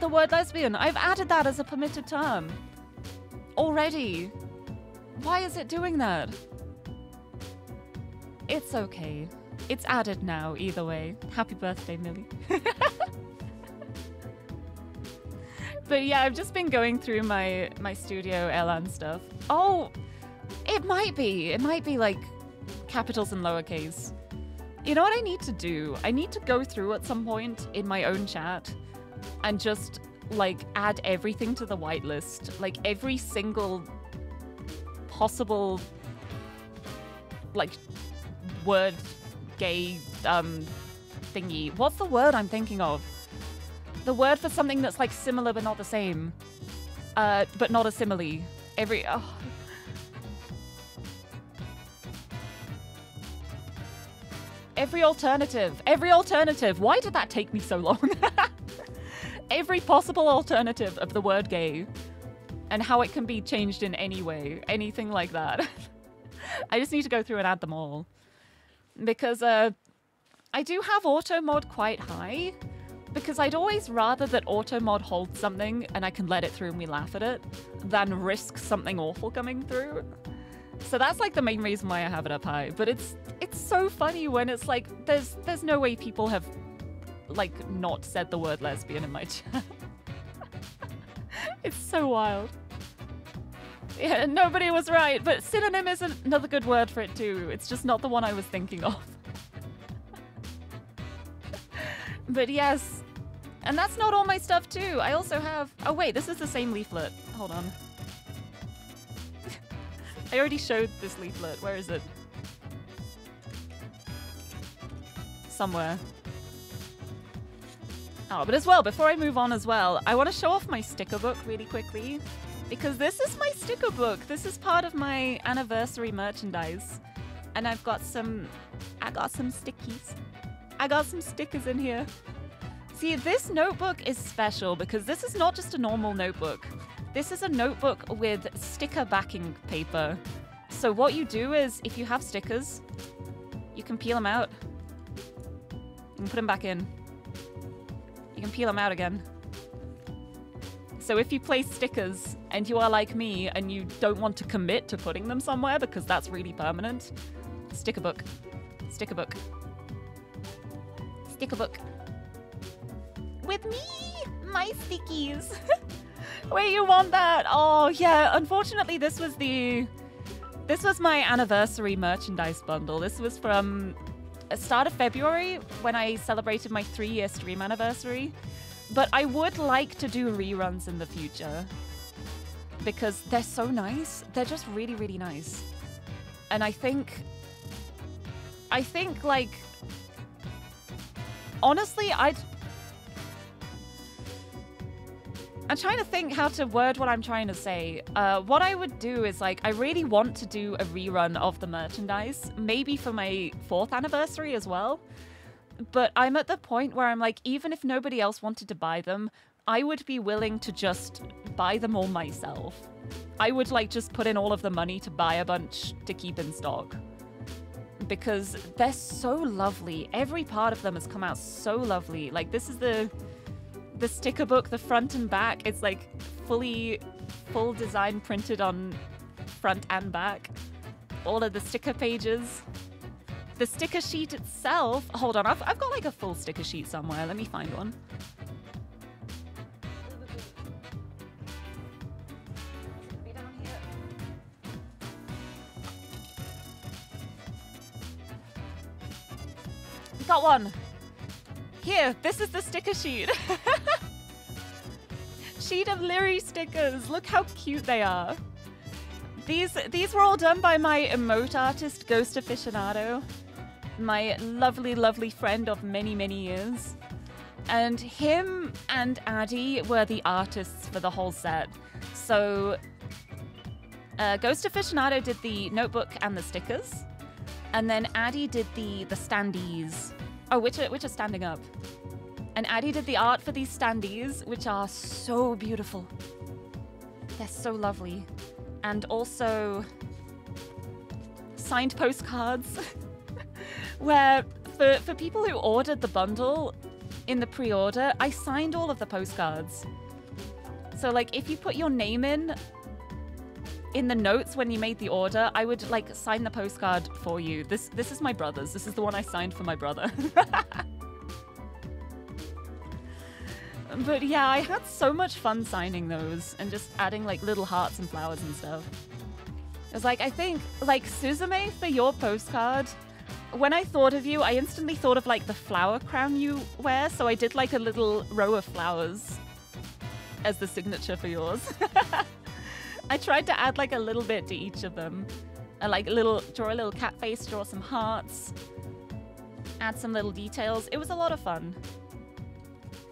the word lesbian? I've added that as a permitted term. Already. Why is it doing that? It's okay. It's added now, either way. Happy birthday, Millie. but yeah, I've just been going through my, my Studio Elan stuff. Oh, it might be. It might be like capitals and lowercase. You know what I need to do? I need to go through at some point in my own chat and just like add everything to the whitelist. Like every single possible like word gay um thingy. What's the word I'm thinking of? The word for something that's like similar but not the same. Uh but not a simile. Every oh. Every alternative. Every alternative. Why did that take me so long? every possible alternative of the word gay and how it can be changed in any way, anything like that. I just need to go through and add them all. Because uh, I do have auto mod quite high, because I'd always rather that auto mod holds something and I can let it through and we laugh at it, than risk something awful coming through. So that's like the main reason why I have it up high. But it's it's so funny when it's like there's there's no way people have like not said the word lesbian in my chat. it's so wild. Yeah, nobody was right, but synonym is another good word for it too. It's just not the one I was thinking of. but yes, and that's not all my stuff too. I also have, oh wait, this is the same leaflet. Hold on. I already showed this leaflet. Where is it? Somewhere. Oh, but as well, before I move on as well, I want to show off my sticker book really quickly. Because this is my sticker book. This is part of my anniversary merchandise. And I've got some... I got some stickies. I got some stickers in here. See, this notebook is special because this is not just a normal notebook. This is a notebook with sticker backing paper. So what you do is, if you have stickers, you can peel them out. You can put them back in You can peel them out again. So if you place stickers and you are like me and you don't want to commit to putting them somewhere because that's really permanent, sticker book. Sticker book. Sticker book. With me! My stickies! Wait, you want that? Oh, yeah. Unfortunately, this was the... This was my anniversary merchandise bundle. This was from uh, start of February when I celebrated my three year stream anniversary. But I would like to do reruns in the future because they're so nice. They're just really, really nice. And I think, I think like, honestly, I'd, I'm trying to think how to word what I'm trying to say. Uh, what I would do is like, I really want to do a rerun of the merchandise, maybe for my fourth anniversary as well. But I'm at the point where I'm like, even if nobody else wanted to buy them, I would be willing to just buy them all myself. I would like just put in all of the money to buy a bunch to keep in stock. Because they're so lovely. Every part of them has come out so lovely. Like this is the the sticker book, the front and back, it's like fully full design printed on front and back. All of the sticker pages. The sticker sheet itself, hold on, I've, I've got like a full sticker sheet somewhere. Let me find one. Got one. Here, this is the sticker sheet. sheet of Lirie stickers. Look how cute they are. These these were all done by my emote artist, Ghost Aficionado. My lovely, lovely friend of many, many years. And him and Addie were the artists for the whole set. So uh, Ghost Aficionado did the notebook and the stickers. And then Addie did the the standees Oh, which are, which are standing up. And Addie did the art for these standees, which are so beautiful. They're so lovely. And also signed postcards where for for people who ordered the bundle in the pre-order, I signed all of the postcards. So like if you put your name in in the notes when you made the order, I would like sign the postcard for you. This this is my brother's. This is the one I signed for my brother. but yeah, I had so much fun signing those and just adding like little hearts and flowers and stuff. It was like I think like Suzume for your postcard when I thought of you, I instantly thought of like the flower crown you wear, so I did like a little row of flowers as the signature for yours. I tried to add like a little bit to each of them. I like a little draw a little cat face, draw some hearts, add some little details. It was a lot of fun.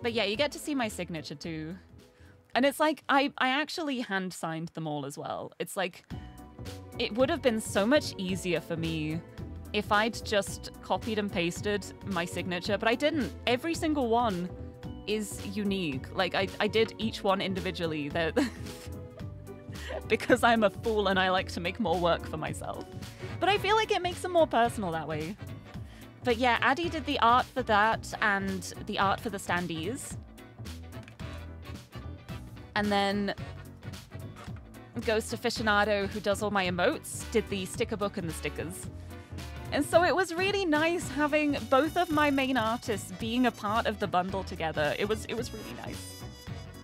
But yeah, you get to see my signature too. And it's like I I actually hand signed them all as well. It's like it would have been so much easier for me if I'd just copied and pasted my signature, but I didn't. Every single one is unique. Like I, I did each one individually that because I'm a fool and I like to make more work for myself. But I feel like it makes them more personal that way. But yeah, Addie did the art for that and the art for the standees. And then Ghost Aficionado, who does all my emotes, did the sticker book and the stickers. And so it was really nice having both of my main artists being a part of the bundle together. It was it was really nice.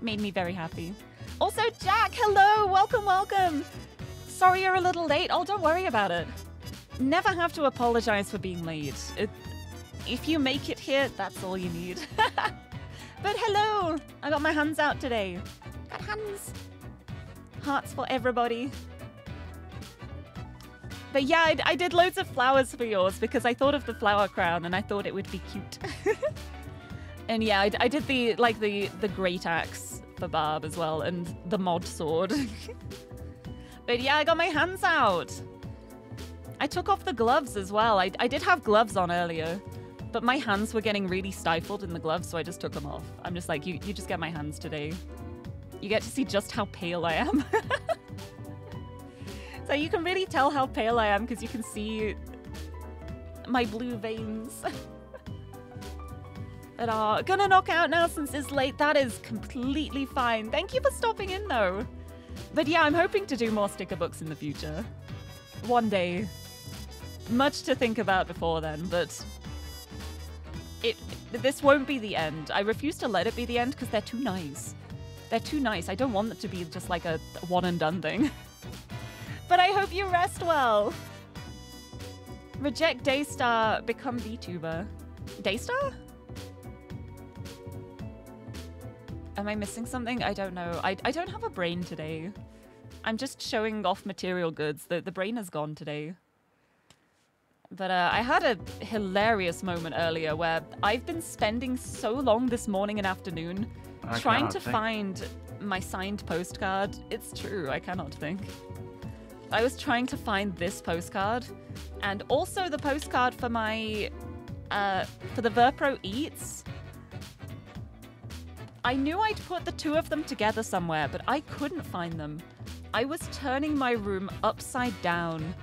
Made me very happy. Also, Jack, hello, welcome, welcome. Sorry you're a little late. Oh, don't worry about it. Never have to apologize for being late. It, if you make it here, that's all you need. but hello, I got my hands out today. Got hands. Hearts for everybody. But yeah, I, I, did loads of flowers for yours because I thought of the flower crown and I thought it would be cute. and yeah, I, I, did the like the the great axe for Barb as well and the mod sword. but yeah, I got my hands out. I took off the gloves as well. I, I did have gloves on earlier, but my hands were getting really stifled in the gloves, so I just took them off. I'm just like, you, you just get my hands today. You get to see just how pale I am. So you can really tell how pale I am because you can see my blue veins. but uh, gonna knock out now since it's late. That is completely fine. Thank you for stopping in though. But yeah, I'm hoping to do more sticker books in the future. One day. Much to think about before then, but it this won't be the end. I refuse to let it be the end because they're too nice. They're too nice. I don't want it to be just like a one and done thing. But I hope you rest well. Reject Daystar, become VTuber. Daystar? Am I missing something? I don't know. I, I don't have a brain today. I'm just showing off material goods. The, the brain is gone today. But uh, I had a hilarious moment earlier where I've been spending so long this morning and afternoon I trying to think. find my signed postcard. It's true, I cannot think. I was trying to find this postcard and also the postcard for my uh, for the Verpro Eats. I knew I'd put the two of them together somewhere, but I couldn't find them. I was turning my room upside down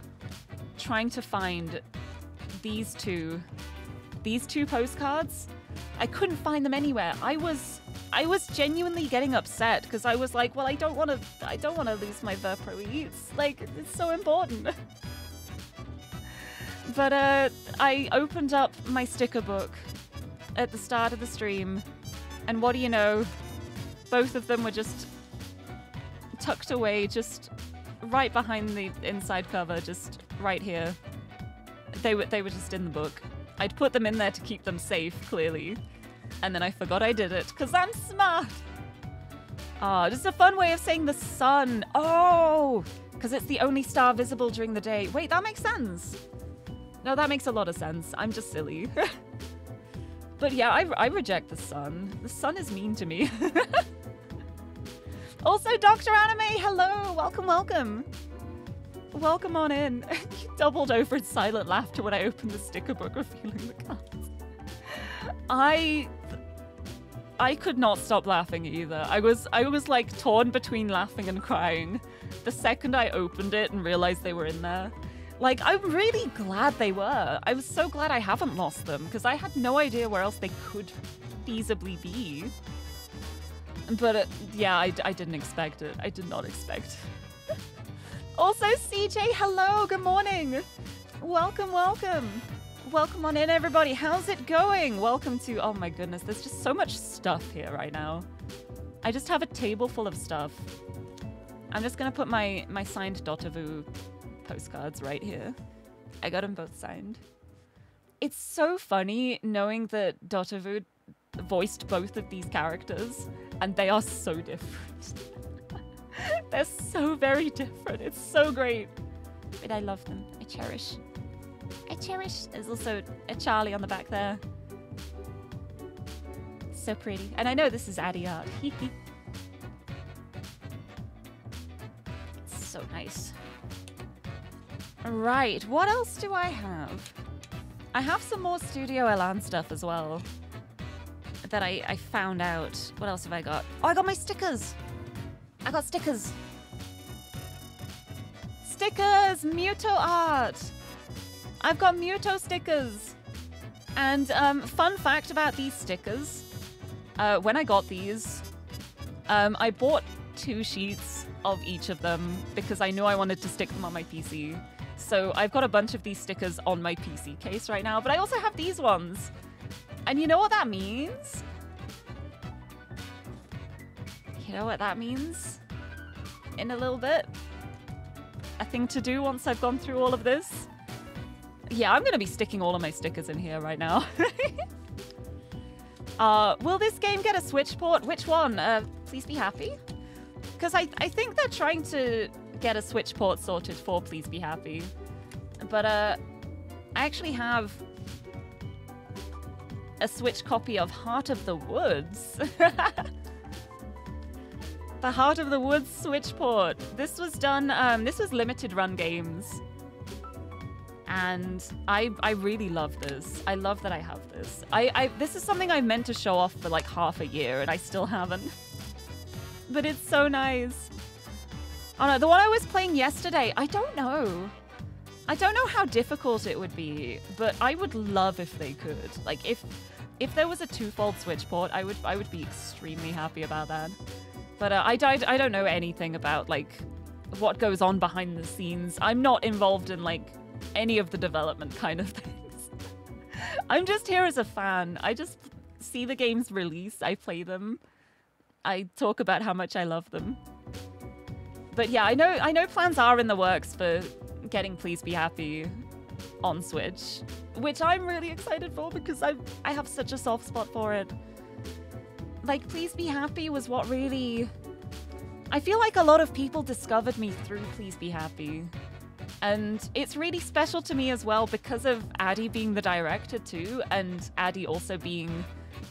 trying to find these two these two postcards. I couldn't find them anywhere. I was I was genuinely getting upset because I was like, well, I don't want to, I don't want to lose my Verpro Eats. Like, it's so important. but uh, I opened up my sticker book at the start of the stream, and what do you know? Both of them were just tucked away, just right behind the inside cover, just right here. They were they were just in the book. I'd put them in there to keep them safe, clearly and then I forgot I did it because I'm smart. Ah, oh, just a fun way of saying the sun. Oh, because it's the only star visible during the day. Wait, that makes sense. No, that makes a lot of sense. I'm just silly. but yeah, I, I reject the sun. The sun is mean to me. also, Dr. Anime, hello. Welcome, welcome. Welcome on in. you doubled over in silent laughter when I opened the sticker book revealing the cards. I I could not stop laughing either. I was I was like torn between laughing and crying. The second I opened it and realized they were in there. Like, I'm really glad they were. I was so glad I haven't lost them because I had no idea where else they could feasibly be. But uh, yeah, I, I didn't expect it. I did not expect. also, CJ, hello, good morning. Welcome, welcome. Welcome on in, everybody. How's it going? Welcome to, oh my goodness, there's just so much stuff here right now. I just have a table full of stuff. I'm just gonna put my, my signed Dotavu postcards right here. I got them both signed. It's so funny knowing that Dotavu voiced both of these characters, and they are so different. They're so very different. It's so great. But I love them. I cherish. I cherish. There's also a Charlie on the back there. So pretty. And I know this is Addie art. so nice. Right, what else do I have? I have some more Studio Elan stuff as well that I, I found out. What else have I got? Oh, I got my stickers. I got stickers. Stickers! Muto art! I've got Muto stickers. And um, fun fact about these stickers. Uh, when I got these, um, I bought two sheets of each of them because I knew I wanted to stick them on my PC. So I've got a bunch of these stickers on my PC case right now, but I also have these ones. And you know what that means? You know what that means? In a little bit? A thing to do once I've gone through all of this? Yeah, I'm gonna be sticking all of my stickers in here right now. uh, will this game get a Switch port? Which one? Uh, please be happy? Because I, I think they're trying to get a Switch port sorted for Please Be Happy. But uh, I actually have a Switch copy of Heart of the Woods. the Heart of the Woods Switch port. This was done, um, this was limited run games. And I, I really love this. I love that I have this. I, I, this is something I meant to show off for like half a year and I still haven't. but it's so nice. Oh no, the one I was playing yesterday, I don't know. I don't know how difficult it would be, but I would love if they could. Like if if there was a twofold switch port, I would I would be extremely happy about that. But uh, I, I I don't know anything about like what goes on behind the scenes. I'm not involved in like any of the development kind of things. I'm just here as a fan. I just see the games release, I play them. I talk about how much I love them. But yeah, I know I know plans are in the works for getting Please Be Happy on Switch, which I'm really excited for because I I have such a soft spot for it. Like Please Be Happy was what really I feel like a lot of people discovered me through Please Be Happy. And it's really special to me as well because of Addie being the director too, and Addie also being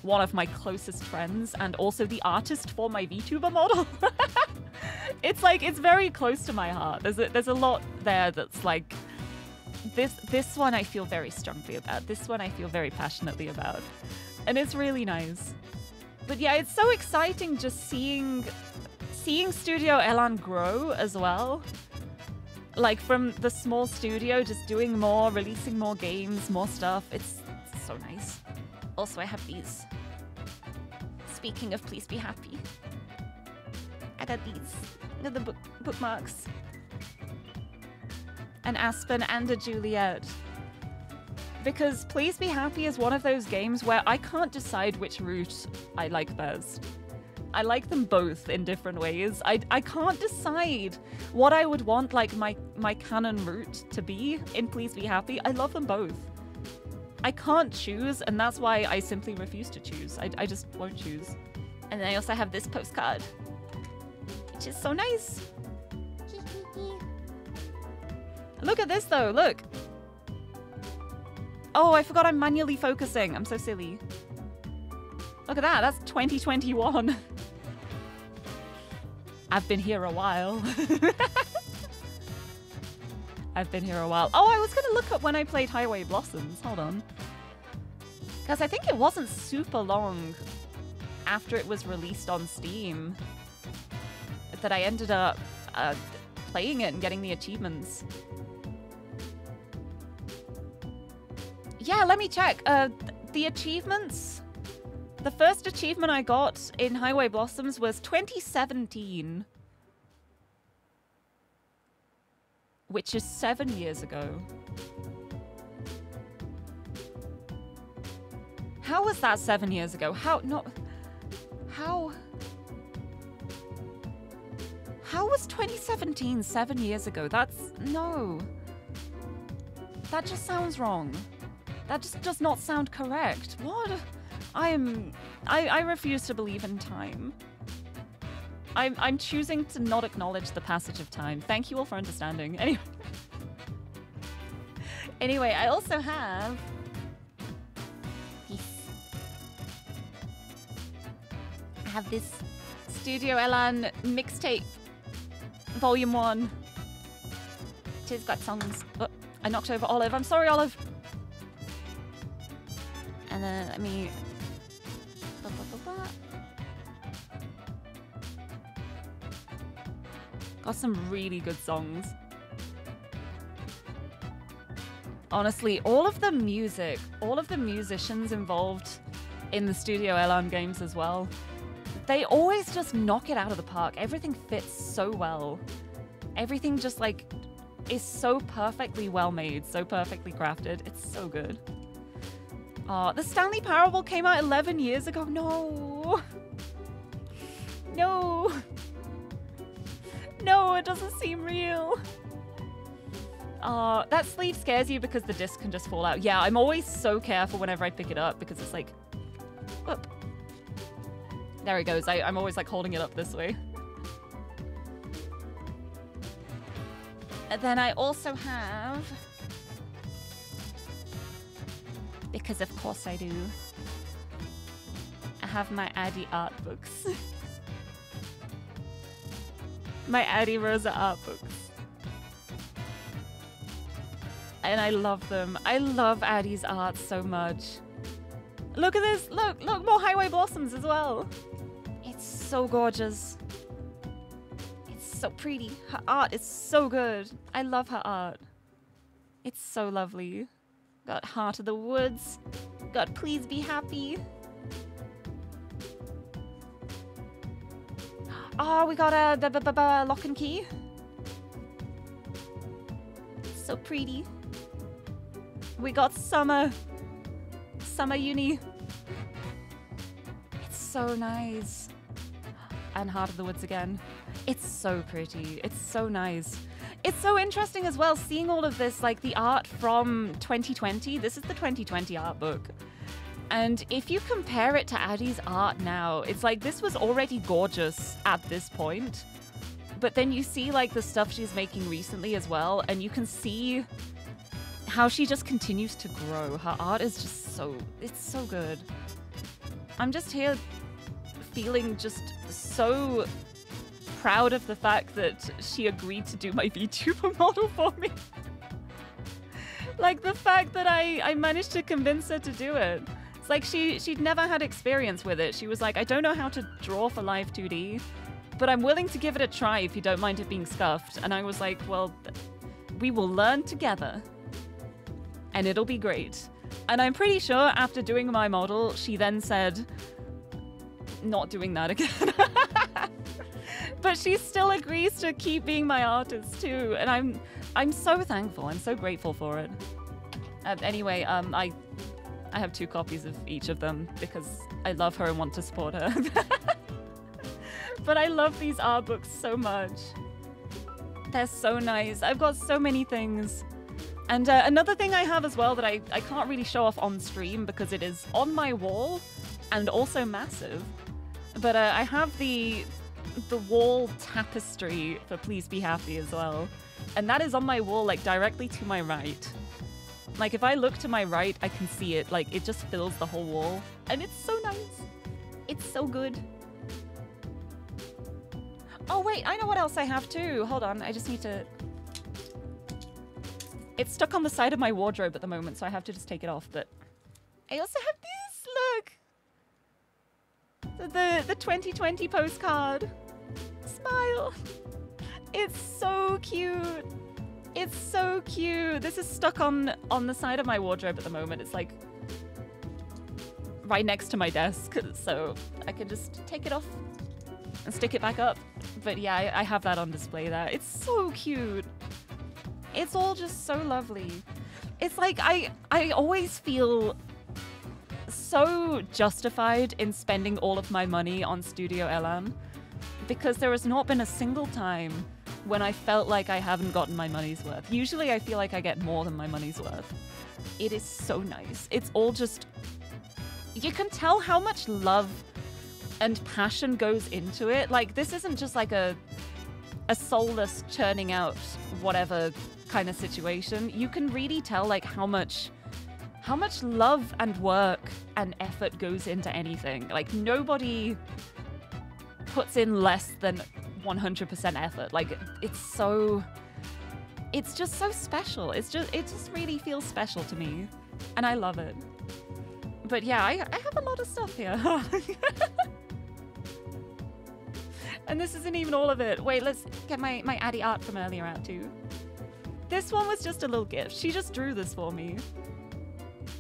one of my closest friends and also the artist for my VTuber model. it's like it's very close to my heart. There's a, there's a lot there that's like this this one I feel very strongly about. This one I feel very passionately about. And it's really nice. But yeah, it's so exciting just seeing seeing Studio Elan grow as well. Like from the small studio just doing more, releasing more games, more stuff. It's, it's so nice. Also, I have these. Speaking of please be happy. I got these. They're the book bookmarks. An Aspen and a Juliet. Because Please Be Happy is one of those games where I can't decide which route I like best. I like them both in different ways. I, I can't decide what I would want like my, my canon route to be in Please Be Happy. I love them both. I can't choose, and that's why I simply refuse to choose. I, I just won't choose. And then I also have this postcard, which is so nice. Look at this though, look. Oh, I forgot I'm manually focusing. I'm so silly. Look at that, that's 2021. I've been here a while. I've been here a while. Oh, I was gonna look up when I played Highway Blossoms. Hold on. Because I think it wasn't super long after it was released on Steam that I ended up uh, playing it and getting the achievements. yeah, let me check. Uh, the achievements. The first achievement I got in Highway Blossoms was 2017. Which is seven years ago. How was that seven years ago? How, not, how, how was 2017 seven years ago? That's, no. That just sounds wrong. That just does not sound correct. What? I am. I, I refuse to believe in time. I'm, I'm choosing to not acknowledge the passage of time. Thank you all for understanding. Anyway. anyway, I also have. This. I have this Studio Elan mixtape, Volume 1. It has got songs. Uh, oh, I knocked over Olive. I'm sorry, Olive. And then let me. Got some really good songs. Honestly, all of the music, all of the musicians involved in the Studio Elan games as well, they always just knock it out of the park. Everything fits so well. Everything just like is so perfectly well made, so perfectly crafted. It's so good. Uh, the Stanley Parable came out 11 years ago. No. No. No, it doesn't seem real. Uh, that sleeve scares you because the disc can just fall out. Yeah, I'm always so careful whenever I pick it up because it's like... Whoop. There it goes. I, I'm always like holding it up this way. And then I also have because of course I do. I have my Addie art books. my Adirosa art books. And I love them. I love Addie's art so much. Look at this! Look, look, more Highway Blossoms as well. It's so gorgeous. It's so pretty. Her art is so good. I love her art. It's so lovely. Got Heart of the Woods. Got Please Be Happy. Oh, we got a b -b -b -b lock and key. So pretty. We got Summer. Summer Uni. It's so nice. And Heart of the Woods again. It's so pretty. It's so nice. It's so interesting as well seeing all of this, like the art from 2020. This is the 2020 art book. And if you compare it to Addie's art now, it's like this was already gorgeous at this point. But then you see like the stuff she's making recently as well, and you can see how she just continues to grow. Her art is just so, it's so good. I'm just here feeling just so proud of the fact that she agreed to do my VTuber model for me. like the fact that I, I managed to convince her to do it. It's like she she'd never had experience with it. She was like, I don't know how to draw for live 2D, but I'm willing to give it a try if you don't mind it being scuffed. And I was like, well, we will learn together. And it'll be great. And I'm pretty sure after doing my model, she then said, not doing that again. but she still agrees to keep being my artist too, and I'm I'm so thankful. I'm so grateful for it. Uh, anyway, um, I I have two copies of each of them because I love her and want to support her. but I love these art books so much. They're so nice. I've got so many things. And uh, another thing I have as well that I, I can't really show off on stream because it is on my wall and also massive. But uh, I have the the wall tapestry for Please Be Happy as well. And that is on my wall, like directly to my right. Like if I look to my right, I can see it. Like it just fills the whole wall. And it's so nice. It's so good. Oh wait, I know what else I have too. Hold on, I just need to... It's stuck on the side of my wardrobe at the moment, so I have to just take it off, but... I also have this, look! The, the, the 2020 postcard. Smile. It's so cute. It's so cute. This is stuck on on the side of my wardrobe at the moment. It's like right next to my desk, so I can just take it off and stick it back up. But yeah, I, I have that on display there. It's so cute. It's all just so lovely. It's like I I always feel so justified in spending all of my money on Studio Elan because there has not been a single time when I felt like I haven't gotten my money's worth. Usually I feel like I get more than my money's worth. It is so nice. It's all just you can tell how much love and passion goes into it. Like this isn't just like a a soulless churning out whatever kind of situation. You can really tell like how much how much love and work and effort goes into anything. Like nobody puts in less than 100% effort. Like it's so it's just so special. It's just it just really feels special to me and I love it. But yeah, I, I have a lot of stuff here. and this isn't even all of it. Wait, let's get my, my Addie art from earlier out too. This one was just a little gift. She just drew this for me.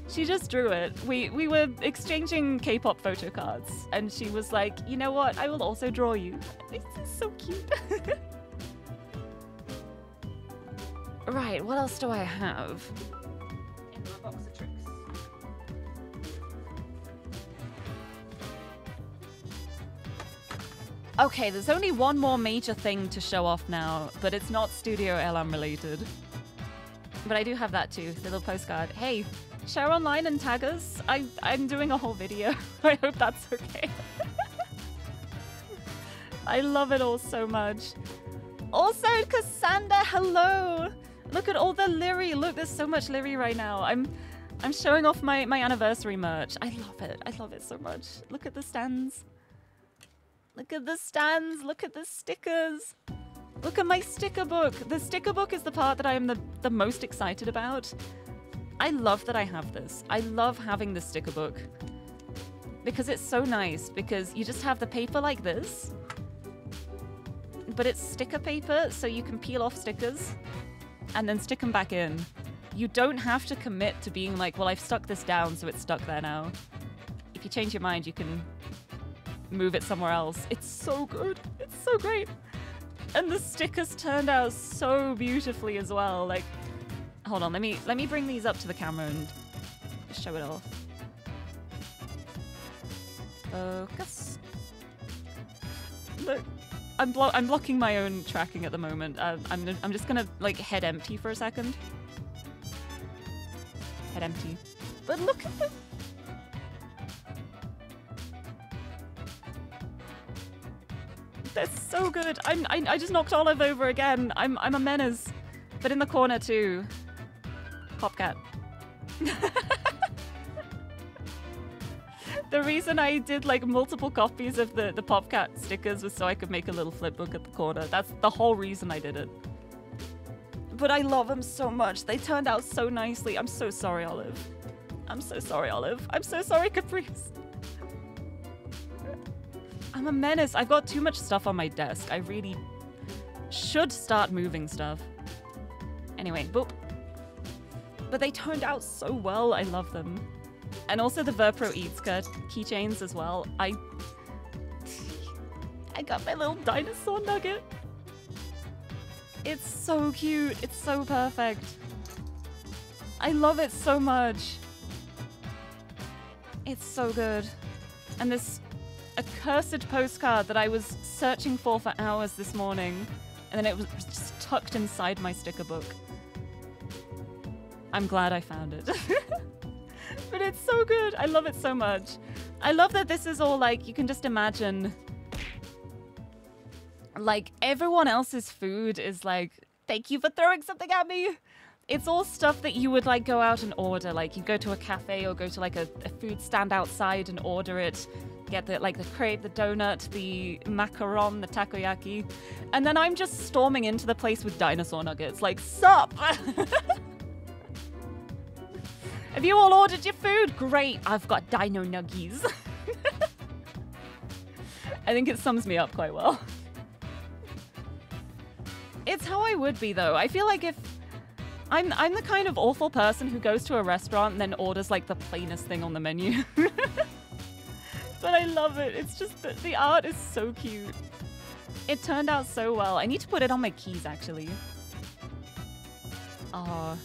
She just drew it. We we were exchanging K-pop photo cards, and she was like, "You know what? I will also draw you." This is so cute. right. What else do I have? In my box of tricks. Okay, there's only one more major thing to show off now, but it's not Studio Elan related. But I do have that too, the little postcard. Hey, share online and tag us. I, I'm doing a whole video. I hope that's okay. I love it all so much. Also, Cassandra, hello! Look at all the Lirie. Look, there's so much Lirie right now. I'm I'm showing off my, my anniversary merch. I love it. I love it so much. Look at the stands. Look at the stands. Look at the stickers. Look at my sticker book. The sticker book is the part that I am the, the most excited about. I love that I have this. I love having the sticker book. Because it's so nice, because you just have the paper like this. But it's sticker paper, so you can peel off stickers and then stick them back in. You don't have to commit to being like, well, I've stuck this down, so it's stuck there now. If you change your mind, you can move it somewhere else. It's so good. It's so great. And the stickers turned out so beautifully as well. Like, hold on, let me let me bring these up to the camera and show it off. Focus. Look, I'm blo I'm blocking my own tracking at the moment. Uh, I'm I'm just gonna like head empty for a second. Head empty. But look at the They're so good. I'm, I, I just knocked Olive over again. I'm, I'm a menace. But in the corner too. Popcat. the reason I did like multiple copies of the, the Popcat stickers was so I could make a little flipbook at the corner. That's the whole reason I did it. But I love them so much. They turned out so nicely. I'm so sorry, Olive. I'm so sorry, Olive. I'm so sorry, Caprice. I'm a menace. I've got too much stuff on my desk. I really should start moving stuff. Anyway, boop. But they turned out so well. I love them. And also the Verpro Eatska keychains as well. I I got my little dinosaur nugget. It's so cute. It's so perfect. I love it so much. It's so good. And this accursed postcard that I was searching for for hours this morning, and then it was just tucked inside my sticker book. I'm glad I found it. but it's so good. I love it so much. I love that this is all like, you can just imagine. Like, everyone else's food is like, thank you for throwing something at me. It's all stuff that you would like go out and order. Like, you go to a cafe or go to like a, a food stand outside and order it get the like the crepe, the donut, the macaron, the takoyaki, and then I'm just storming into the place with dinosaur nuggets. Like, sup? Have you all ordered your food? Great, I've got dino nuggies. I think it sums me up quite well. It's how I would be though. I feel like if I'm I'm the kind of awful person who goes to a restaurant and then orders like the plainest thing on the menu. but I love it. It's just the, the art is so cute. It turned out so well. I need to put it on my keys actually. Oh.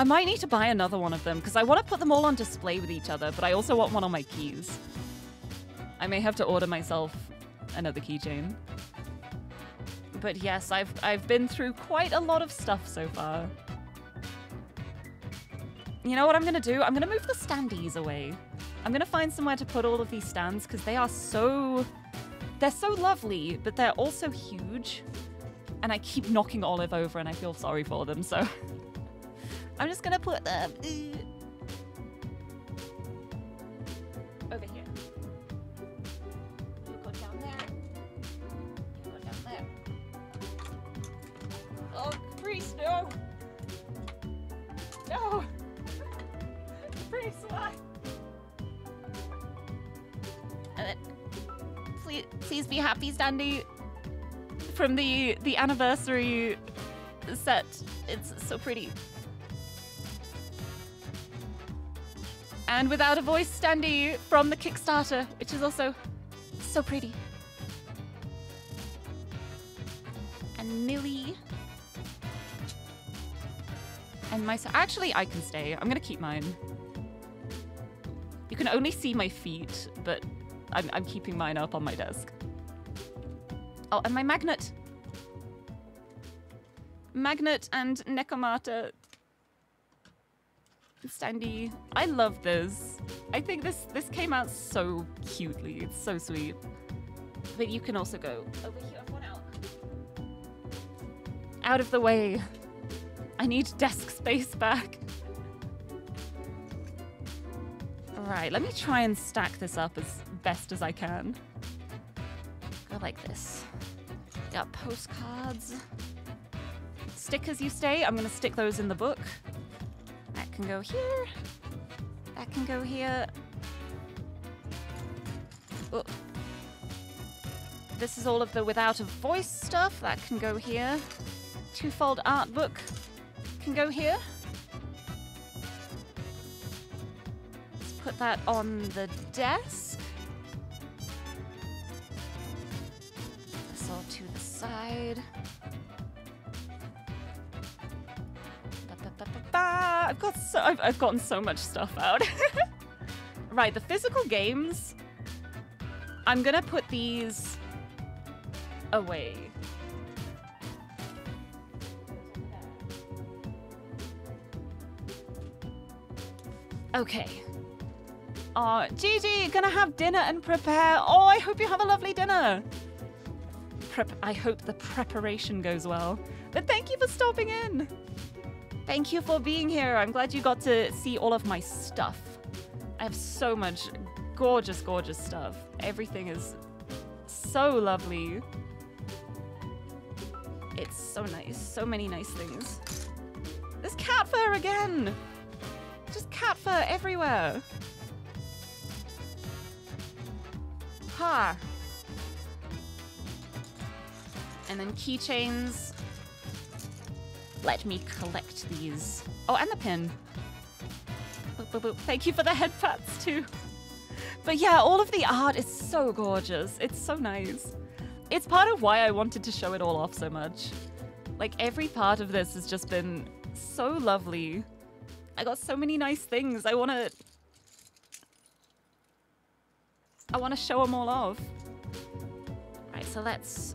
I might need to buy another one of them because I want to put them all on display with each other, but I also want one on my keys. I may have to order myself another keychain. But yes, I've I've been through quite a lot of stuff so far. You know what I'm gonna do? I'm gonna move the standees away. I'm gonna find somewhere to put all of these stands because they are so they're so lovely, but they're also huge. And I keep knocking Olive over and I feel sorry for them, so I'm just gonna put them over here. You go down there. You go down there. Oh, Caprice, no! No! Caprice, why? And then, please, please be happy, Standy. From the the anniversary set, it's so pretty. And without a voice, standee from the Kickstarter, which is also so pretty. And Millie. And my actually I can stay. I'm gonna keep mine. You can only see my feet, but I'm, I'm keeping mine up on my desk. Oh, and my magnet. Magnet and Nekomata. Standy. I love this. I think this this came out so cutely. It's so sweet. But you can also go over here. One out. Out of the way. I need desk space back. Alright, let me try and stack this up as best as I can. Go like this. Got postcards. Stickers you stay. I'm gonna stick those in the book. That can go here. That can go here. Oh. This is all of the without a voice stuff. That can go here. Twofold art book can go here. Let's put that on the desk. This all to the side. Ba, ba, ba. I've got so I've, I've gotten so much stuff out. right, the physical games. I'm gonna put these away. Okay. Uh, Gigi, gonna have dinner and prepare. Oh, I hope you have a lovely dinner. Prep I hope the preparation goes well. But thank you for stopping in. Thank you for being here. I'm glad you got to see all of my stuff. I have so much gorgeous, gorgeous stuff. Everything is so lovely. It's so nice. So many nice things. There's cat fur again! Just cat fur everywhere. Ha. And then keychains. Let me collect these. Oh, and the pin. Boop, boop, boop. Thank you for the head too. But yeah, all of the art is so gorgeous. It's so nice. It's part of why I wanted to show it all off so much. Like every part of this has just been so lovely. I got so many nice things. I want to... I want to show them all off. Right, so let's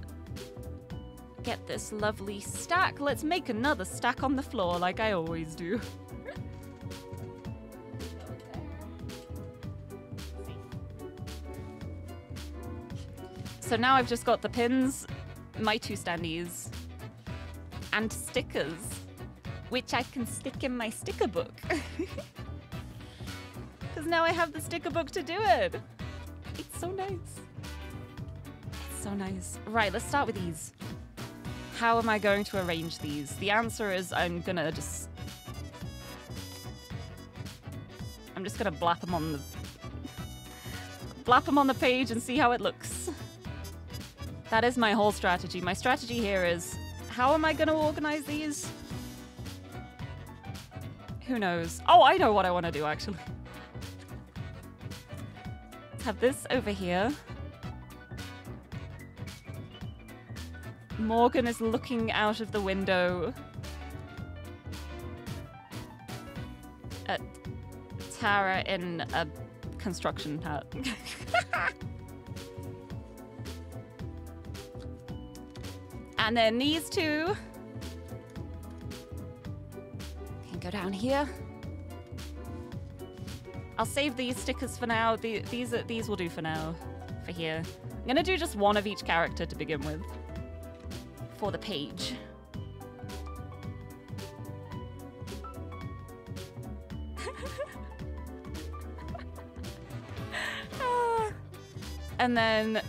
get this lovely stack. Let's make another stack on the floor like I always do. so now I've just got the pins, my two standees, and stickers which I can stick in my sticker book. Because now I have the sticker book to do it. It's so nice. It's so nice. Right, let's start with these. How am I going to arrange these? The answer is I'm gonna just... I'm just gonna blap them on the... blap them on the page and see how it looks. That is my whole strategy. My strategy here is How am I to organize these? Who knows? Oh, I know what I want to do, actually. Let's have this over here. Morgan is looking out of the window at Tara in a construction hut. and then these two can go down here. I'll save these stickers for now. The, these these will do for now. For here. I'm gonna do just one of each character to begin with. For the page. and then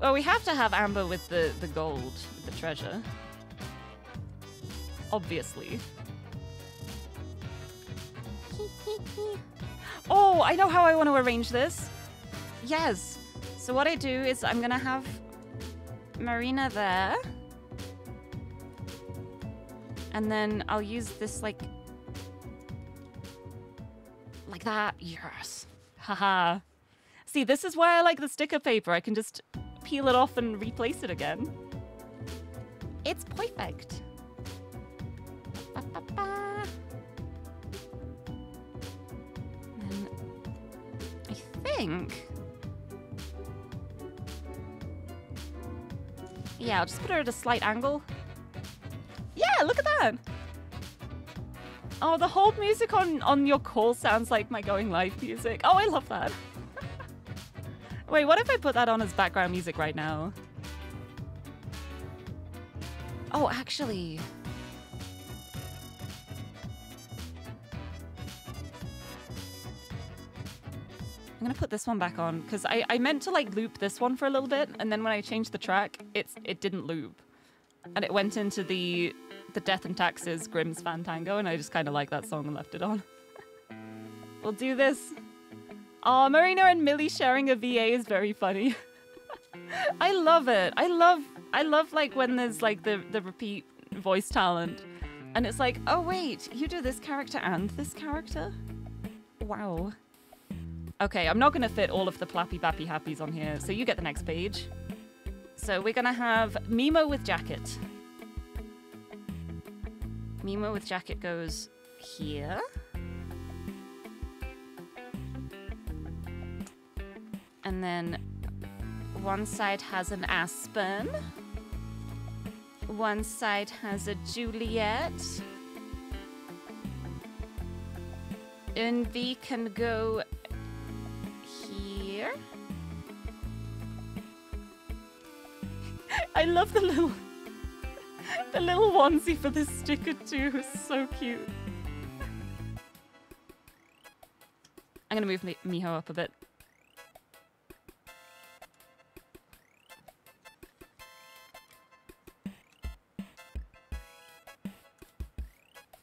well we have to have amber with the the gold the treasure. Obviously. Oh i know how i want to arrange this. Yes. So what i do is i'm gonna have marina there and then i'll use this like like that yes Haha. See, this is why I like the sticker paper. I can just peel it off and replace it again. It's perfect. Ba -ba -ba. I think... Yeah, I'll just put her at a slight angle. Yeah, look at that! Oh, the hold music on, on your call sounds like my going live music. Oh, I love that. Wait, what if I put that on as background music right now? Oh, actually... I'm gonna put this one back on because I, I meant to like loop this one for a little bit and then when I changed the track, it's it didn't loop. And it went into the the Death and Taxes Grimm's Fantango, and I just kind of like that song and left it on. we'll do this. Aw, oh, Marina and Millie sharing a VA is very funny. I love it. I love, I love like when there's like the, the repeat voice talent. And it's like, oh wait, you do this character and this character? Wow. Okay, I'm not gonna fit all of the Plappy Bappy Happies on here, so you get the next page. So we're gonna have Mimo with jacket. Mimo with jacket goes here. And then one side has an Aspen. One side has a Juliet. And V can go I love the little the little onesie for this sticker too is so cute. I'm gonna move Miho up a bit.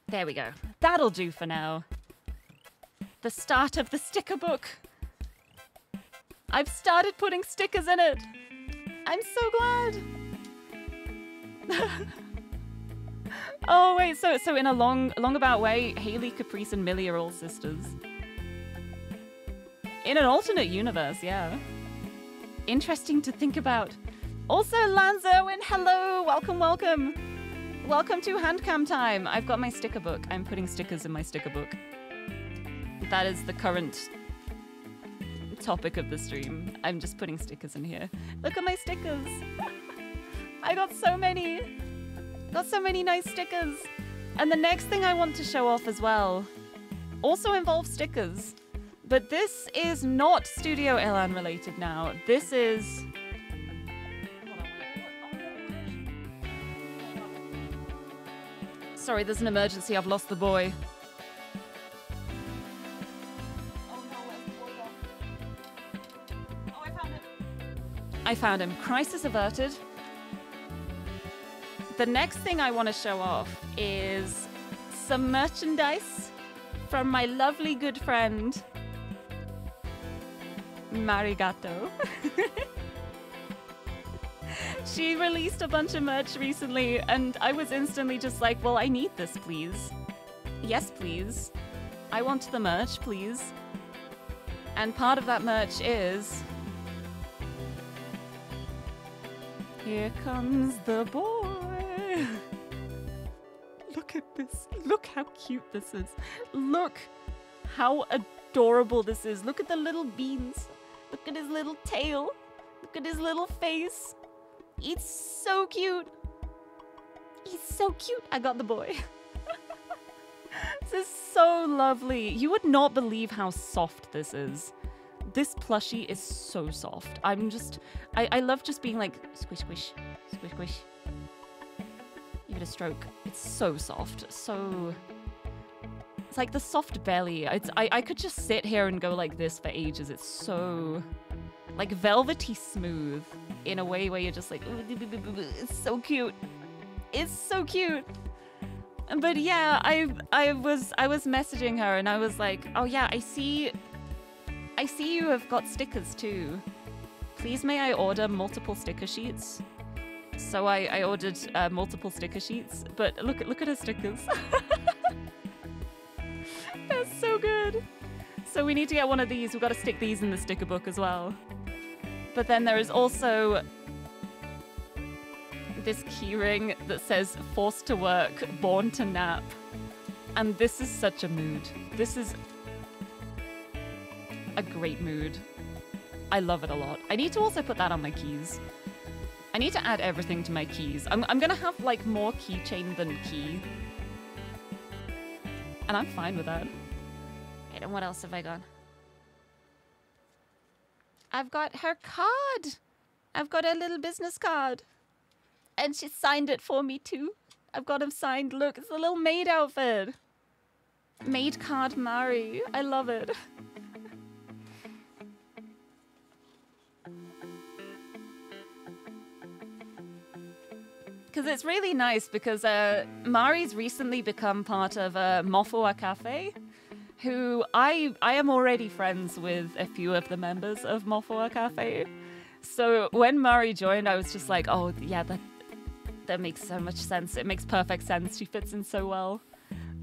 There we go. That'll do for now. The start of the sticker book. I've started putting stickers in it. I'm so glad. Oh wait, so so in a long long about way, Haley, Caprice, and Millie are all sisters. In an alternate universe, yeah. Interesting to think about. Also, Lanzo and hello, welcome, welcome. Welcome to Handcam time. I've got my sticker book. I'm putting stickers in my sticker book. That is the current topic of the stream. I'm just putting stickers in here. Look at my stickers. I got so many. Got so many nice stickers. And the next thing I want to show off as well also involves stickers. But this is not Studio Elan related now. This is... Sorry, there's an emergency. I've lost the boy. I found him. Crisis averted the next thing I want to show off is some merchandise from my lovely good friend, Marigatou. she released a bunch of merch recently, and I was instantly just like, well, I need this, please. Yes, please. I want the merch, please. And part of that merch is. Here comes the boy. Look at this. Look how cute this is. Look how adorable this is. Look at the little beans. Look at his little tail. Look at his little face. He's so cute. He's so cute. I got the boy. this is so lovely. You would not believe how soft this is. This plushie is so soft. I'm just, I, I love just being like, squish, squish, squish, squish. Give it a stroke. It's so soft. So, it's like the soft belly. It's, I, I could just sit here and go like this for ages. It's so, like velvety smooth in a way where you're just like, it's so cute. It's so cute. But yeah, I I was I was messaging her and I was like, oh yeah, I see I see you have got stickers too. Please may I order multiple sticker sheets? So I, I ordered uh, multiple sticker sheets, but look look at her stickers. That's so good. So we need to get one of these. We've got to stick these in the sticker book as well. But then there is also this keyring that says forced to work, born to nap. And this is such a mood. This is a great mood. I love it a lot. I need to also put that on my keys. I need to add everything to my keys. I'm, I'm gonna have like more keychain than key. And I'm fine with that. Okay, and what else have I got? I've got her card. I've got a little business card. And she signed it for me too. I've got him signed. Look, it's a little maid outfit. Maid card Mari. I love it. Because it's really nice because uh, Mari's recently become part of uh, Mofua Cafe, who I I am already friends with a few of the members of Mofua Cafe. So when Mari joined, I was just like, oh yeah, that that makes so much sense. It makes perfect sense. She fits in so well.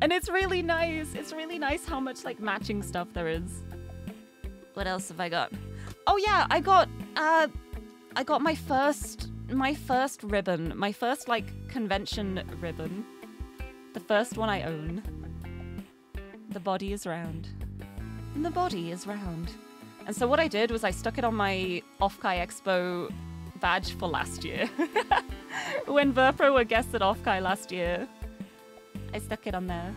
And it's really nice. It's really nice how much like matching stuff there is. What else have I got? Oh yeah, I got uh I got my first my first ribbon, my first like convention ribbon. The first one I own. The body is round. And the body is round. And so what I did was I stuck it on my Offkai Expo badge for last year. when Verpro were guests at Offkai last year, I stuck it on there.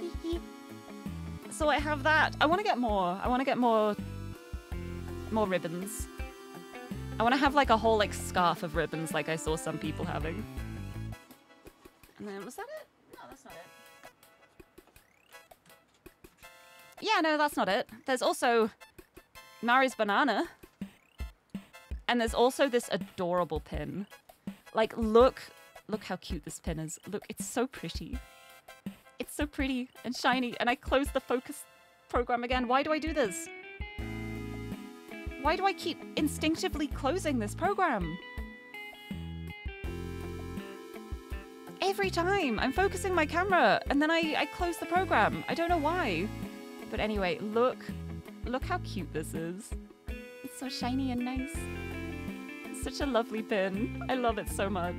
so I have that. I want to get more. I want to get more, more ribbons. I want to have like a whole like scarf of ribbons, like I saw some people having. And then was that it? No, that's not it. Yeah, no, that's not it. There's also Mari's banana. And there's also this adorable pin. Like, look, look how cute this pin is. Look, it's so pretty. It's so pretty and shiny. And I closed the focus program again. Why do I do this? Why do I keep instinctively closing this program? Every time I'm focusing my camera and then I, I close the program. I don't know why. But anyway, look, look how cute this is. It's so shiny and nice. Such a lovely pin. I love it so much.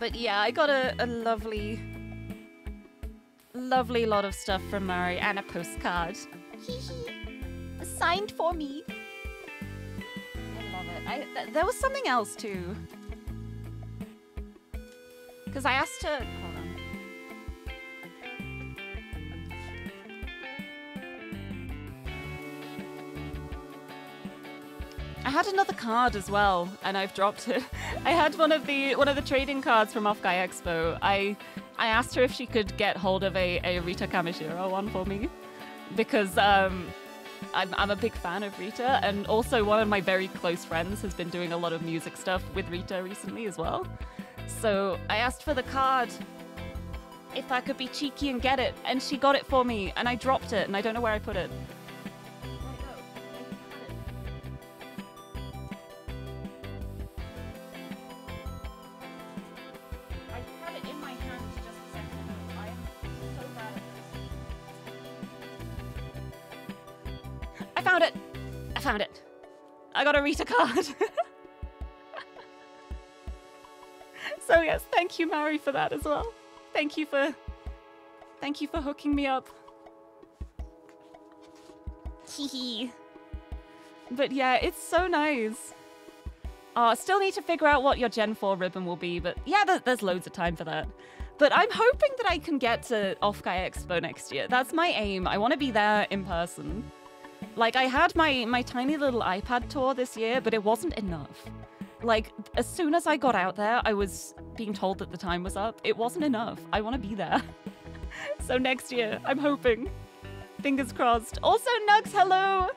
But yeah, I got a, a lovely, lovely lot of stuff from Mari and a postcard. Signed for me. I love it. I, th there was something else too. Because I asked her. Hold on. I had another card as well, and I've dropped it. I had one of the one of the trading cards from Offkai Expo. I I asked her if she could get hold of a, a Rita Kamishiro one for me because um, I'm, I'm a big fan of Rita, and also one of my very close friends has been doing a lot of music stuff with Rita recently as well. So I asked for the card if I could be cheeky and get it, and she got it for me, and I dropped it, and I don't know where I put it. Found it. I found it. I got a Rita card. so yes, thank you, Mari, for that as well. Thank you for thank you for hooking me up. Hee But yeah, it's so nice. Oh, still need to figure out what your Gen 4 ribbon will be, but yeah, there's loads of time for that. But I'm hoping that I can get to Offkai Expo next year. That's my aim. I want to be there in person. Like, I had my, my tiny little iPad tour this year, but it wasn't enough. Like, as soon as I got out there, I was being told that the time was up. It wasn't enough. I want to be there. so next year, I'm hoping. Fingers crossed. Also, Nugs, hello!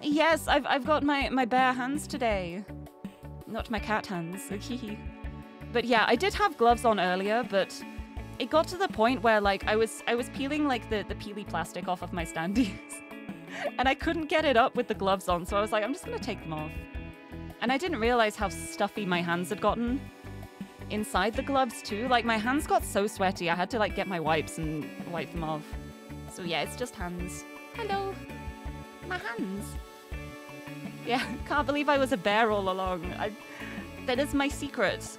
Yes, I've, I've got my, my bare hands today. Not my cat hands. but yeah, I did have gloves on earlier, but it got to the point where like I was I was peeling like the, the peely plastic off of my standees. and I couldn't get it up with the gloves on, so I was like, I'm just gonna take them off. And I didn't realize how stuffy my hands had gotten inside the gloves too. Like my hands got so sweaty, I had to like get my wipes and wipe them off. So yeah, it's just hands. Hello. My hands. Yeah, can't believe I was a bear all along. I, that is my secret.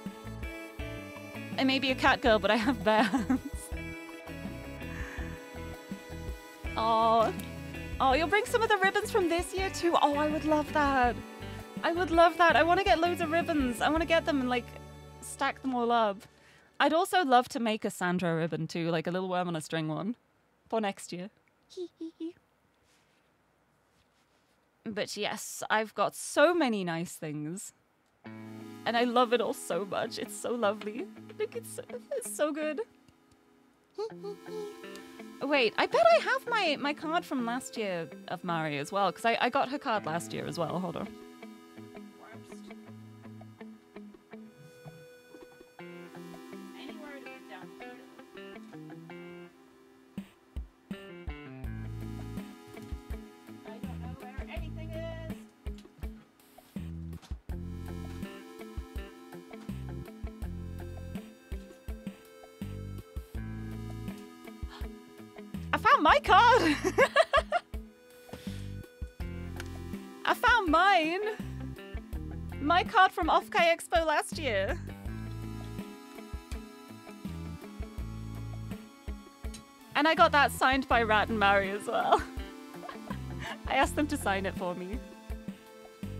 I may be a cat girl, but I have bear hands. oh. Oh, you'll bring some of the ribbons from this year too? Oh, I would love that. I would love that. I want to get loads of ribbons. I want to get them and like stack them all up. I'd also love to make a Sandra ribbon too, like a little worm on a string one for next year. but yes, I've got so many nice things. And I love it all so much. It's so lovely. Look, it's so, it's so good. Wait, I bet I have my, my card from last year of Mari as well, because I, I got her card last year as well. Hold on. My card! I found mine! My card from Offkai Expo last year. And I got that signed by Rat and Mary as well. I asked them to sign it for me.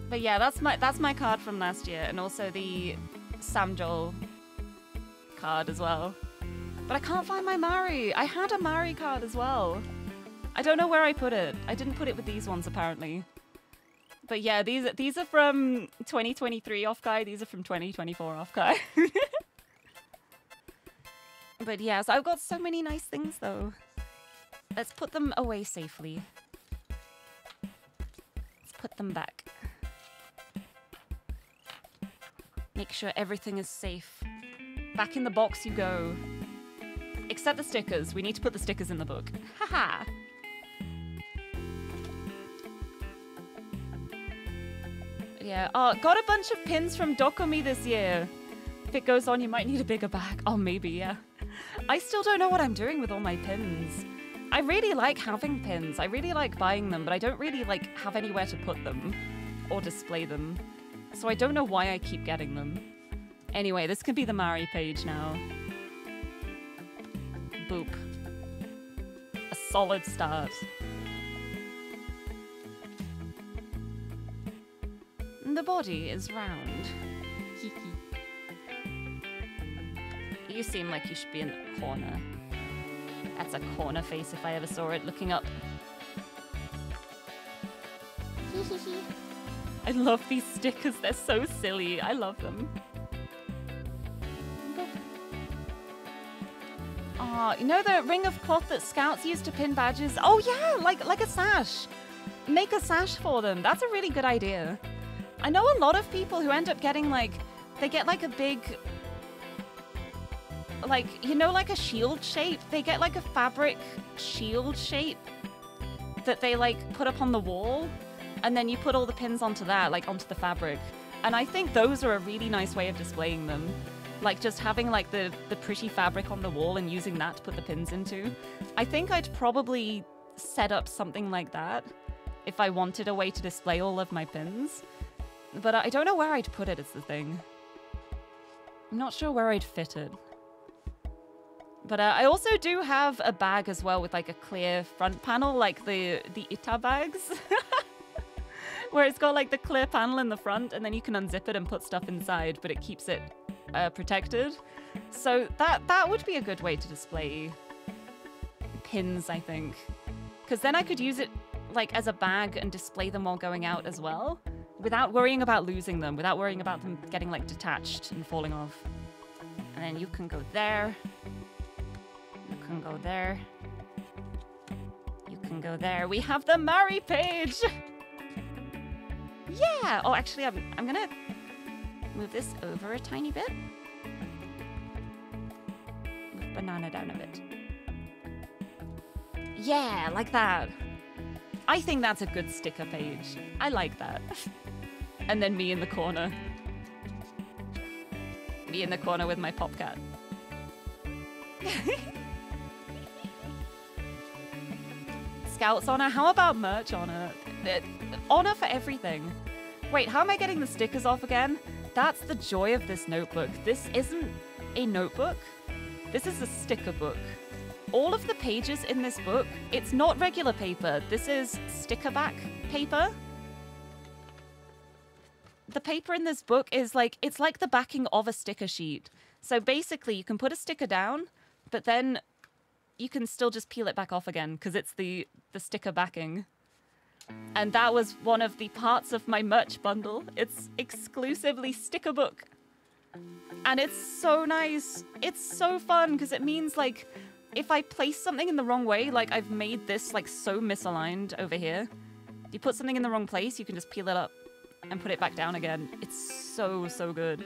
But yeah, that's my that's my card from last year, and also the Sam Joel card as well. But I can't find my Mari. I had a Mari card as well. I don't know where I put it. I didn't put it with these ones apparently. But yeah, these these are from 2023 Offkai. These are from 2024 Offkai. but yeah, so I've got so many nice things though. Let's put them away safely. Let's put them back. Make sure everything is safe. Back in the box you go. Except the stickers. We need to put the stickers in the book. Haha. yeah. Oh, got a bunch of pins from DoKomi this year. If it goes on, you might need a bigger bag. Oh, maybe, yeah. I still don't know what I'm doing with all my pins. I really like having pins. I really like buying them, but I don't really like have anywhere to put them or display them. So I don't know why I keep getting them. Anyway, this could be the Mari page now. Boop. A solid start. The body is round. you seem like you should be in the corner. That's a corner face if I ever saw it looking up. I love these stickers, they're so silly. I love them. Oh, you know the ring of cloth that scouts use to pin badges? Oh yeah, like like a sash. Make a sash for them. That's a really good idea. I know a lot of people who end up getting like they get like a big like you know like a shield shape. They get like a fabric shield shape that they like put up on the wall and then you put all the pins onto that, like onto the fabric. And I think those are a really nice way of displaying them. Like just having like the, the pretty fabric on the wall and using that to put the pins into. I think I'd probably set up something like that if I wanted a way to display all of my pins. But I don't know where I'd put it. it, is the thing. I'm not sure where I'd fit it. But uh, I also do have a bag as well with like a clear front panel, like the the Ita bags. Where it's got like the clear panel in the front and then you can unzip it and put stuff inside, but it keeps it uh, protected. So that that would be a good way to display pins, I think. Because then I could use it like as a bag and display them while going out as well without worrying about losing them, without worrying about them getting like detached and falling off. And then you can go there. You can go there. You can go there. We have the Mari page! Yeah! Oh, actually, I'm, I'm gonna move this over a tiny bit. Move banana down a bit. Yeah, like that. I think that's a good sticker page. I like that. and then me in the corner. Me in the corner with my popcat. Scouts honor. How about merch honor? Uh, honor for everything. Wait, how am I getting the stickers off again? That's the joy of this notebook. This isn't a notebook. This is a sticker book. All of the pages in this book, it's not regular paper. This is sticker back paper. The paper in this book is like, it's like the backing of a sticker sheet. So basically, you can put a sticker down, but then you can still just peel it back off again because it's the, the sticker backing. And that was one of the parts of my merch bundle. It's exclusively sticker book. And it's so nice. It's so fun because it means like if I place something in the wrong way, like I've made this like so misaligned over here. If you put something in the wrong place, you can just peel it up and put it back down again. It's so, so good.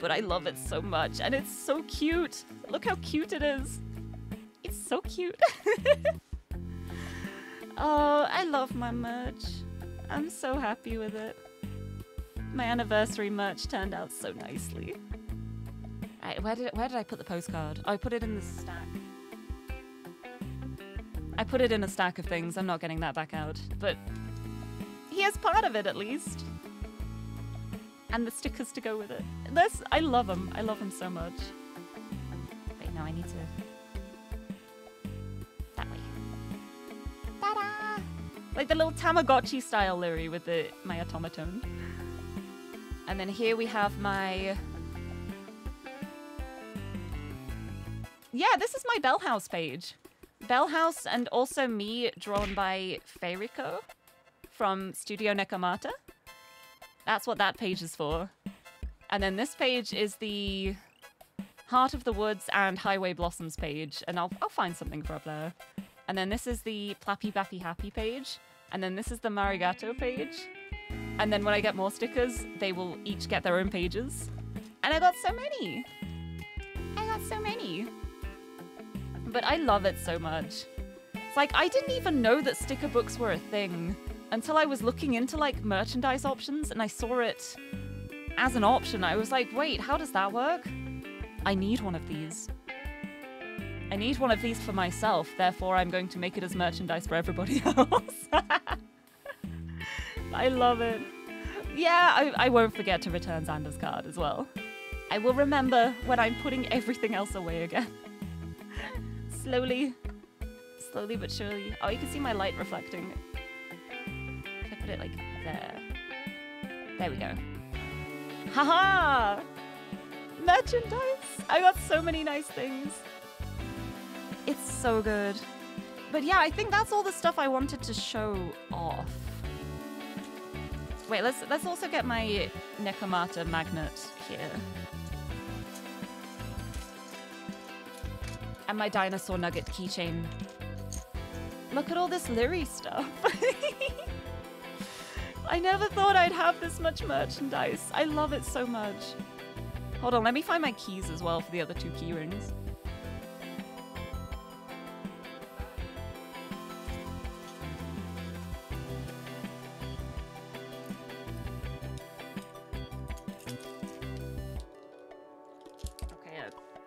But I love it so much and it's so cute. Look how cute it is. It's so cute. Oh, I love my merch. I'm so happy with it. My anniversary merch turned out so nicely. Right, where did where did I put the postcard? Oh, I put it in the stack. I put it in a stack of things. I'm not getting that back out, but here's part of it at least. And the stickers to go with it. This I love them. I love them so much. Wait, now I need to Like the little Tamagotchi style Lirie with the my automaton. And then here we have my... Yeah, this is my Bellhouse page. Bellhouse and also me drawn by Feiriko from Studio Nekomata. That's what that page is for. And then this page is the Heart of the Woods and Highway Blossoms page, and I'll, I'll find something for up there. And then this is the Plappy Bappy Happy page. And then this is the Marigatou page. And then when I get more stickers, they will each get their own pages. And I got so many. I got so many. But I love it so much. It's like, I didn't even know that sticker books were a thing until I was looking into like merchandise options and I saw it as an option. I was like, wait, how does that work? I need one of these. I need one of these for myself, therefore I'm going to make it as merchandise for everybody else. I love it. Yeah, I, I won't forget to return Xander's card as well. I will remember when I'm putting everything else away again. slowly, slowly but surely. Oh, you can see my light reflecting. If I put it like there. There we go. Haha! Merchandise! I got so many nice things. It's so good. But yeah, I think that's all the stuff I wanted to show off. Wait, let's let's also get my Nekomata magnet here. And my dinosaur nugget keychain. Look at all this Lirie stuff. I never thought I'd have this much merchandise. I love it so much. Hold on, let me find my keys as well for the other two key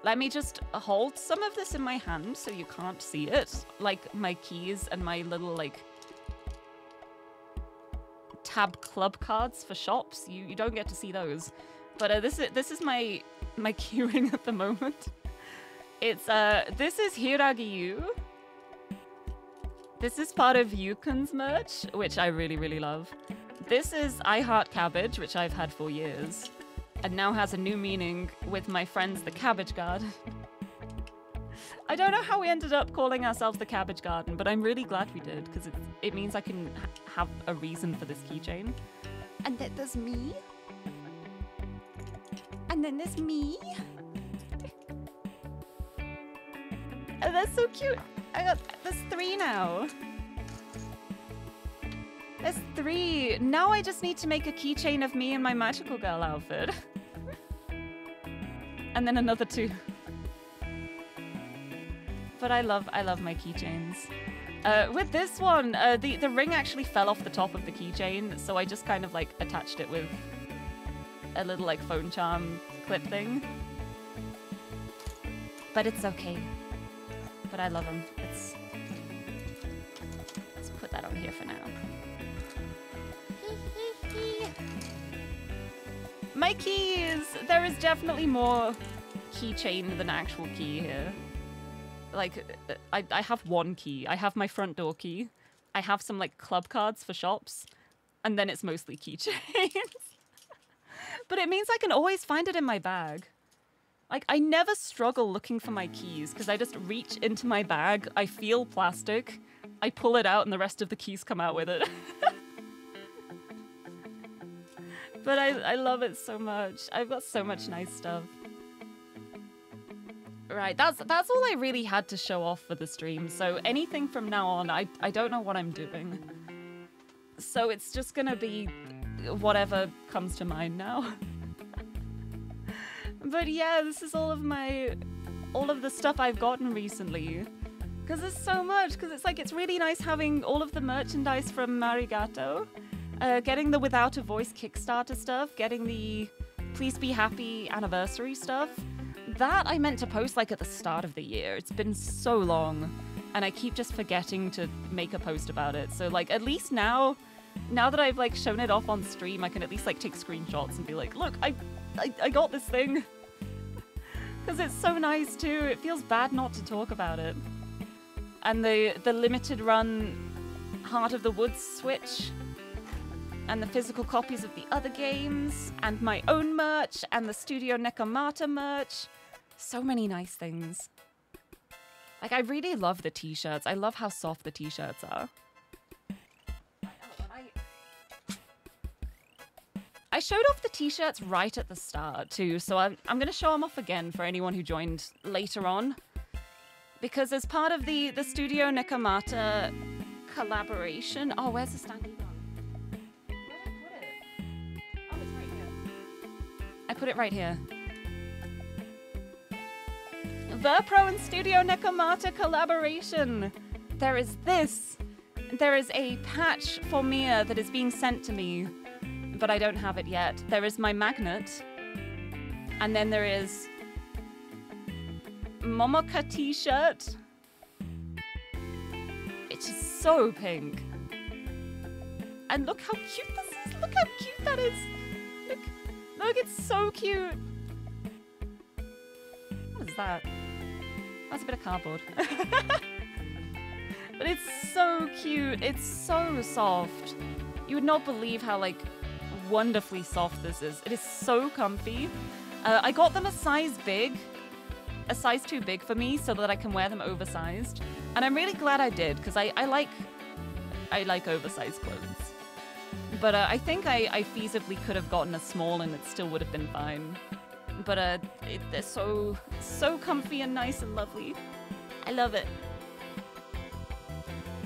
Let me just hold some of this in my hand so you can't see it. Like my keys and my little like tab club cards for shops. You you don't get to see those. But uh, this is this is my my keyring at the moment. It's uh this is Hiragiyu. This is part of Yukon's merch, which I really really love. This is I Heart Cabbage, which I've had for years, and now has a new meaning with my friends the Cabbage Garden. I don't know how we ended up calling ourselves the Cabbage Garden, but I'm really glad we did because it, it means I can ha have a reason for this keychain. And then there's me. And then there's me. oh, that's so cute. I got there's three now. There's three. Now I just need to make a keychain of me in my magical girl outfit. and then another two. But I love I love my keychains. Uh, with this one, uh, the, the ring actually fell off the top of the keychain, so I just kind of like attached it with a little like phone charm clip thing. But it's okay. But I love them. It's let's put that on here for now. My keys! There is definitely more keychain than actual key here. Like, uh, I, I have one key. I have my front door key. I have some, like, club cards for shops. And then it's mostly keychains. but it means I can always find it in my bag. Like, I never struggle looking for my keys because I just reach into my bag, I feel plastic, I pull it out, and the rest of the keys come out with it. but I, I love it so much. I've got so much nice stuff. Right, that's that's all I really had to show off for the stream. So anything from now on, I, I don't know what I'm doing. So it's just gonna be whatever comes to mind now. but yeah, this is all of my, all of the stuff I've gotten recently. Because there's so much, because it's like, it's really nice having all of the merchandise from Marigatou. Uh, getting the Without a Voice Kickstarter stuff, getting the Please Be Happy anniversary stuff. That I meant to post like at the start of the year. It's been so long, and I keep just forgetting to make a post about it. So like at least now, now that I've like shown it off on stream, I can at least like take screenshots and be like, look, I, I, I got this thing. Because it's so nice too. It feels bad not to talk about it. And the the limited run Heart of the Woods Switch and the physical copies of the other games, and my own merch, and the Studio Nekomata merch. So many nice things. Like, I really love the t-shirts. I love how soft the t-shirts are. I showed off the t-shirts right at the start, too, so I'm, I'm going to show them off again for anyone who joined later on. Because as part of the, the Studio Nekomata collaboration... Oh, where's the standee I put it right here. Verpro and Studio Nekomata collaboration. There is this. There is a patch for Mia that is being sent to me, but I don't have it yet. There is my magnet. And then there is Momoka t-shirt. It's so pink. And look how cute this is. Look how cute that is. Look. It's so cute. What is that? That's a bit of cardboard. but it's so cute. It's so soft. You would not believe how, like, wonderfully soft this is. It is so comfy. Uh, I got them a size big, a size too big for me so that I can wear them oversized. And I'm really glad I did because I, I like I like oversized clothes. But uh, I think I, I feasibly could have gotten a small and it still would have been fine. But uh, it, they're so, so comfy and nice and lovely. I love it.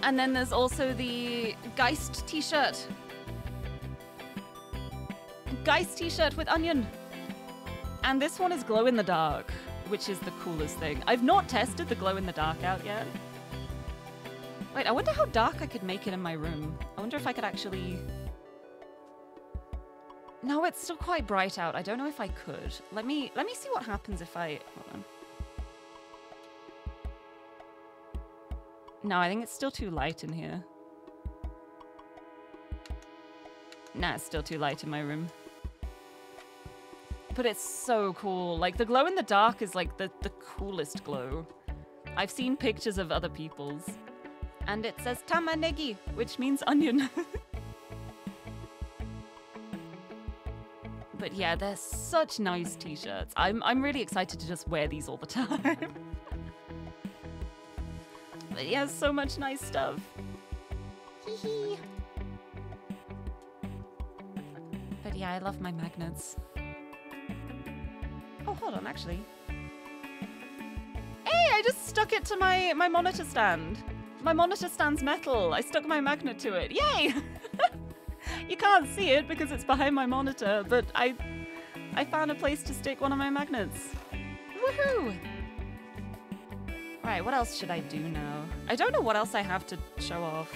And then there's also the Geist t-shirt. Geist t-shirt with onion. And this one is glow in the dark, which is the coolest thing. I've not tested the glow in the dark out yet. Wait, I wonder how dark I could make it in my room. I wonder if I could actually no, it's still quite bright out. I don't know if I could. Let me let me see what happens if I Hold on. No, I think it's still too light in here. Nah, it's still too light in my room. But it's so cool. Like, the glow in the dark is, like, the, the coolest glow. I've seen pictures of other people's. And it says tamanegi, which means onion. but yeah, they're such nice t-shirts. I'm, I'm really excited to just wear these all the time. but yeah, so much nice stuff. Hee. But yeah, I love my magnets. Oh, hold on, actually. Hey, I just stuck it to my, my monitor stand. My monitor stand's metal. I stuck my magnet to it. Yay! you can't see it because it's behind my monitor, but I I found a place to stick one of my magnets. Woohoo! Right, what else should I do now? I don't know what else I have to show off.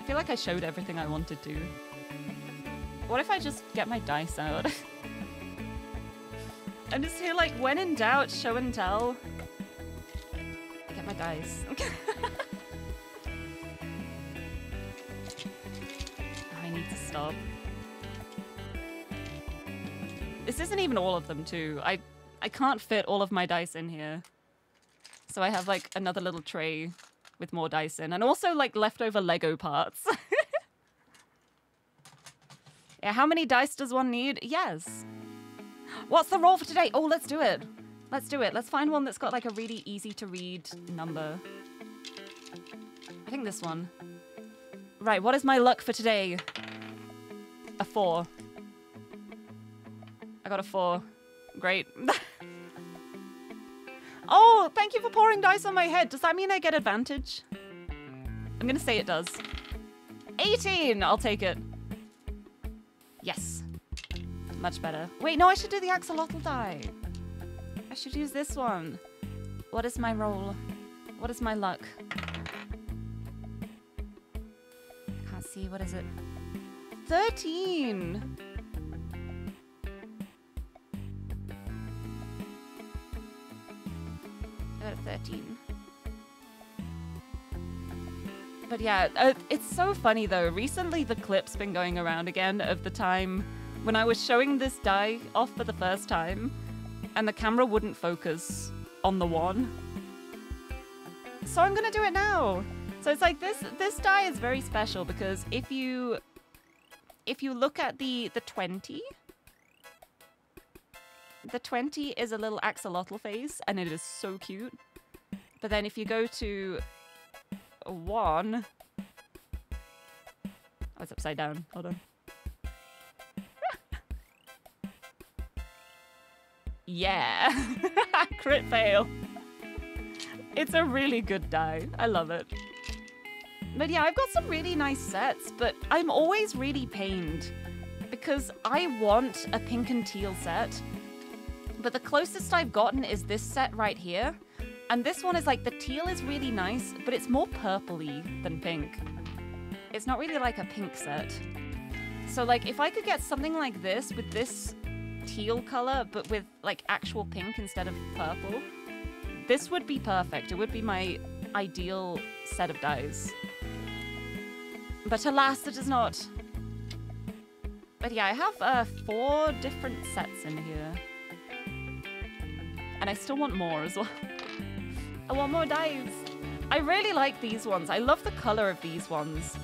I feel like I showed everything I wanted to. What if I just get my dice out? and just here like, when in doubt, show and tell. Get my dice. need to stop. This isn't even all of them too. I I can't fit all of my dice in here. So I have like another little tray with more dice in and also like leftover Lego parts. yeah, how many dice does one need? Yes. What's the roll for today? Oh, let's do it. Let's do it. Let's find one that's got like a really easy to read number. I think this one. Right, what is my luck for today? A four. I got a four. Great. oh, thank you for pouring dice on my head. Does that mean I get advantage? I'm gonna say it does. 18! I'll take it. Yes. Much better. Wait, no, I should do the axolotl die. I should use this one. What is my roll? What is my luck? I can't see. What is it? 13! I got a 13. But yeah, uh, it's so funny though. Recently, the clip's been going around again of the time when I was showing this die off for the first time, and the camera wouldn't focus on the one. So I'm gonna do it now. So it's like this this die is very special because if you if you look at the the 20 the 20 is a little axolotl face and it is so cute. But then if you go to 1 Oh, it's upside down. Hold on. yeah. Crit fail. It's a really good die. I love it. But yeah, I've got some really nice sets, but I'm always really pained because I want a pink and teal set, but the closest I've gotten is this set right here. And this one is like, the teal is really nice, but it's more purpley than pink. It's not really like a pink set. So like, if I could get something like this with this teal color, but with like actual pink instead of purple, this would be perfect. It would be my ideal set of dies. But alas, it is not. But yeah, I have uh, four different sets in here. And I still want more as well. I want more dies. I really like these ones. I love the color of these ones.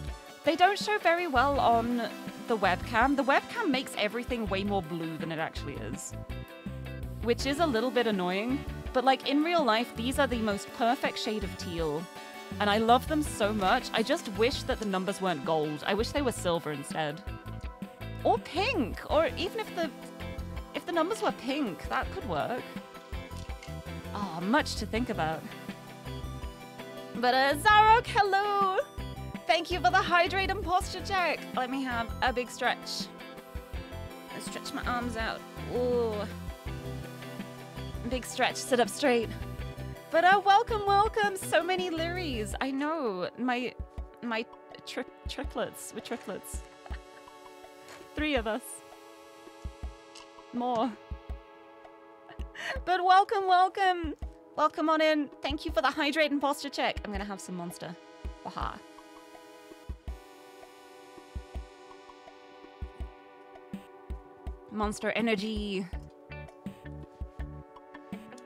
They don't show very well on the webcam. The webcam makes everything way more blue than it actually is. Which is a little bit annoying. But like in real life, these are the most perfect shade of teal. And I love them so much. I just wish that the numbers weren't gold. I wish they were silver instead. Or pink. Or even if the if the numbers were pink, that could work. Oh, much to think about. But uh, Zarok, hello! Thank you for the hydrate and posture check. Let me have a big stretch. I stretch my arms out. Ooh. Big stretch, sit up straight. But uh, welcome, welcome. So many Liries. I know. My my tri triplets. We're triplets. Three of us. More. But welcome, welcome. Welcome on in. Thank you for the hydrate and posture check. I'm gonna have some monster. Waha. Monster energy.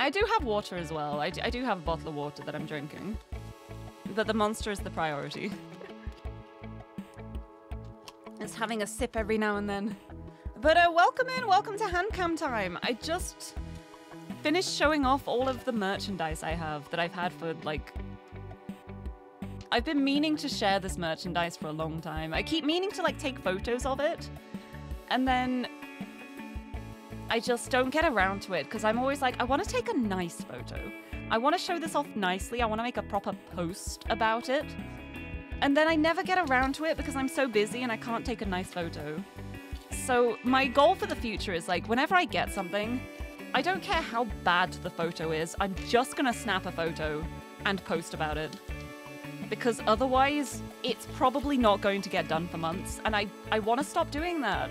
I do have water as well. I, I do have a bottle of water that I'm drinking. But the monster is the priority. it's having a sip every now and then. But uh, welcome in, welcome to Handcam time. I just finished showing off all of the merchandise I have that I've had for like. I've been meaning to share this merchandise for a long time. I keep meaning to like take photos of it, and then I just don't get around to it because I'm always like, I want to take a nice photo. I want to show this off nicely. I want to make a proper post about it. And then I never get around to it because I'm so busy and I can't take a nice photo. So my goal for the future is like, whenever I get something, I don't care how bad the photo is, I'm just gonna snap a photo and post about it. Because otherwise, it's probably not going to get done for months, and I, I want to stop doing that.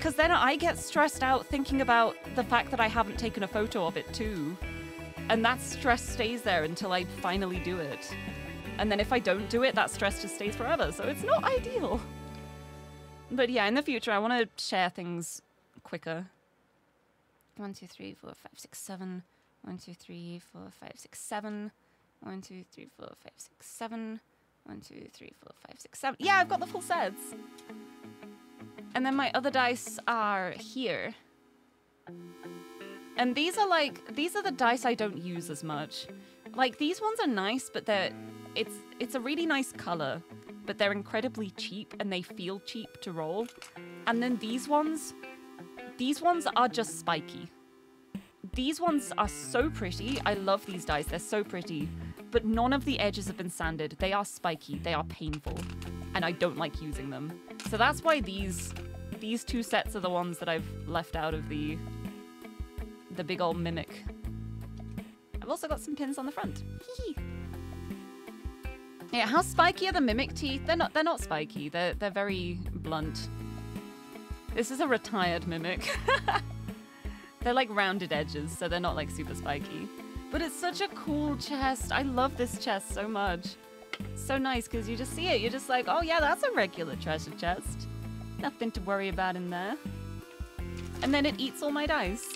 Because then I get stressed out thinking about the fact that I haven't taken a photo of it too. And that stress stays there until I finally do it. And then if I don't do it, that stress just stays forever, so it's not ideal. But yeah, in the future, I want to share things quicker. One, two, three, four, five, six, seven. One, two, three, four, five, six, seven. One, two, three, four, five, six, seven. One, two, three, four, five, six, seven. Yeah, I've got the full sets. And then my other dice are here. And these are like these are the dice I don't use as much. Like these ones are nice, but they're it's it's a really nice color, but they're incredibly cheap and they feel cheap to roll. And then these ones these ones are just spiky. These ones are so pretty. I love these dice. They're so pretty. But none of the edges have been sanded. They are spiky. They are painful. And I don't like using them. So that's why these these two sets are the ones that I've left out of the the big old mimic. I've also got some pins on the front. yeah, how spiky are the mimic teeth? They're not they're not spiky. They're they're very blunt. This is a retired mimic. they're like rounded edges, so they're not like super spiky. But it's such a cool chest. I love this chest so much. So nice because you just see it. You're just like, oh yeah, that's a regular treasure chest. Nothing to worry about in there. And then it eats all my dice.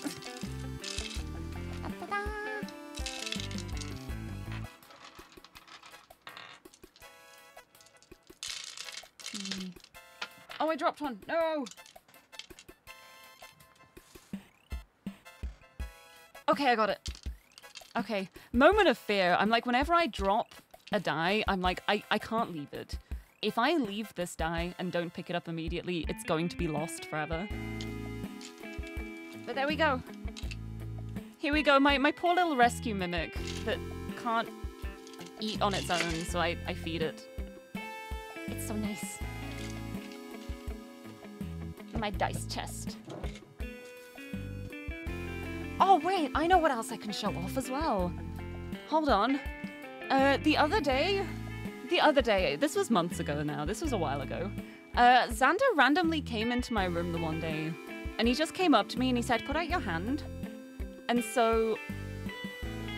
Oh, I dropped one. No! Okay, I got it. Okay, moment of fear. I'm like, whenever I drop a die, I'm like, I, I can't leave it. If I leave this die and don't pick it up immediately, it's going to be lost forever. But there we go. Here we go, my, my poor little rescue mimic that can't eat on its own, so I, I feed it. It's so nice. My dice chest. Oh, wait, I know what else I can show off as well. Hold on. Uh, the other day, the other day, this was months ago now, this was a while ago, uh, Xander randomly came into my room the one day and he just came up to me and he said, Put out your hand. And so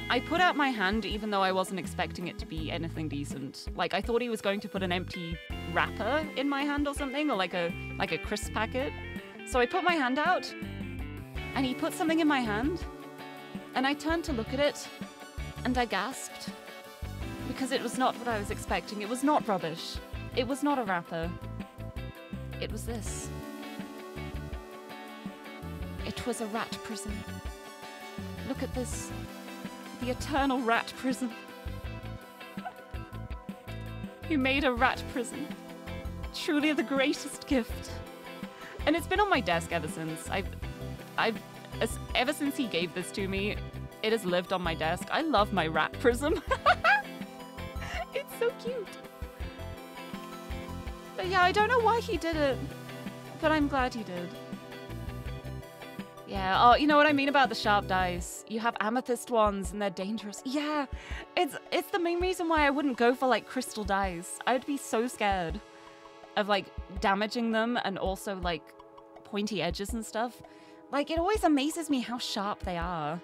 I put out my hand even though I wasn't expecting it to be anything decent. Like I thought he was going to put an empty wrapper in my hand or something, or like a like a crisp packet. So I put my hand out and he put something in my hand and I turned to look at it and I gasped because it was not what I was expecting. It was not rubbish. It was not a wrapper. It was this. It was a rat prison. Look at this. The eternal rat prison. He made a rat prison. Truly the greatest gift. And it's been on my desk ever since. I've, I've, ever since he gave this to me, it has lived on my desk. I love my rat prism. it's so cute. But yeah, I don't know why he did it, but I'm glad he did. Yeah, oh, you know what I mean about the sharp dice? You have amethyst ones and they're dangerous. Yeah, it's it's the main reason why I wouldn't go for like crystal dice. I'd be so scared of like damaging them and also like pointy edges and stuff. Like it always amazes me how sharp they are.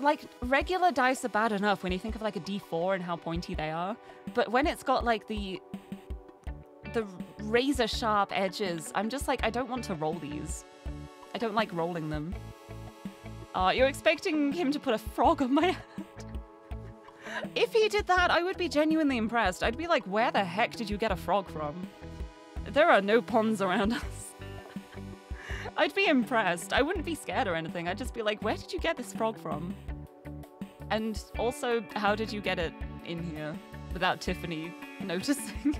like regular dice are bad enough when you think of like a D4 and how pointy they are, but when it's got like the the razor sharp edges, I'm just like I don't want to roll these. I don't like rolling them. Uh, you're expecting him to put a frog on my hand? if he did that, I would be genuinely impressed. I'd be like, where the heck did you get a frog from? There are no ponds around us. I'd be impressed. I wouldn't be scared or anything. I'd just be like, where did you get this frog from? And also, how did you get it in here without Tiffany noticing?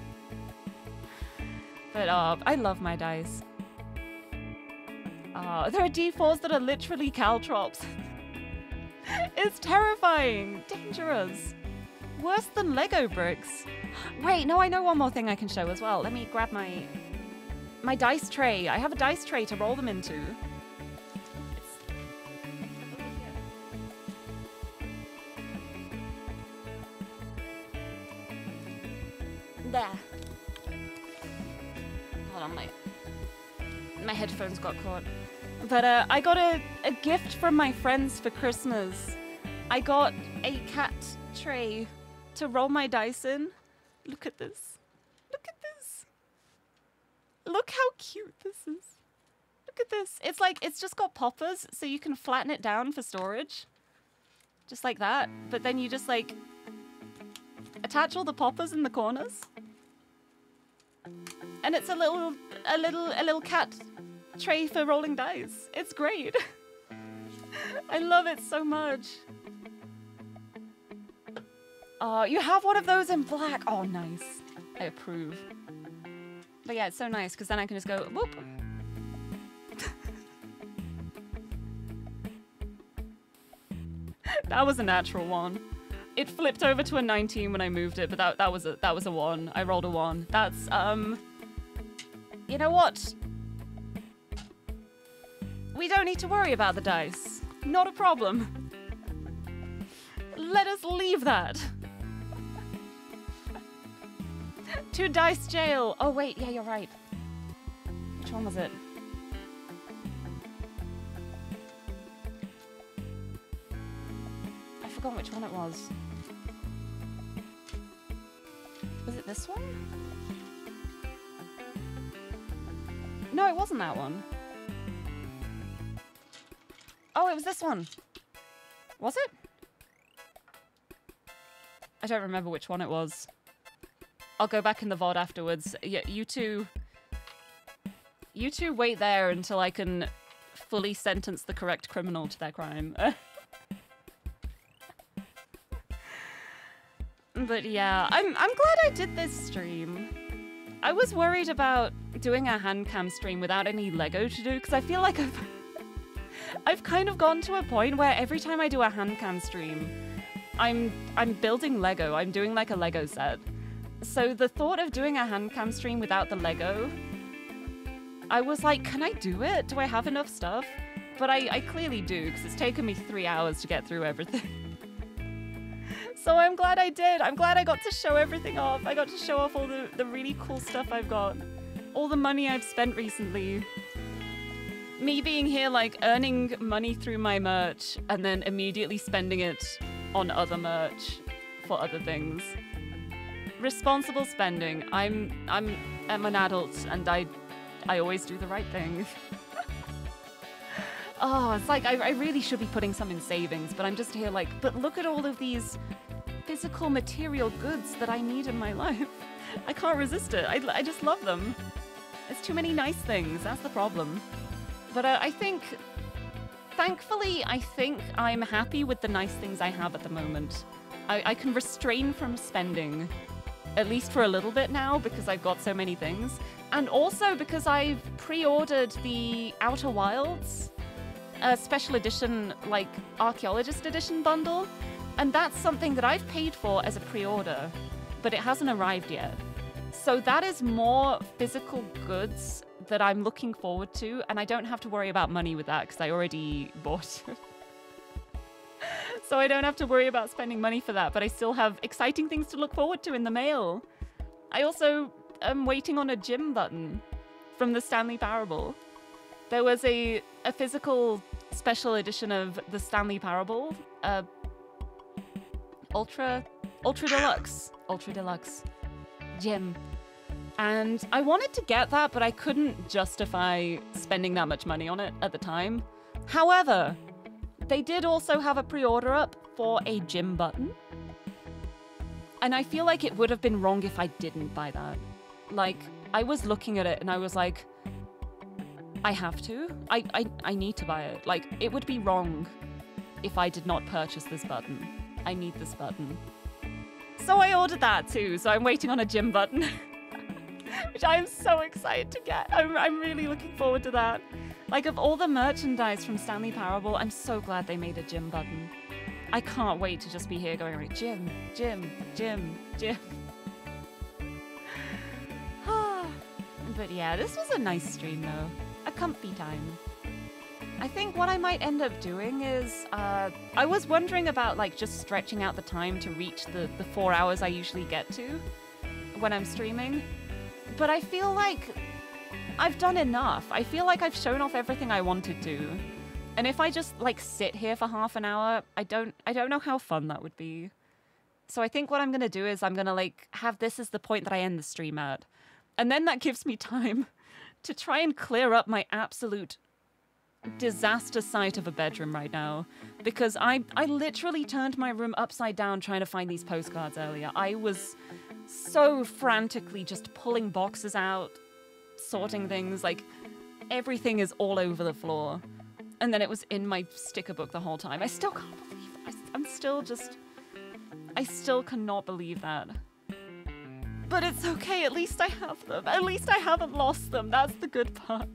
but uh, I love my dice. Uh, there are D4s that are literally caltrops. it's terrifying, dangerous. Worse than Lego bricks. Wait, no, I know one more thing I can show as well. Let me grab my my dice tray. I have a dice tray to roll them into. There. Hold on, my my headphones got caught. But uh, I got a, a gift from my friends for Christmas. I got a cat tray to roll my dice in. Look at this. Look how cute this is. Look at this. It's like, it's just got poppers, so you can flatten it down for storage. Just like that. But then you just like attach all the poppers in the corners. And it's a little, a little, a little cat tray for rolling dice. It's great. I love it so much. Oh, you have one of those in black. Oh, nice. I approve. But yeah, it's so nice because then I can just go whoop. that was a natural one. It flipped over to a 19 when I moved it, but that that was a that was a one. I rolled a one. That's um. You know what? We don't need to worry about the dice. Not a problem. Let us leave that. to dice jail. Oh, wait. Yeah, you're right. Which one was it? I forgot which one it was. Was it this one? No, it wasn't that one. Oh, it was this one. Was it? I don't remember which one it was. I'll go back in the VOD afterwards. Yeah, you two... You two wait there until I can fully sentence the correct criminal to their crime. but yeah, I'm, I'm glad I did this stream. I was worried about doing a hand cam stream without any Lego to do, because I feel like I've... I've kind of gone to a point where every time I do a hand cam stream, I'm I'm building Lego. I'm doing like a Lego set. So the thought of doing a hand cam stream without the Lego, I was like, can I do it? Do I have enough stuff? But I, I clearly do, because it's taken me three hours to get through everything. so I'm glad I did. I'm glad I got to show everything off. I got to show off all the, the really cool stuff I've got. All the money I've spent recently me being here, like, earning money through my merch and then immediately spending it on other merch for other things. Responsible spending. I'm I'm I'm an adult and I I always do the right thing. oh, it's like I, I really should be putting some in savings, but I'm just here like, but look at all of these physical material goods that I need in my life. I can't resist it. I, I just love them. There's too many nice things. That's the problem. But uh, I think, thankfully, I think I'm happy with the nice things I have at the moment. I, I can restrain from spending, at least for a little bit now, because I've got so many things. And also because I've pre-ordered the Outer Wilds uh, special edition, like archaeologist edition bundle. And that's something that I've paid for as a pre-order, but it hasn't arrived yet. So that is more physical goods that I'm looking forward to, and I don't have to worry about money with that because I already bought. so I don't have to worry about spending money for that, but I still have exciting things to look forward to in the mail. I also am waiting on a gym button from the Stanley Parable. There was a, a physical special edition of the Stanley Parable, uh, Ultra, Ultra Deluxe, Ultra Deluxe Gym. And I wanted to get that, but I couldn't justify spending that much money on it at the time. However, they did also have a pre-order up for a gym button. And I feel like it would have been wrong if I didn't buy that. Like, I was looking at it and I was like, I have to. I, I, I need to buy it. Like, it would be wrong if I did not purchase this button. I need this button. So I ordered that too, so I'm waiting on a gym button. Which I am so excited to get. I'm, I'm really looking forward to that. Like, of all the merchandise from Stanley Parable, I'm so glad they made a gym button. I can't wait to just be here going like, gym, gym, gym, gym. but yeah, this was a nice stream though. A comfy time. I think what I might end up doing is, uh, I was wondering about like just stretching out the time to reach the, the four hours I usually get to when I'm streaming. But I feel like I've done enough. I feel like I've shown off everything I wanted to. And if I just like sit here for half an hour, I don't I don't know how fun that would be. So I think what I'm gonna do is I'm gonna like have this as the point that I end the stream at. And then that gives me time to try and clear up my absolute disaster site of a bedroom right now because I I literally turned my room upside down trying to find these postcards earlier. I was so frantically just pulling boxes out, sorting things like everything is all over the floor. And then it was in my sticker book the whole time. I still can't believe I, I'm still just I still cannot believe that. But it's okay, at least I have them. At least I haven't lost them. That's the good part.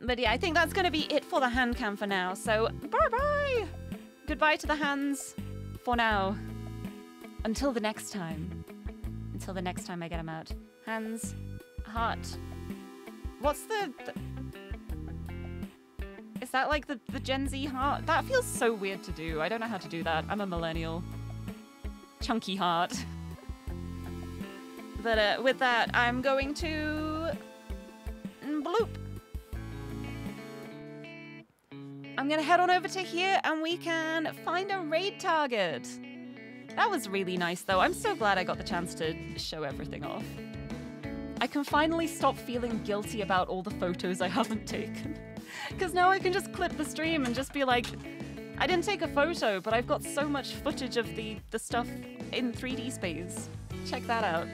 But yeah, I think that's going to be it for the hand cam for now. So, bye-bye! Goodbye to the hands for now. Until the next time. Until the next time I get them out. Hands, heart. What's the... the is that like the, the Gen Z heart? That feels so weird to do. I don't know how to do that. I'm a millennial. Chunky heart. but uh, with that, I'm going to... Bloop. I'm gonna head on over to here and we can find a raid target. That was really nice though. I'm so glad I got the chance to show everything off. I can finally stop feeling guilty about all the photos I haven't taken. Because now I can just clip the stream and just be like, I didn't take a photo, but I've got so much footage of the, the stuff in 3D space. Check that out.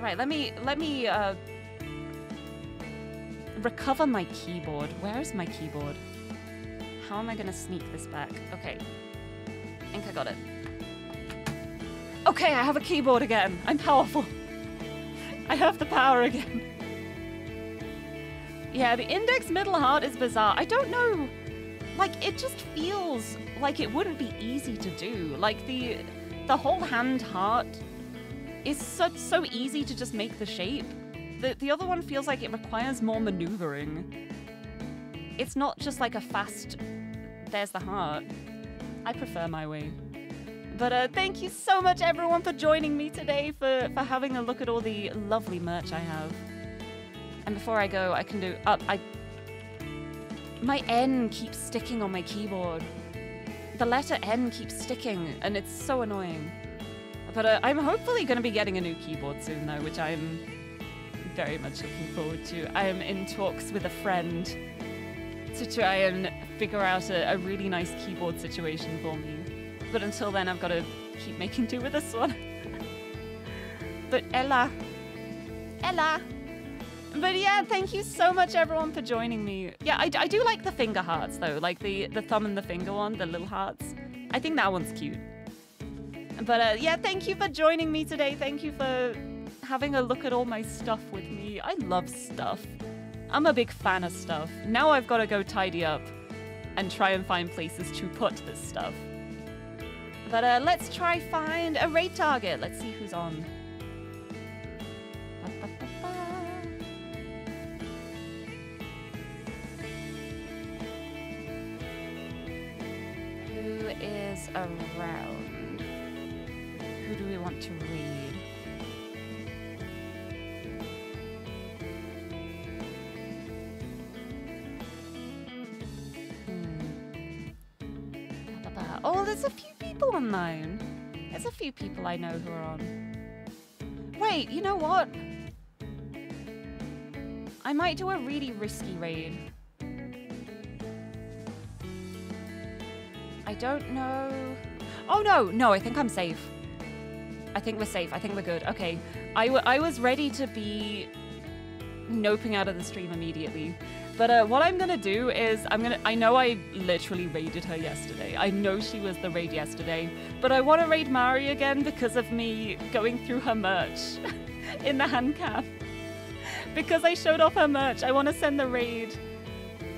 Right, let me, let me, uh, recover my keyboard. Where is my keyboard? How am I gonna sneak this back? Okay. I think I got it. Okay, I have a keyboard again. I'm powerful. I have the power again. Yeah, the index middle heart is bizarre. I don't know. Like, it just feels like it wouldn't be easy to do. Like, the the whole hand heart is so, so easy to just make the shape. The, the other one feels like it requires more maneuvering. It's not just like a fast, there's the heart. I prefer my way. But uh, thank you so much, everyone, for joining me today, for, for having a look at all the lovely merch I have. And before I go, I can do up. I my N keeps sticking on my keyboard. The letter N keeps sticking, and it's so annoying. But uh, I'm hopefully going to be getting a new keyboard soon, though, which I'm very much looking forward to. I am in talks with a friend to try and figure out a, a really nice keyboard situation for me. But until then, I've got to keep making do with this one. but Ella, Ella. But yeah, thank you so much everyone for joining me. Yeah, I, I do like the finger hearts though, like the, the thumb and the finger one, the little hearts. I think that one's cute. But uh, yeah, thank you for joining me today. Thank you for having a look at all my stuff with me. I love stuff. I'm a big fan of stuff. Now I've got to go tidy up and try and find places to put this stuff. But uh, let's try find a raid target. Let's see who's on. Who is around? Who do we want to read? Oh, there's a few people online. There's a few people I know who are on. Wait, you know what? I might do a really risky raid. I don't know. Oh no, no, I think I'm safe. I think we're safe. I think we're good. Okay. I, I was ready to be noping out of the stream immediately. But uh, what I'm gonna do is I'm gonna. I know I literally raided her yesterday. I know she was the raid yesterday, but I want to raid Mari again because of me going through her merch in the hand cam. because I showed off her merch, I want to send the raid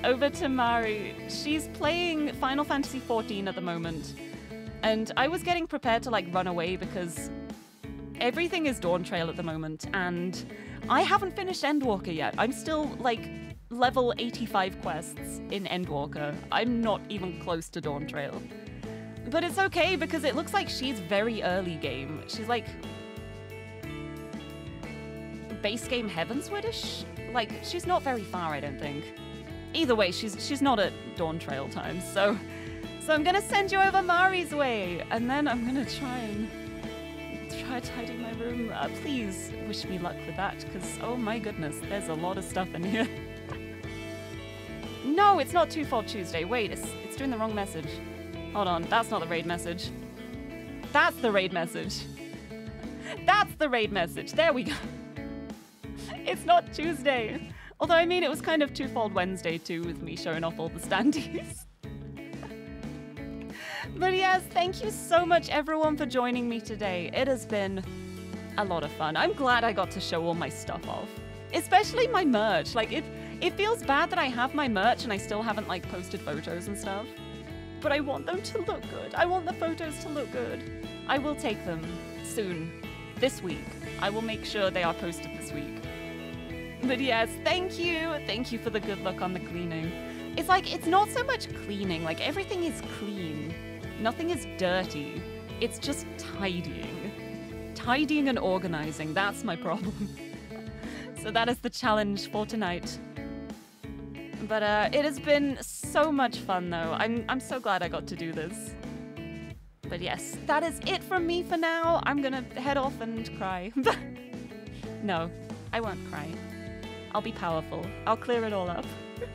over to Mari. She's playing Final Fantasy XIV at the moment, and I was getting prepared to like run away because everything is Dawntrail at the moment, and I haven't finished Endwalker yet. I'm still like level 85 quests in Endwalker. I'm not even close to Dawntrail. But it's okay because it looks like she's very early game. She's like base game Heavenswardish? Like she's not very far, I don't think. Either way, she's she's not at Dawntrail time. So so I'm going to send you over Mari's way and then I'm going to try and try tidying my room. Uh, please wish me luck with that because oh my goodness, there's a lot of stuff in here. No, it's not Twofold Tuesday. Wait, it's, it's doing the wrong message. Hold on, that's not the raid message. That's the raid message. That's the raid message. There we go. It's not Tuesday. Although, I mean, it was kind of Twofold Wednesday too, with me showing off all the standees. but yes, thank you so much, everyone, for joining me today. It has been a lot of fun. I'm glad I got to show all my stuff off, especially my merch. Like, it it feels bad that I have my merch and I still haven't like posted photos and stuff. But I want them to look good. I want the photos to look good. I will take them soon. This week. I will make sure they are posted this week. But yes, thank you. Thank you for the good luck on the cleaning. It's like, it's not so much cleaning, like everything is clean. Nothing is dirty. It's just tidying. Tidying and organizing, that's my problem. so that is the challenge for tonight. But uh, it has been so much fun, though. I'm, I'm so glad I got to do this. But yes, that is it from me for now. I'm gonna head off and cry. no, I won't cry. I'll be powerful. I'll clear it all up.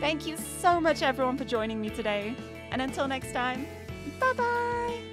Thank you so much, everyone, for joining me today. And until next time, bye bye!